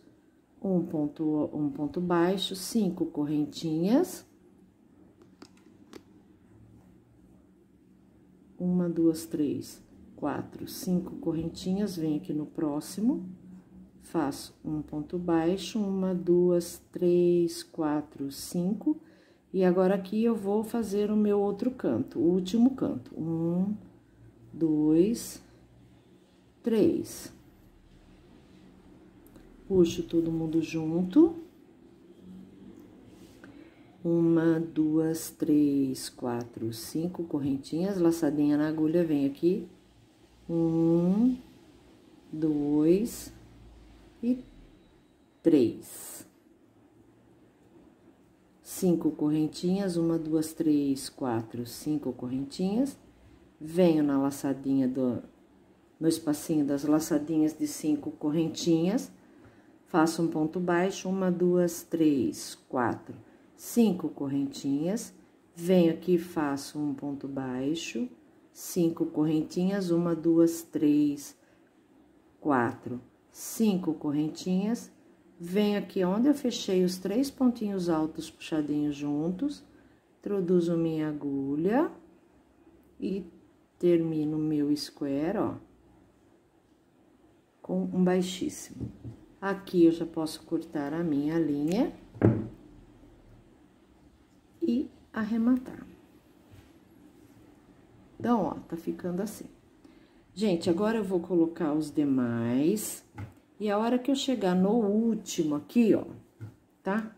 um ponto, um ponto baixo, cinco correntinhas. uma, duas, três, quatro, cinco correntinhas, venho aqui no próximo, faço um ponto baixo, uma, duas, três, quatro, cinco, e agora aqui eu vou fazer o meu outro canto, o último canto. Um, dois, três. Puxo todo mundo junto uma, duas, três, quatro, cinco correntinhas, laçadinha na agulha, vem aqui. Um, dois e três. Cinco correntinhas, uma, duas, três, quatro, cinco correntinhas. Venho na laçadinha do, no espacinho das laçadinhas de cinco correntinhas. Faço um ponto baixo, uma, duas, três, quatro cinco correntinhas, venho aqui, faço um ponto baixo, cinco correntinhas, uma, duas, três, quatro, cinco correntinhas, venho aqui onde eu fechei os três pontinhos altos puxadinhos juntos, introduzo minha agulha e termino meu square, ó, com um baixíssimo. Aqui eu já posso cortar a minha linha e arrematar. Então, ó, tá ficando assim. Gente, agora eu vou colocar os demais. E a hora que eu chegar no último aqui, ó, tá?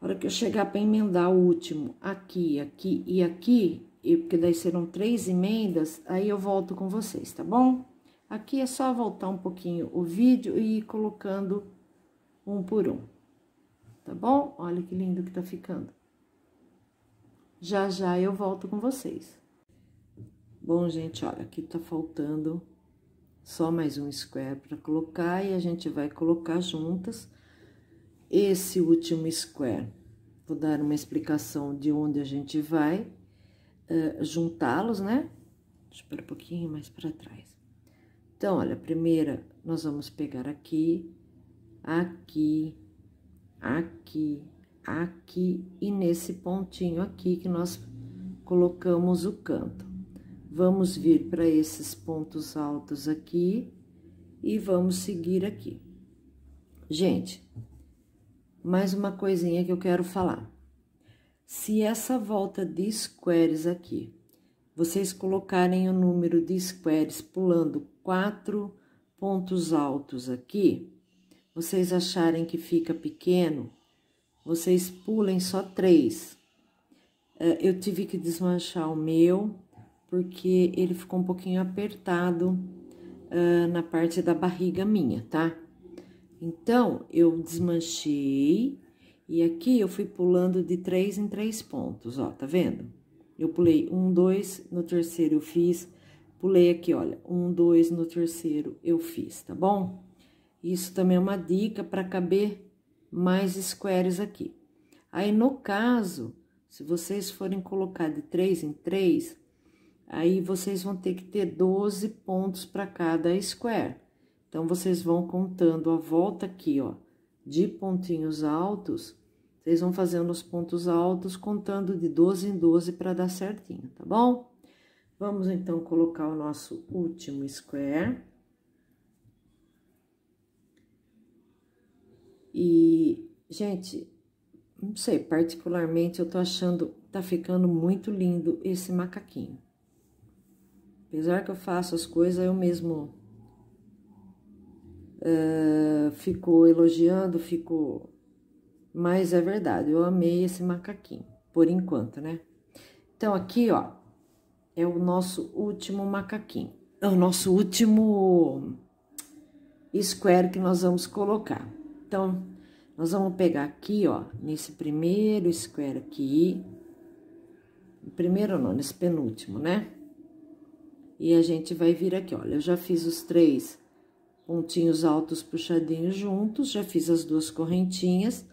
A hora que eu chegar para emendar o último aqui, aqui e aqui, e porque daí serão três emendas, aí eu volto com vocês, tá bom? Aqui é só voltar um pouquinho o vídeo e ir colocando um por um tá bom? Olha que lindo que tá ficando. Já já eu volto com vocês. Bom, gente, olha, aqui tá faltando só mais um square para colocar e a gente vai colocar juntas esse último square. Vou dar uma explicação de onde a gente vai uh, juntá-los, né? Deixa eu pôr um pouquinho mais para trás. Então, olha, primeira, nós vamos pegar aqui, aqui, aqui, aqui e nesse pontinho aqui que nós colocamos o canto. Vamos vir para esses pontos altos aqui e vamos seguir aqui. Gente, mais uma coisinha que eu quero falar. Se essa volta de squares aqui, vocês colocarem o número de squares pulando quatro pontos altos aqui, vocês acharem que fica pequeno, vocês pulem só três. É, eu tive que desmanchar o meu, porque ele ficou um pouquinho apertado uh, na parte da barriga minha, tá? Então, eu desmanchei e aqui eu fui pulando de três em três pontos, ó, tá vendo? Eu pulei um, dois, no terceiro eu fiz, pulei aqui, olha, um, dois, no terceiro eu fiz, tá bom? Isso também é uma dica para caber mais squares aqui. Aí, no caso, se vocês forem colocar de três em três, aí vocês vão ter que ter 12 pontos para cada square. Então, vocês vão contando a volta aqui, ó, de pontinhos altos, vocês vão fazendo os pontos altos, contando de 12 em 12 para dar certinho, tá bom? Vamos, então, colocar o nosso último square. E, gente, não sei, particularmente eu tô achando, tá ficando muito lindo esse macaquinho. Apesar que eu faço as coisas, eu mesmo uh, fico elogiando, fico... Mas é verdade, eu amei esse macaquinho, por enquanto, né? Então, aqui, ó, é o nosso último macaquinho. É o nosso último square que nós vamos colocar. Então, nós vamos pegar aqui, ó, nesse primeiro square aqui. Primeiro não, nesse penúltimo, né? E a gente vai vir aqui, olha, eu já fiz os três pontinhos altos puxadinhos juntos, já fiz as duas correntinhas.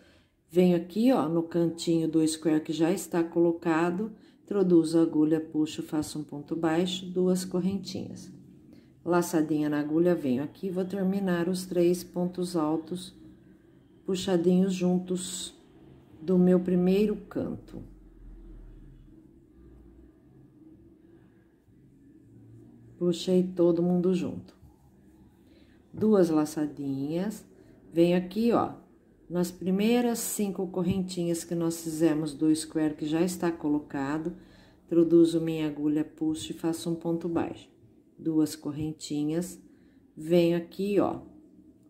Venho aqui, ó, no cantinho do square que já está colocado, introduzo a agulha, puxo, faço um ponto baixo, duas correntinhas. Laçadinha na agulha, venho aqui, vou terminar os três pontos altos puxadinhos juntos do meu primeiro canto. puxei todo mundo junto. Duas laçadinhas, venho aqui, ó, nas primeiras cinco correntinhas que nós fizemos do square que já está colocado, introduzo minha agulha, puxo e faço um ponto baixo. Duas correntinhas, venho aqui, ó,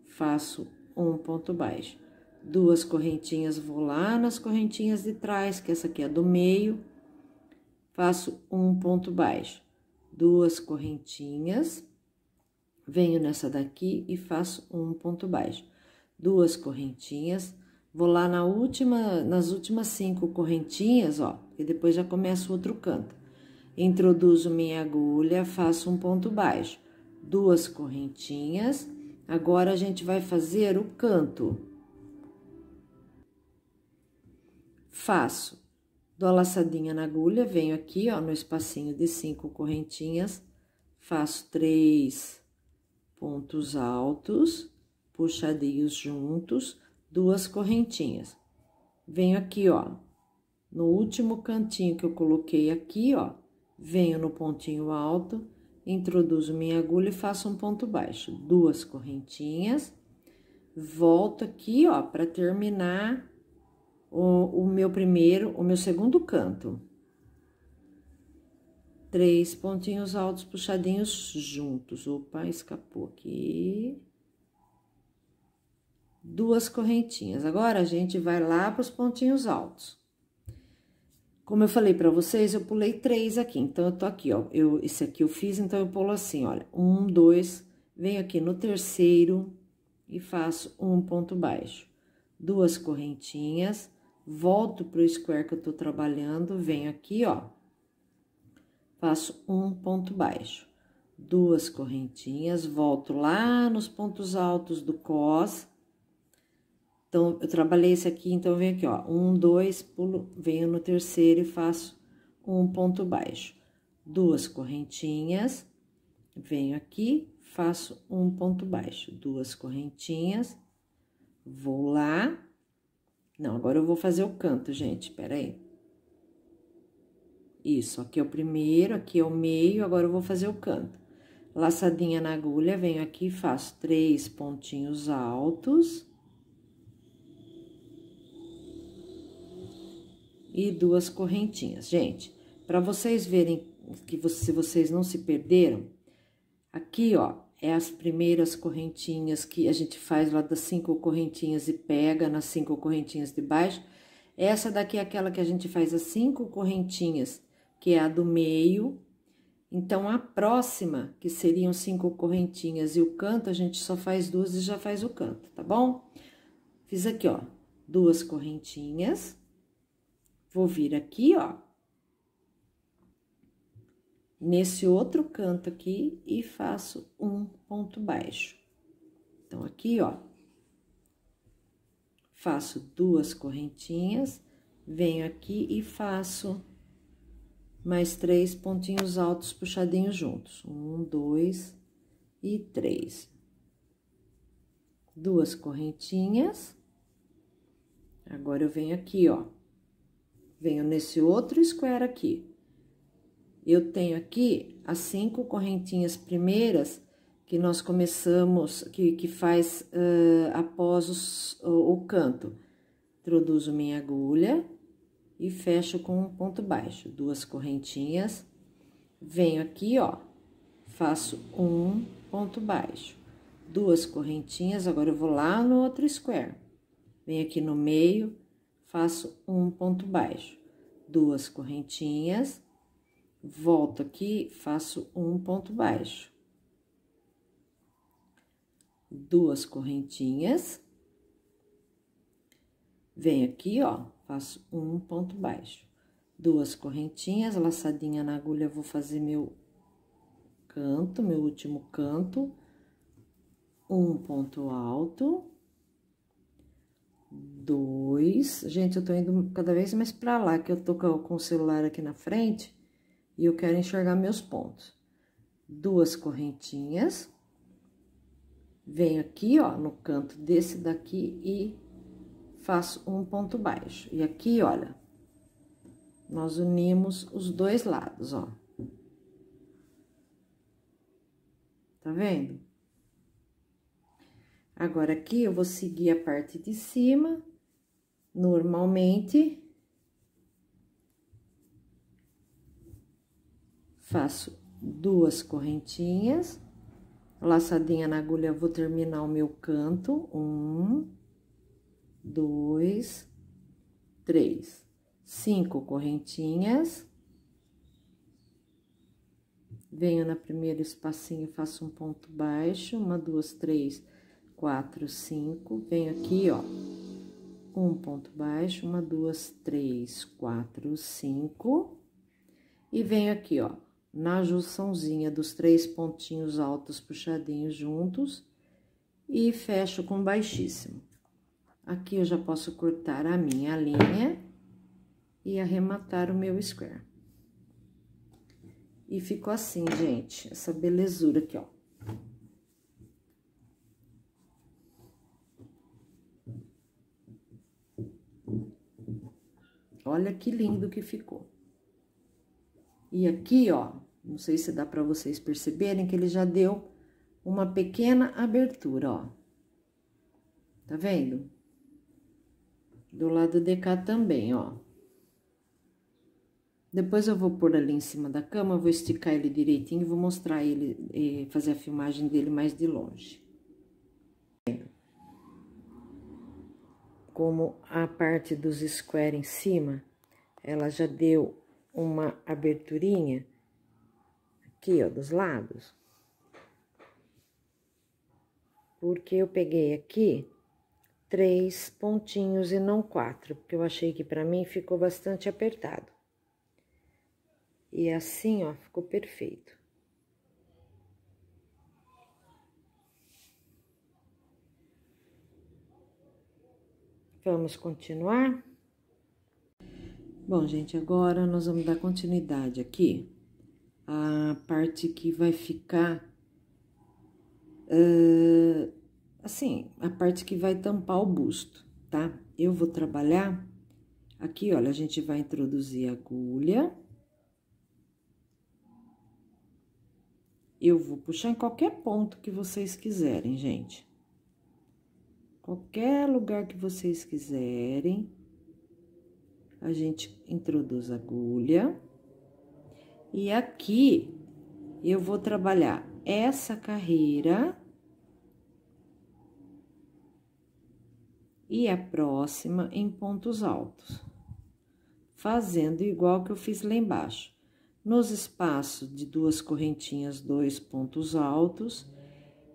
faço um ponto baixo. Duas correntinhas, vou lá nas correntinhas de trás, que essa aqui é do meio, faço um ponto baixo duas correntinhas, venho nessa daqui e faço um ponto baixo. Duas correntinhas, vou lá na última, nas últimas cinco correntinhas, ó, e depois já começo outro canto. Introduzo minha agulha, faço um ponto baixo, duas correntinhas. Agora, a gente vai fazer o canto. Faço Dou a laçadinha na agulha, venho aqui, ó, no espacinho de cinco correntinhas, faço três pontos altos, puxadinhos juntos, duas correntinhas. Venho aqui, ó, no último cantinho que eu coloquei aqui, ó, venho no pontinho alto, introduzo minha agulha e faço um ponto baixo, duas correntinhas, volto aqui, ó, para terminar o, o meu primeiro, o meu segundo canto. Três pontinhos altos puxadinhos juntos. Opa, escapou aqui. Duas correntinhas. Agora, a gente vai lá para os pontinhos altos. Como eu falei para vocês, eu pulei três aqui. Então, eu tô aqui, ó. Eu, esse aqui eu fiz, então eu pulo assim, olha. Um, dois, venho aqui no terceiro e faço um ponto baixo. Duas correntinhas volto pro square que eu tô trabalhando, venho aqui, ó, faço um ponto baixo, duas correntinhas, volto lá nos pontos altos do cos. Então, eu trabalhei esse aqui, então, eu venho aqui, ó, um, dois, pulo, venho no terceiro e faço um ponto baixo, duas correntinhas, venho aqui, faço um ponto baixo, duas correntinhas, vou lá, não, agora eu vou fazer o canto, gente, peraí. Isso, aqui é o primeiro, aqui é o meio, agora eu vou fazer o canto. Laçadinha na agulha, venho aqui, faço três pontinhos altos. E duas correntinhas. Gente, para vocês verem que se vocês não se perderam, aqui, ó, é as primeiras correntinhas que a gente faz lá das cinco correntinhas e pega nas cinco correntinhas de baixo. Essa daqui é aquela que a gente faz as cinco correntinhas, que é a do meio. Então, a próxima, que seriam cinco correntinhas e o canto, a gente só faz duas e já faz o canto, tá bom? Fiz aqui, ó, duas correntinhas. Vou vir aqui, ó, nesse outro canto aqui e faço um ponto baixo. Então, aqui, ó, faço duas correntinhas, venho aqui e faço mais três pontinhos altos puxadinhos juntos. Um, dois e três. Duas correntinhas. Agora, eu venho aqui, ó, venho nesse outro square aqui eu tenho aqui as cinco correntinhas primeiras que nós começamos, que, que faz uh, após os, o, o canto. Introduzo minha agulha e fecho com um ponto baixo, duas correntinhas. Venho aqui, ó, faço um ponto baixo, duas correntinhas, agora eu vou lá no outro square. Venho aqui no meio, faço um ponto baixo, duas correntinhas, volto aqui, faço um ponto baixo. Duas correntinhas. Venho aqui, ó, faço um ponto baixo. Duas correntinhas, laçadinha na agulha, vou fazer meu canto, meu último canto. Um ponto alto. Dois. Gente, eu tô indo cada vez mais pra lá, que eu tô com o celular aqui na frente e eu quero enxergar meus pontos. Duas correntinhas, venho aqui, ó, no canto desse daqui e faço um ponto baixo. E aqui, olha, nós unimos os dois lados, ó. Tá vendo? Agora, aqui, eu vou seguir a parte de cima, normalmente, faço duas correntinhas, laçadinha na agulha, vou terminar o meu canto, um, dois, três, cinco correntinhas, venho na primeira espacinho, faço um ponto baixo, uma, duas, três, quatro, cinco, venho aqui, ó, um ponto baixo, uma, duas, três, quatro, cinco, e venho aqui, ó, na junçãozinha dos três pontinhos altos puxadinhos juntos e fecho com baixíssimo. Aqui eu já posso cortar a minha linha e arrematar o meu square. E ficou assim, gente, essa belezura aqui, ó. Olha que lindo que ficou. E aqui, ó, não sei se dá para vocês perceberem que ele já deu uma pequena abertura, ó. Tá vendo? Do lado de cá também, ó. Depois eu vou pôr ali em cima da cama, vou esticar ele direitinho e vou mostrar ele, fazer a filmagem dele mais de longe. Como a parte dos square em cima, ela já deu uma aberturinha aqui, ó, dos lados. Porque eu peguei aqui três pontinhos e não quatro, porque eu achei que pra mim ficou bastante apertado. E assim, ó, ficou perfeito. Vamos continuar? Bom, gente, agora nós vamos dar continuidade aqui a parte que vai ficar uh, assim, a parte que vai tampar o busto, tá? Eu vou trabalhar aqui, olha, a gente vai introduzir a agulha. Eu vou puxar em qualquer ponto que vocês quiserem, gente. Qualquer lugar que vocês quiserem a gente introduz a agulha. E aqui eu vou trabalhar essa carreira e a próxima em pontos altos, fazendo igual que eu fiz lá embaixo. Nos espaços de duas correntinhas, dois pontos altos,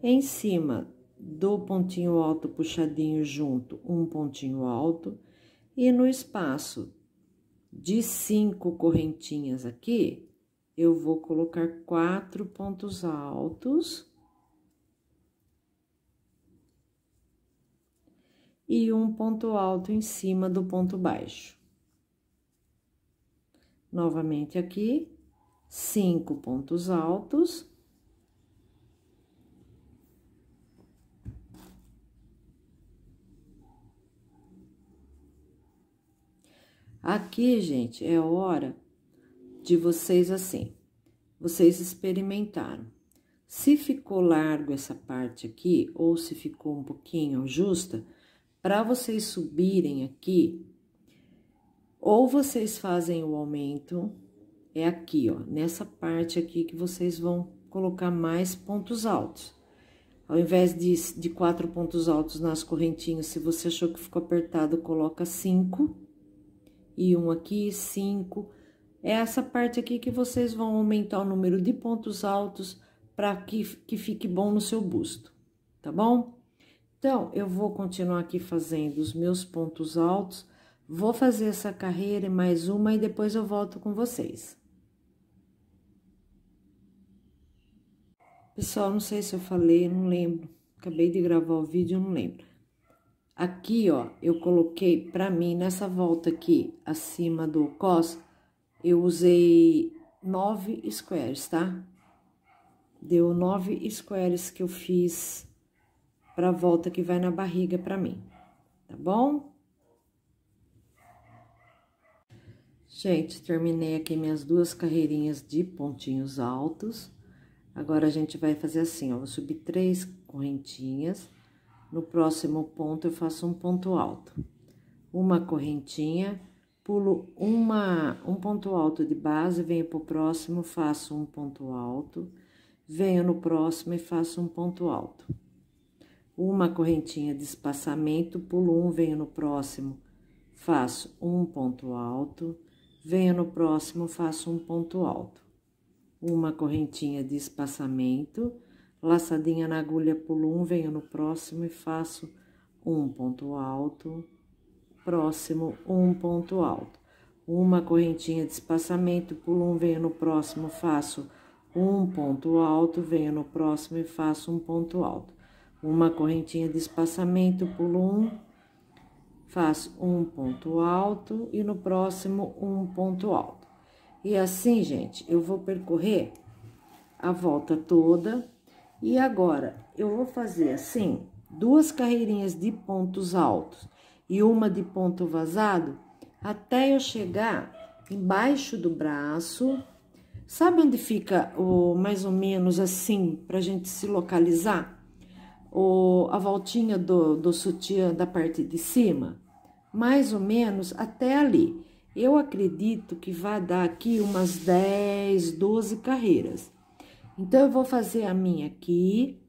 em cima do pontinho alto puxadinho junto, um pontinho alto, e no espaço de cinco correntinhas aqui, eu vou colocar quatro pontos altos. E um ponto alto em cima do ponto baixo. Novamente aqui, cinco pontos altos. Aqui, gente, é hora de vocês assim. Vocês experimentaram. Se ficou largo essa parte aqui, ou se ficou um pouquinho justa, para vocês subirem aqui, ou vocês fazem o aumento, é aqui, ó, nessa parte aqui que vocês vão colocar mais pontos altos. Ao invés de, de quatro pontos altos nas correntinhas, se você achou que ficou apertado, coloca cinco. E um aqui, cinco é essa parte aqui que vocês vão aumentar o número de pontos altos para que, que fique bom no seu busto, tá bom? Então, eu vou continuar aqui fazendo os meus pontos altos, vou fazer essa carreira e mais uma e depois eu volto com vocês. Pessoal, não sei se eu falei, não lembro. Acabei de gravar o vídeo, não lembro. Aqui, ó, eu coloquei pra mim, nessa volta aqui, acima do cos, eu usei nove squares, tá? Deu nove squares que eu fiz pra volta que vai na barriga pra mim, tá bom? Gente, terminei aqui minhas duas carreirinhas de pontinhos altos. Agora, a gente vai fazer assim, ó, vou subir três correntinhas. No próximo ponto, eu faço um ponto alto. Uma correntinha pulo uma, um ponto alto de base, venho pro próximo, faço um ponto alto, venho no próximo e faço um ponto alto. Uma correntinha de espaçamento, pulo um, venho no próximo, faço um ponto alto, venho no próximo, faço um ponto alto. Uma correntinha de espaçamento, laçadinha na agulha, pulo um, venho no próximo e faço um ponto alto, próximo, um ponto alto. Uma correntinha de espaçamento, pulo um, venho no próximo, faço um ponto alto, venho no próximo e faço um ponto alto. Uma correntinha de espaçamento, pulo um, faço um ponto alto e no próximo um ponto alto. E assim, gente, eu vou percorrer a volta toda. E agora, eu vou fazer assim, duas carreirinhas de pontos altos e uma de ponto vazado, até eu chegar embaixo do braço. Sabe onde fica o mais ou menos assim, pra gente se localizar? O, a voltinha do, do sutiã da parte de cima? Mais ou menos até ali. Eu acredito que vai dar aqui umas 10, 12 carreiras. Então, eu vou fazer a minha aqui,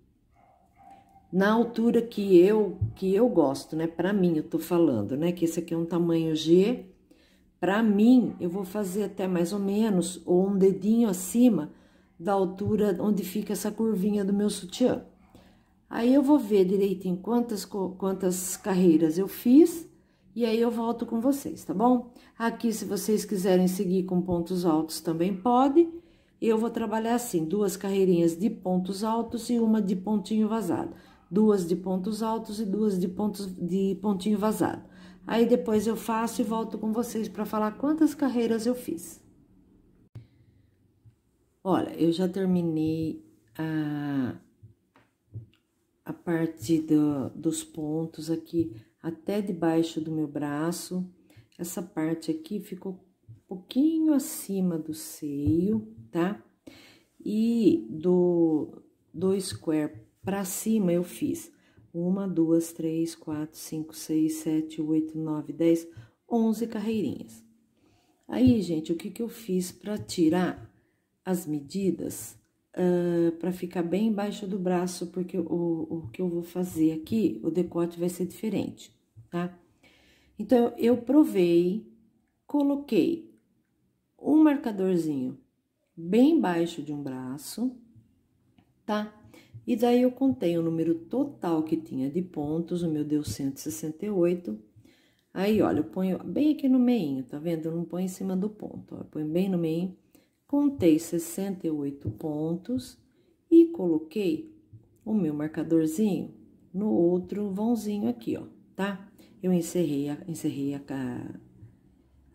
na altura que eu que eu gosto, né? Para mim, eu tô falando, né? Que esse aqui é um tamanho G. Para mim, eu vou fazer até mais ou menos ou um dedinho acima da altura onde fica essa curvinha do meu sutiã. Aí eu vou ver direitinho quantas quantas carreiras eu fiz e aí eu volto com vocês, tá bom? Aqui, se vocês quiserem seguir com pontos altos, também pode. Eu vou trabalhar assim, duas carreirinhas de pontos altos e uma de pontinho vazado duas de pontos altos e duas de pontos de pontinho vazado. Aí depois eu faço e volto com vocês para falar quantas carreiras eu fiz. Olha, eu já terminei a, a parte do, dos pontos aqui até debaixo do meu braço. Essa parte aqui ficou um pouquinho acima do seio, tá? E do, do square para cima eu fiz uma, duas, três, quatro, cinco, seis, sete, oito, nove, dez, onze carreirinhas. Aí, gente, o que, que eu fiz para tirar as medidas uh, para ficar bem embaixo do braço, porque o, o que eu vou fazer aqui, o decote vai ser diferente, tá? Então, eu provei, coloquei um marcadorzinho bem embaixo de um braço, tá? E daí eu contei o número total que tinha de pontos, o meu deu 168. Aí, olha, eu ponho bem aqui no meio, tá vendo? Eu não ponho em cima do ponto, ó, eu ponho bem no meio. Contei 68 pontos e coloquei o meu marcadorzinho no outro vãozinho aqui, ó, tá? Eu encerrei a, encerrei a,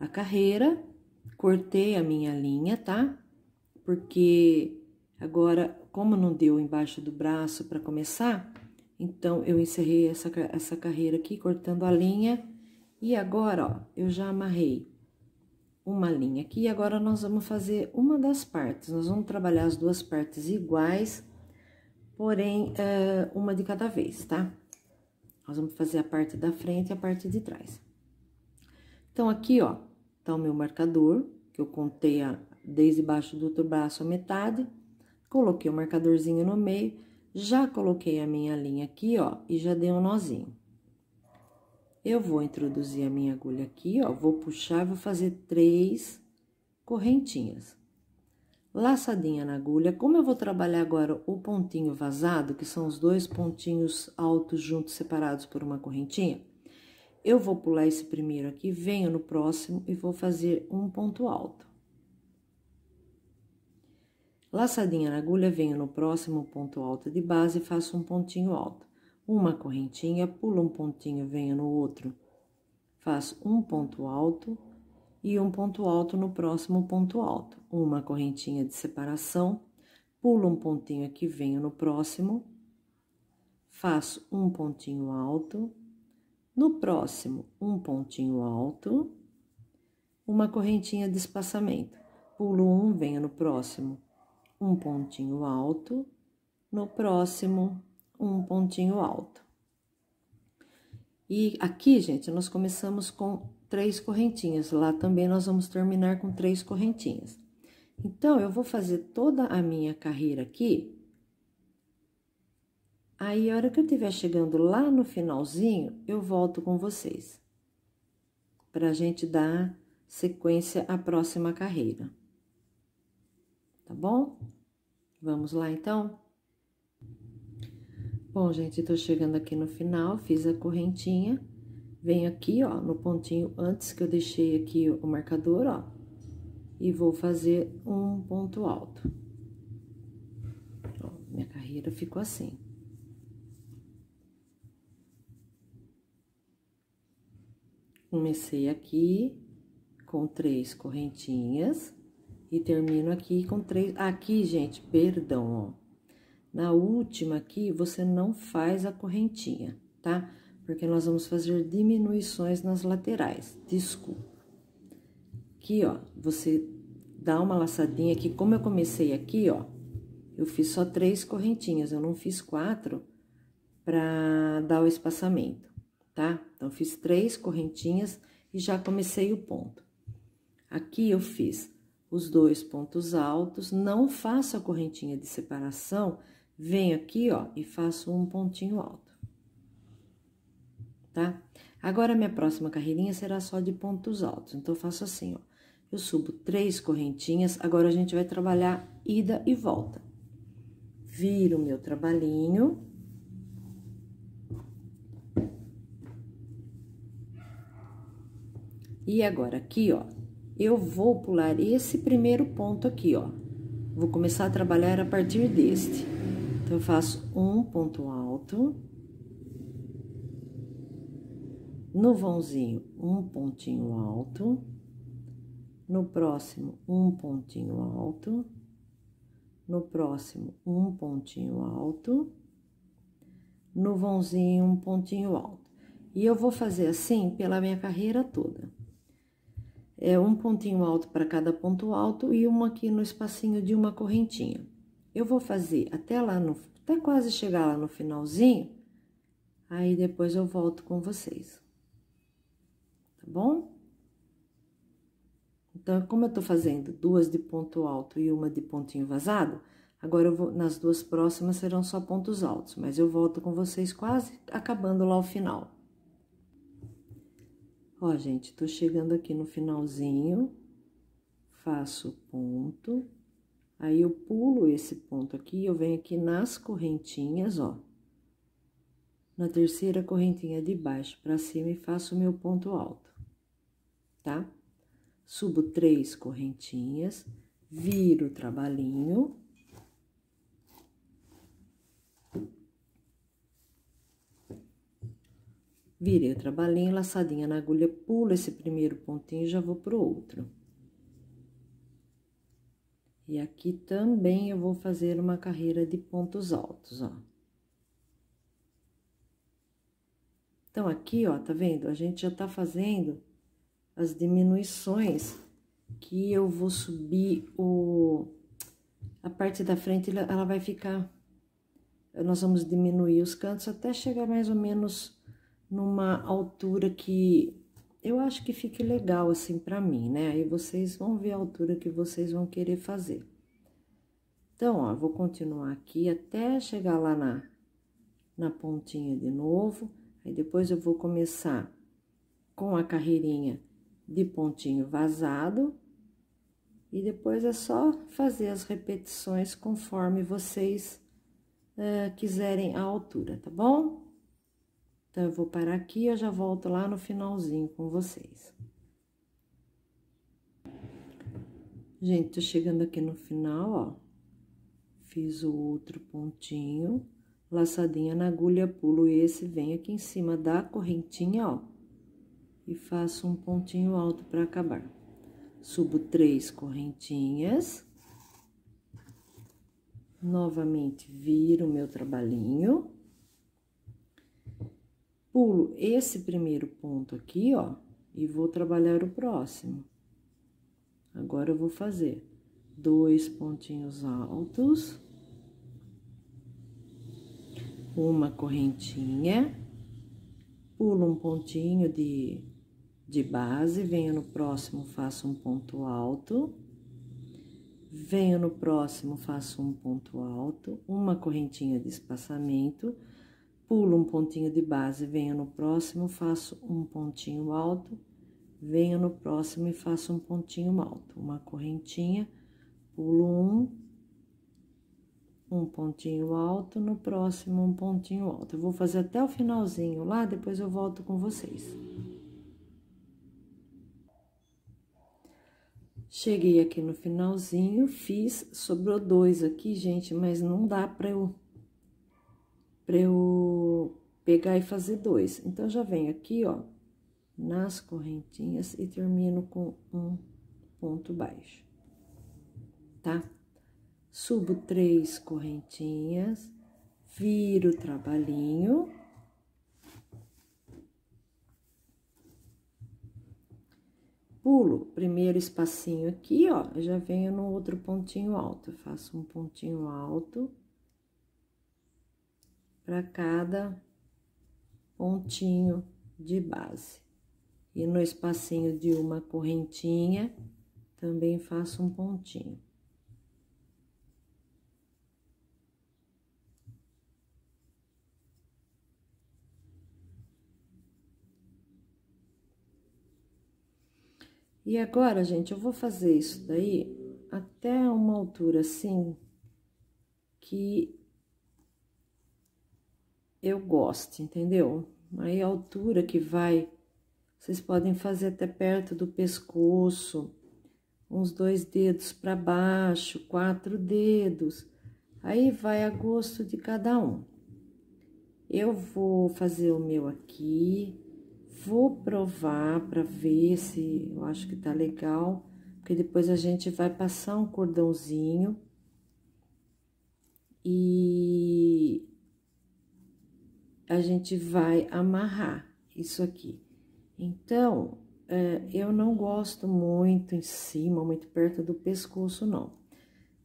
a carreira, cortei a minha linha, tá? Porque agora como não deu embaixo do braço para começar, então eu encerrei essa, essa carreira aqui cortando a linha e agora, ó, eu já amarrei uma linha aqui e agora nós vamos fazer uma das partes. Nós vamos trabalhar as duas partes iguais, porém, é, uma de cada vez, tá? Nós vamos fazer a parte da frente e a parte de trás. Então, aqui, ó, tá o meu marcador, que eu contei a, desde baixo do outro braço a metade Coloquei o marcadorzinho no meio, já coloquei a minha linha aqui, ó, e já dei um nozinho. Eu vou introduzir a minha agulha aqui, ó, vou puxar, vou fazer três correntinhas. Laçadinha na agulha, como eu vou trabalhar agora o pontinho vazado, que são os dois pontinhos altos juntos separados por uma correntinha, eu vou pular esse primeiro aqui, venho no próximo e vou fazer um ponto alto. Laçadinha na agulha, venho no próximo ponto alto de base e faço um pontinho alto. Uma correntinha, pulo um pontinho, venho no outro, faço um ponto alto e um ponto alto no próximo ponto alto. Uma correntinha de separação, pulo um pontinho aqui, venho no próximo, faço um pontinho alto, no próximo, um pontinho alto, uma correntinha de espaçamento. Pulo um, venho no próximo, um pontinho alto, no próximo, um pontinho alto. E aqui, gente, nós começamos com três correntinhas, lá também nós vamos terminar com três correntinhas. Então, eu vou fazer toda a minha carreira aqui. Aí, a hora que eu estiver chegando lá no finalzinho, eu volto com vocês. Pra gente dar sequência à próxima carreira tá bom? Vamos lá, então? Bom, gente, tô chegando aqui no final, fiz a correntinha, venho aqui, ó, no pontinho antes que eu deixei aqui o marcador, ó, e vou fazer um ponto alto. Ó, minha carreira ficou assim. Comecei aqui com três correntinhas e termino aqui com três. Aqui, gente, perdão, ó. Na última aqui, você não faz a correntinha, tá? Porque nós vamos fazer diminuições nas laterais. Desculpa. Aqui, ó, você dá uma laçadinha aqui. Como eu comecei aqui, ó, eu fiz só três correntinhas, eu não fiz quatro pra dar o espaçamento, tá? Então, fiz três correntinhas e já comecei o ponto. Aqui eu fiz os dois pontos altos, não faço a correntinha de separação, venho aqui, ó, e faço um pontinho alto. Tá? Agora, minha próxima carreirinha será só de pontos altos, então, eu faço assim, ó. Eu subo três correntinhas, agora a gente vai trabalhar ida e volta. Viro meu trabalhinho. E agora, aqui, ó, eu vou pular esse primeiro ponto aqui, ó. Vou começar a trabalhar a partir deste. Então, eu faço um ponto alto. No vãozinho, um pontinho alto. No próximo, um pontinho alto. No próximo, um pontinho alto. No vãozinho, um pontinho alto. E eu vou fazer assim pela minha carreira toda é um pontinho alto para cada ponto alto e uma aqui no espacinho de uma correntinha. Eu vou fazer até lá no, até quase chegar lá no finalzinho, aí depois eu volto com vocês. Tá bom? Então, como eu tô fazendo duas de ponto alto e uma de pontinho vazado, agora eu vou, nas duas próximas serão só pontos altos, mas eu volto com vocês quase acabando lá o final. Ó, gente, tô chegando aqui no finalzinho, faço ponto, aí eu pulo esse ponto aqui, eu venho aqui nas correntinhas, ó. Na terceira correntinha de baixo para cima e faço o meu ponto alto, tá? subo três correntinhas, viro o trabalhinho. Virei o trabalhinho, laçadinha na agulha, pulo esse primeiro pontinho e já vou pro outro. E aqui também eu vou fazer uma carreira de pontos altos, ó. Então, aqui, ó, tá vendo? A gente já tá fazendo as diminuições que eu vou subir o... A parte da frente, ela vai ficar... Nós vamos diminuir os cantos até chegar mais ou menos numa altura que eu acho que fique legal assim pra mim, né? Aí vocês vão ver a altura que vocês vão querer fazer. Então, ó, vou continuar aqui até chegar lá na, na pontinha de novo. Aí depois eu vou começar com a carreirinha de pontinho vazado. E depois é só fazer as repetições conforme vocês uh, quiserem a altura, tá bom? Então, eu vou parar aqui e eu já volto lá no finalzinho com vocês. Gente, tô chegando aqui no final, ó. Fiz o outro pontinho, laçadinha na agulha, pulo esse, vem aqui em cima da correntinha, ó e faço um pontinho alto para acabar. Subo três correntinhas. Novamente, viro o meu trabalhinho. Pulo esse primeiro ponto aqui, ó, e vou trabalhar o próximo. Agora, eu vou fazer dois pontinhos altos. Uma correntinha. Pulo um pontinho de de base, venho no próximo, faço um ponto alto, venho no próximo, faço um ponto alto, uma correntinha de espaçamento, pulo um pontinho de base, venho no próximo, faço um pontinho alto, venho no próximo e faço um pontinho alto, uma correntinha, pulo um, um pontinho alto, no próximo um pontinho alto. Eu vou fazer até o finalzinho lá, depois eu volto com vocês. Cheguei aqui no finalzinho, fiz, sobrou dois aqui, gente, mas não dá pra eu, pra eu pegar e fazer dois. Então, já venho aqui, ó, nas correntinhas e termino com um ponto baixo, tá? Subo três correntinhas, viro o trabalhinho pulo primeiro espacinho aqui, ó, já venho no outro pontinho alto, faço um pontinho alto para cada pontinho de base. E no espacinho de uma correntinha, também faço um pontinho. E agora, gente, eu vou fazer isso daí até uma altura assim que eu goste, entendeu? Aí a altura que vai, vocês podem fazer até perto do pescoço, uns dois dedos para baixo, quatro dedos. Aí vai a gosto de cada um. Eu vou fazer o meu aqui, Vou provar para ver se eu acho que tá legal, porque depois a gente vai passar um cordãozinho e a gente vai amarrar isso aqui. Então, é, eu não gosto muito em cima, muito perto do pescoço, não.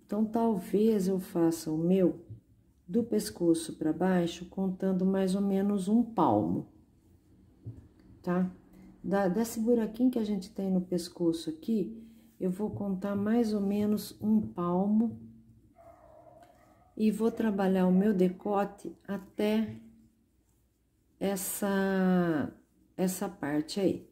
Então, talvez eu faça o meu do pescoço para baixo, contando mais ou menos um palmo tá? Da, desse buraquinho que a gente tem no pescoço aqui, eu vou contar mais ou menos um palmo e vou trabalhar o meu decote até essa, essa parte aí.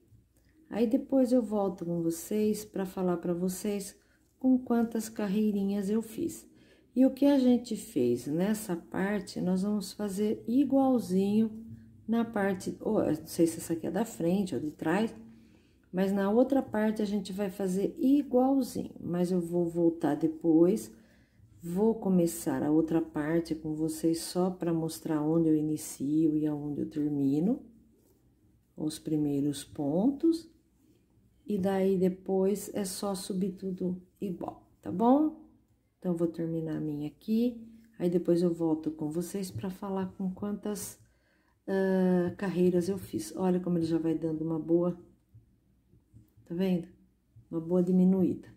Aí depois eu volto com vocês para falar para vocês com quantas carreirinhas eu fiz. E o que a gente fez nessa parte, nós vamos fazer igualzinho na parte, ou, não sei se essa aqui é da frente ou de trás, mas na outra parte a gente vai fazer igualzinho, mas eu vou voltar depois, vou começar a outra parte com vocês só para mostrar onde eu inicio e aonde eu termino, os primeiros pontos, e daí depois é só subir tudo igual, tá bom? Então, vou terminar a minha aqui, aí depois eu volto com vocês para falar com quantas uh, carreiras eu fiz. Olha como ele já vai dando uma boa Tá vendo? Uma boa diminuída.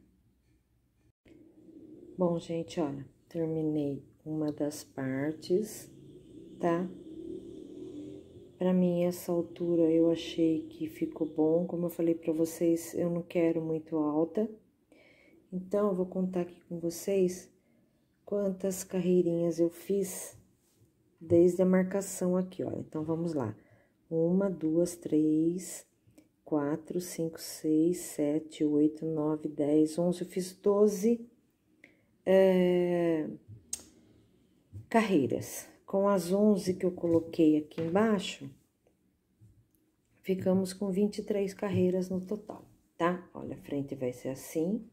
Bom, gente, olha, terminei uma das partes, tá? Pra mim, essa altura eu achei que ficou bom. Como eu falei pra vocês, eu não quero muito alta. Então, eu vou contar aqui com vocês quantas carreirinhas eu fiz desde a marcação aqui, ó. Então, vamos lá. Uma, duas, três, quatro, cinco, seis, sete, oito, nove, dez, onze. Eu fiz doze é, carreiras. Com as onze que eu coloquei aqui embaixo, ficamos com 23 carreiras no total, tá? Olha, a frente vai ser assim.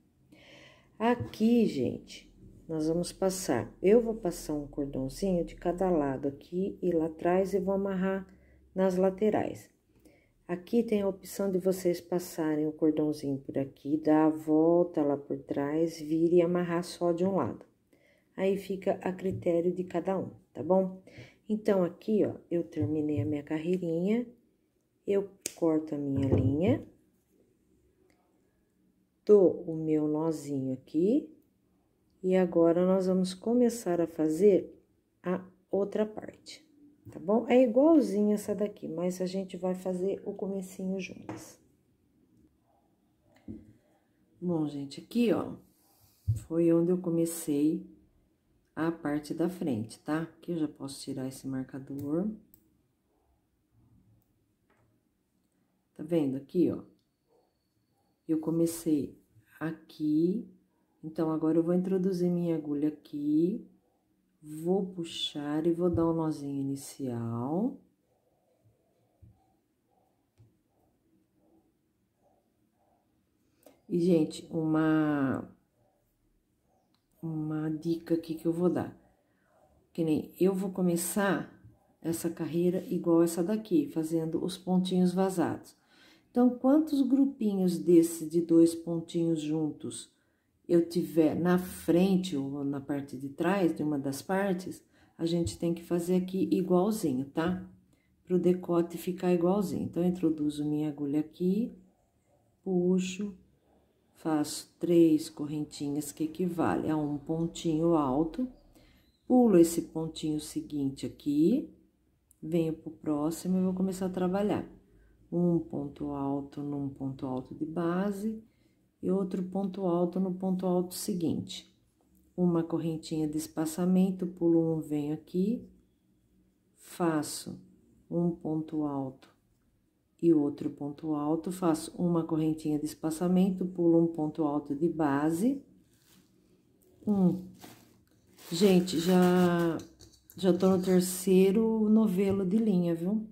Aqui, gente, nós vamos passar. Eu vou passar um cordãozinho de cada lado aqui e lá atrás e vou amarrar nas laterais. Aqui tem a opção de vocês passarem o cordãozinho por aqui, dar a volta lá por trás, vir e amarrar só de um lado. Aí fica a critério de cada um, tá bom? Então, aqui, ó, eu terminei a minha carreirinha, eu corto a minha linha, dou o meu nozinho aqui, e agora nós vamos começar a fazer a outra parte tá bom? É igualzinha essa daqui, mas a gente vai fazer o comecinho juntas. Bom, gente, aqui, ó, foi onde eu comecei a parte da frente, tá? Aqui eu já posso tirar esse marcador. Tá vendo aqui, ó? Eu comecei aqui, então agora eu vou introduzir minha agulha aqui Vou puxar e vou dar um nozinho inicial. E, gente, uma, uma dica aqui que eu vou dar. Que nem eu vou começar essa carreira igual essa daqui, fazendo os pontinhos vazados. Então, quantos grupinhos desses de dois pontinhos juntos eu tiver na frente ou na parte de trás de uma das partes, a gente tem que fazer aqui igualzinho, tá? Para o decote ficar igualzinho. Então, introduzo minha agulha aqui, puxo, faço três correntinhas que equivale a um pontinho alto, pulo esse pontinho seguinte aqui, venho pro próximo e vou começar a trabalhar. Um ponto alto num ponto alto de base, e outro ponto alto no ponto alto seguinte. Uma correntinha de espaçamento, pulo um, venho aqui, faço um ponto alto e outro ponto alto, faço uma correntinha de espaçamento, pulo um ponto alto de base. Um. Gente, já já tô no terceiro novelo de linha, viu?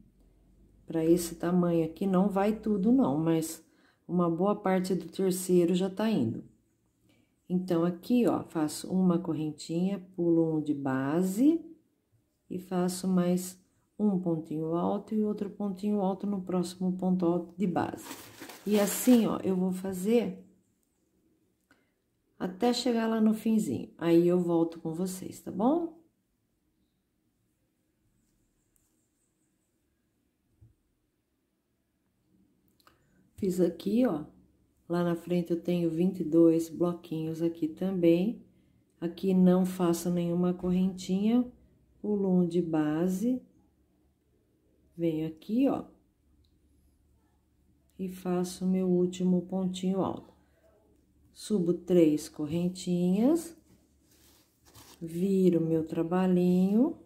Para esse tamanho aqui não vai tudo não, mas uma boa parte do terceiro já tá indo. Então, aqui, ó, faço uma correntinha, pulo um de base e faço mais um pontinho alto e outro pontinho alto no próximo ponto alto de base. E assim, ó, eu vou fazer até chegar lá no finzinho. Aí, eu volto com vocês, tá bom? Fiz aqui, ó. Lá na frente eu tenho 22 bloquinhos aqui também. Aqui não faço nenhuma correntinha, pulo um de base. Venho aqui, ó. E faço meu último pontinho alto. subo três correntinhas, viro meu trabalhinho,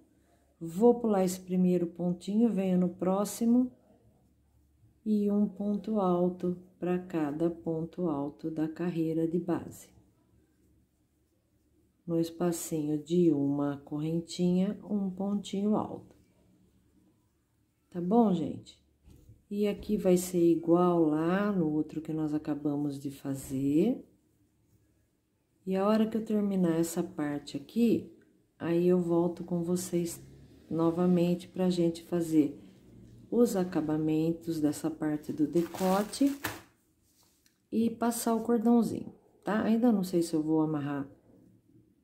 vou pular esse primeiro pontinho, venho no próximo e um ponto alto para cada ponto alto da carreira de base. No espacinho de uma correntinha, um pontinho alto. Tá bom, gente? E aqui vai ser igual lá no outro que nós acabamos de fazer. E a hora que eu terminar essa parte aqui, aí eu volto com vocês novamente pra gente fazer os acabamentos dessa parte do decote e passar o cordãozinho, tá? Ainda não sei se eu vou amarrar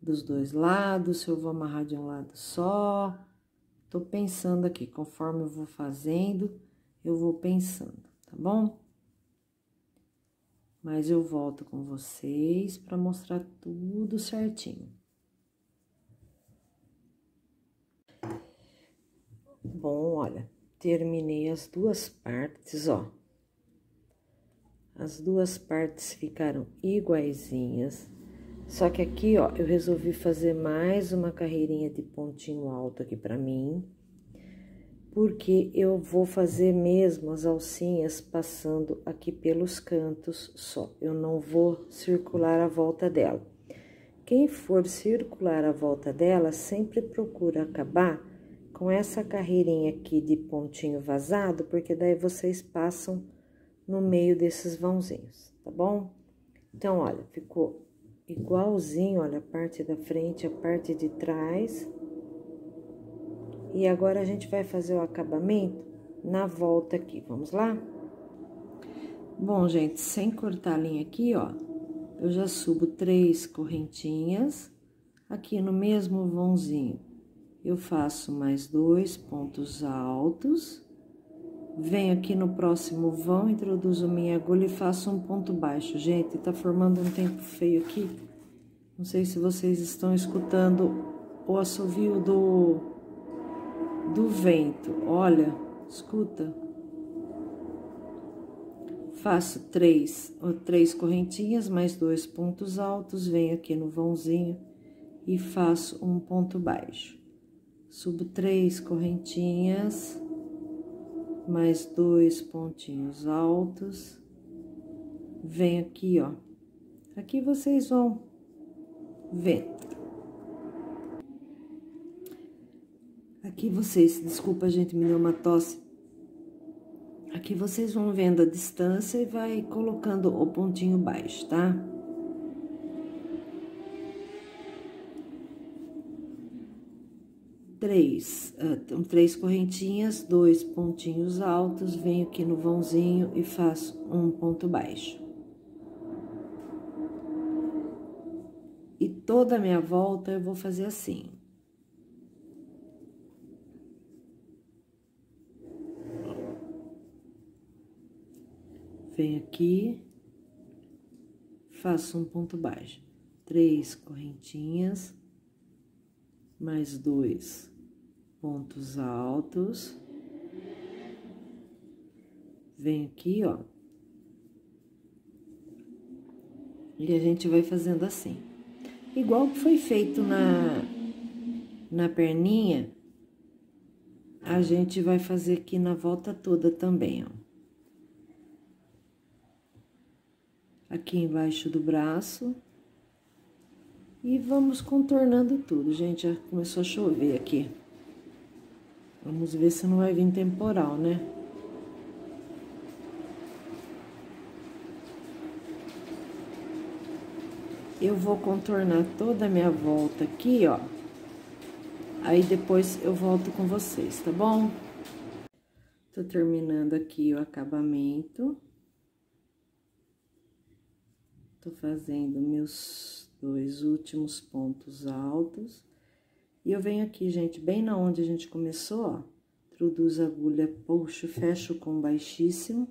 dos dois lados, se eu vou amarrar de um lado só. Tô pensando aqui, conforme eu vou fazendo, eu vou pensando, tá bom? mas eu volto com vocês para mostrar tudo certinho. Bom, olha, terminei as duas partes, ó. As duas partes ficaram iguaizinhas, só que aqui, ó, eu resolvi fazer mais uma carreirinha de pontinho alto aqui pra mim porque eu vou fazer mesmo as alcinhas passando aqui pelos cantos só, eu não vou circular a volta dela. Quem for circular a volta dela, sempre procura acabar com essa carreirinha aqui de pontinho vazado, porque daí vocês passam no meio desses vãozinhos, tá bom? Então, olha, ficou igualzinho, olha, a parte da frente, a parte de trás e agora, a gente vai fazer o acabamento na volta aqui, vamos lá? Bom, gente, sem cortar a linha aqui, ó, eu já subo três correntinhas, aqui no mesmo vãozinho, eu faço mais dois pontos altos, venho aqui no próximo vão, introduzo minha agulha e faço um ponto baixo. Gente, tá formando um tempo feio aqui, não sei se vocês estão escutando o assovio do do vento. Olha, escuta. Faço três, três correntinhas, mais dois pontos altos, venho aqui no vãozinho e faço um ponto baixo. Subo três correntinhas, mais dois pontinhos altos, venho aqui, ó. Aqui vocês vão ver Aqui vocês, desculpa, gente, me deu uma tosse. Aqui vocês vão vendo a distância e vai colocando o pontinho baixo, tá? Três, uh, três correntinhas, dois pontinhos altos, venho aqui no vãozinho e faço um ponto baixo. E toda a minha volta eu vou fazer assim. venho aqui, faço um ponto baixo, três correntinhas, mais dois pontos altos, venho aqui, ó, e a gente vai fazendo assim. Igual que foi feito na, na perninha, a gente vai fazer aqui na volta toda também, ó. aqui embaixo do braço. E vamos contornando tudo, gente. Já começou a chover aqui. Vamos ver se não vai vir temporal, né? Eu vou contornar toda a minha volta aqui, ó. Aí depois eu volto com vocês, tá bom? Tô terminando aqui o acabamento. Tô fazendo meus dois últimos pontos altos. E eu venho aqui, gente, bem na onde a gente começou, ó. Introduzo a agulha, puxo, fecho com baixíssimo.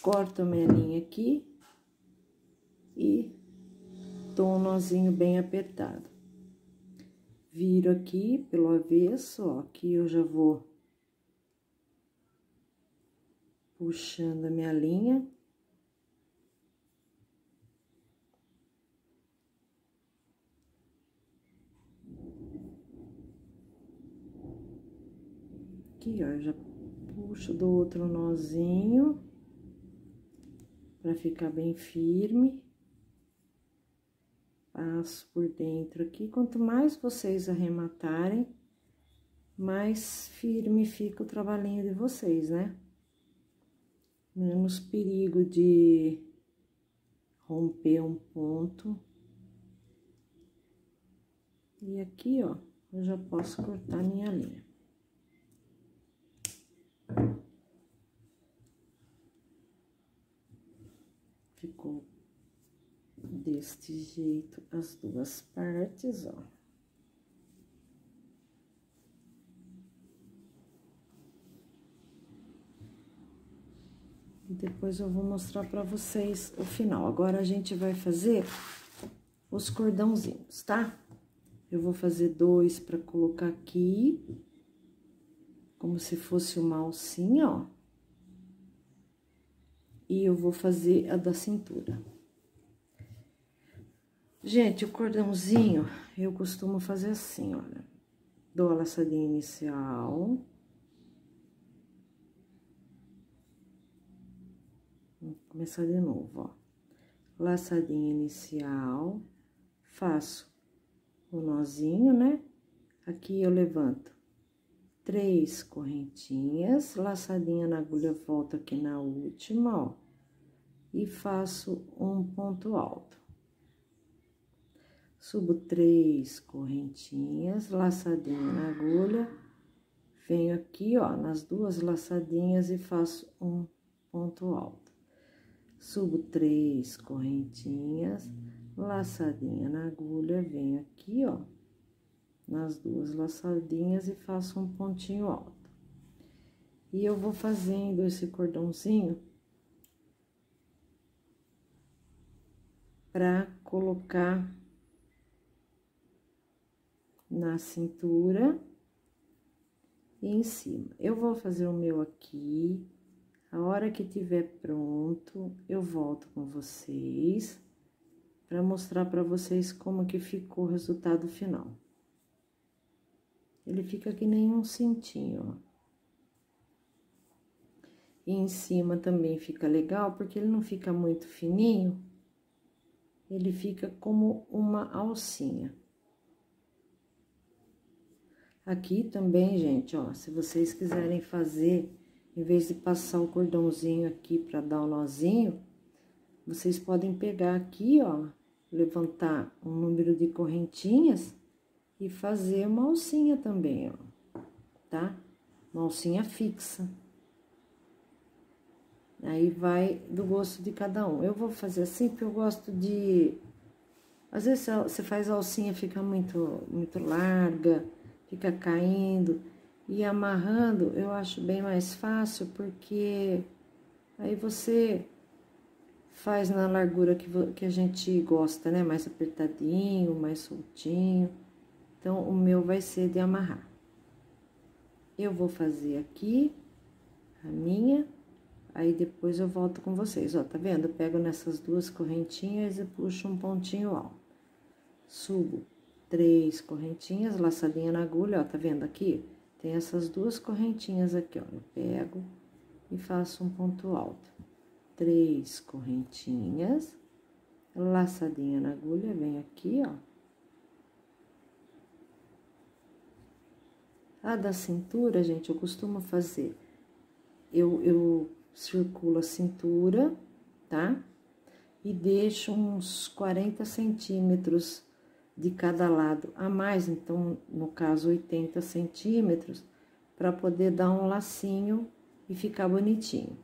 Corto a minha linha aqui. E dou um nozinho bem apertado. Viro aqui pelo avesso, ó. Aqui eu já vou puxando a minha linha. Aqui, ó, eu já puxo do outro nozinho para ficar bem firme. Passo por dentro aqui. Quanto mais vocês arrematarem, mais firme fica o trabalhinho de vocês, né? Menos perigo de romper um ponto. E aqui, ó, eu já posso cortar minha linha. Ficou deste jeito as duas partes, ó. E depois eu vou mostrar pra vocês o final. Agora, a gente vai fazer os cordãozinhos, tá? Eu vou fazer dois pra colocar aqui, como se fosse uma alcinha, ó e eu vou fazer a da cintura. Gente, o cordãozinho, eu costumo fazer assim, olha. Dou a laçadinha inicial. Vou começar de novo, ó. Laçadinha inicial, faço o nozinho, né? Aqui eu levanto três correntinhas, laçadinha na agulha, volto aqui na última, ó, e faço um ponto alto. Subo três correntinhas, laçadinha na agulha, venho aqui, ó, nas duas laçadinhas e faço um ponto alto. Subo três correntinhas, laçadinha na agulha, venho aqui, ó, nas duas laçadinhas e faço um pontinho alto. E eu vou fazendo esse cordãozinho para colocar na cintura e em cima. Eu vou fazer o meu aqui, a hora que tiver pronto, eu volto com vocês para mostrar para vocês como que ficou o resultado final. Ele fica que nem um cintinho, ó. E em cima também fica legal, porque ele não fica muito fininho, ele fica como uma alcinha. Aqui também, gente, ó, se vocês quiserem fazer, em vez de passar o cordãozinho aqui para dar o um nozinho, vocês podem pegar aqui, ó, levantar um número de correntinhas e fazer uma alcinha também, ó, tá? Uma alcinha fixa. Aí vai do gosto de cada um. Eu vou fazer assim porque eu gosto de... Às vezes você faz a alcinha, fica muito, muito larga, fica caindo. E amarrando eu acho bem mais fácil porque aí você faz na largura que, que a gente gosta, né? Mais apertadinho, mais soltinho. Então, o meu vai ser de amarrar. Eu vou fazer aqui a minha, aí depois eu volto com vocês, ó, tá vendo? Eu pego nessas duas correntinhas e puxo um pontinho alto. Subo três correntinhas, laçadinha na agulha, ó, tá vendo aqui? Tem essas duas correntinhas aqui, ó, eu pego e faço um ponto alto. Três correntinhas, laçadinha na agulha, vem aqui, ó A da cintura, gente, eu costumo fazer. Eu, eu circulo a cintura, tá? E deixo uns 40 centímetros de cada lado a mais, então, no caso, 80 centímetros, para poder dar um lacinho e ficar bonitinho.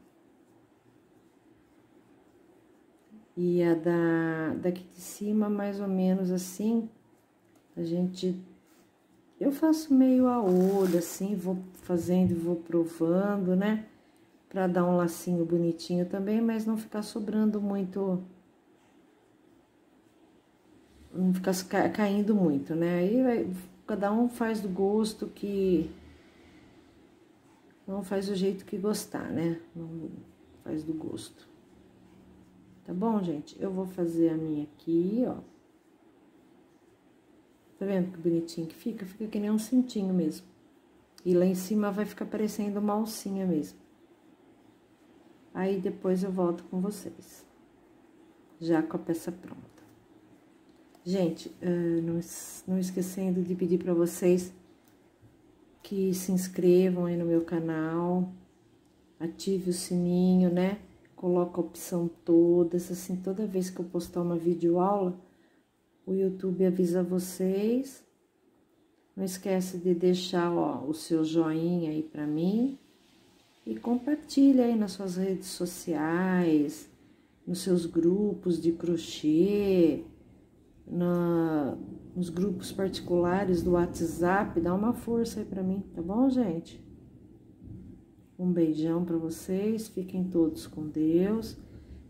E a da, daqui de cima, mais ou menos assim, a gente eu faço meio a olho, assim, vou fazendo e vou provando, né? Pra dar um lacinho bonitinho também, mas não ficar sobrando muito... Não ficar caindo muito, né? Aí cada um faz do gosto que... Não faz do jeito que gostar, né? Não faz do gosto. Tá bom, gente? Eu vou fazer a minha aqui, ó. Tá vendo que bonitinho que fica? Fica que nem um cintinho mesmo. E lá em cima vai ficar parecendo uma alcinha mesmo. Aí depois eu volto com vocês. Já com a peça pronta. Gente, não, não esquecendo de pedir para vocês que se inscrevam aí no meu canal, ative o sininho, né? Coloca a opção todas, assim, toda vez que eu postar uma videoaula, o YouTube avisa vocês. Não esquece de deixar ó, o seu joinha aí para mim e compartilha aí nas suas redes sociais, nos seus grupos de crochê, na, nos grupos particulares do WhatsApp, dá uma força aí para mim, tá bom, gente? Um beijão para vocês, fiquem todos com Deus,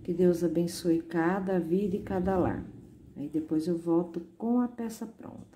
que Deus abençoe cada vida e cada lar. Aí depois eu volto com a peça pronta.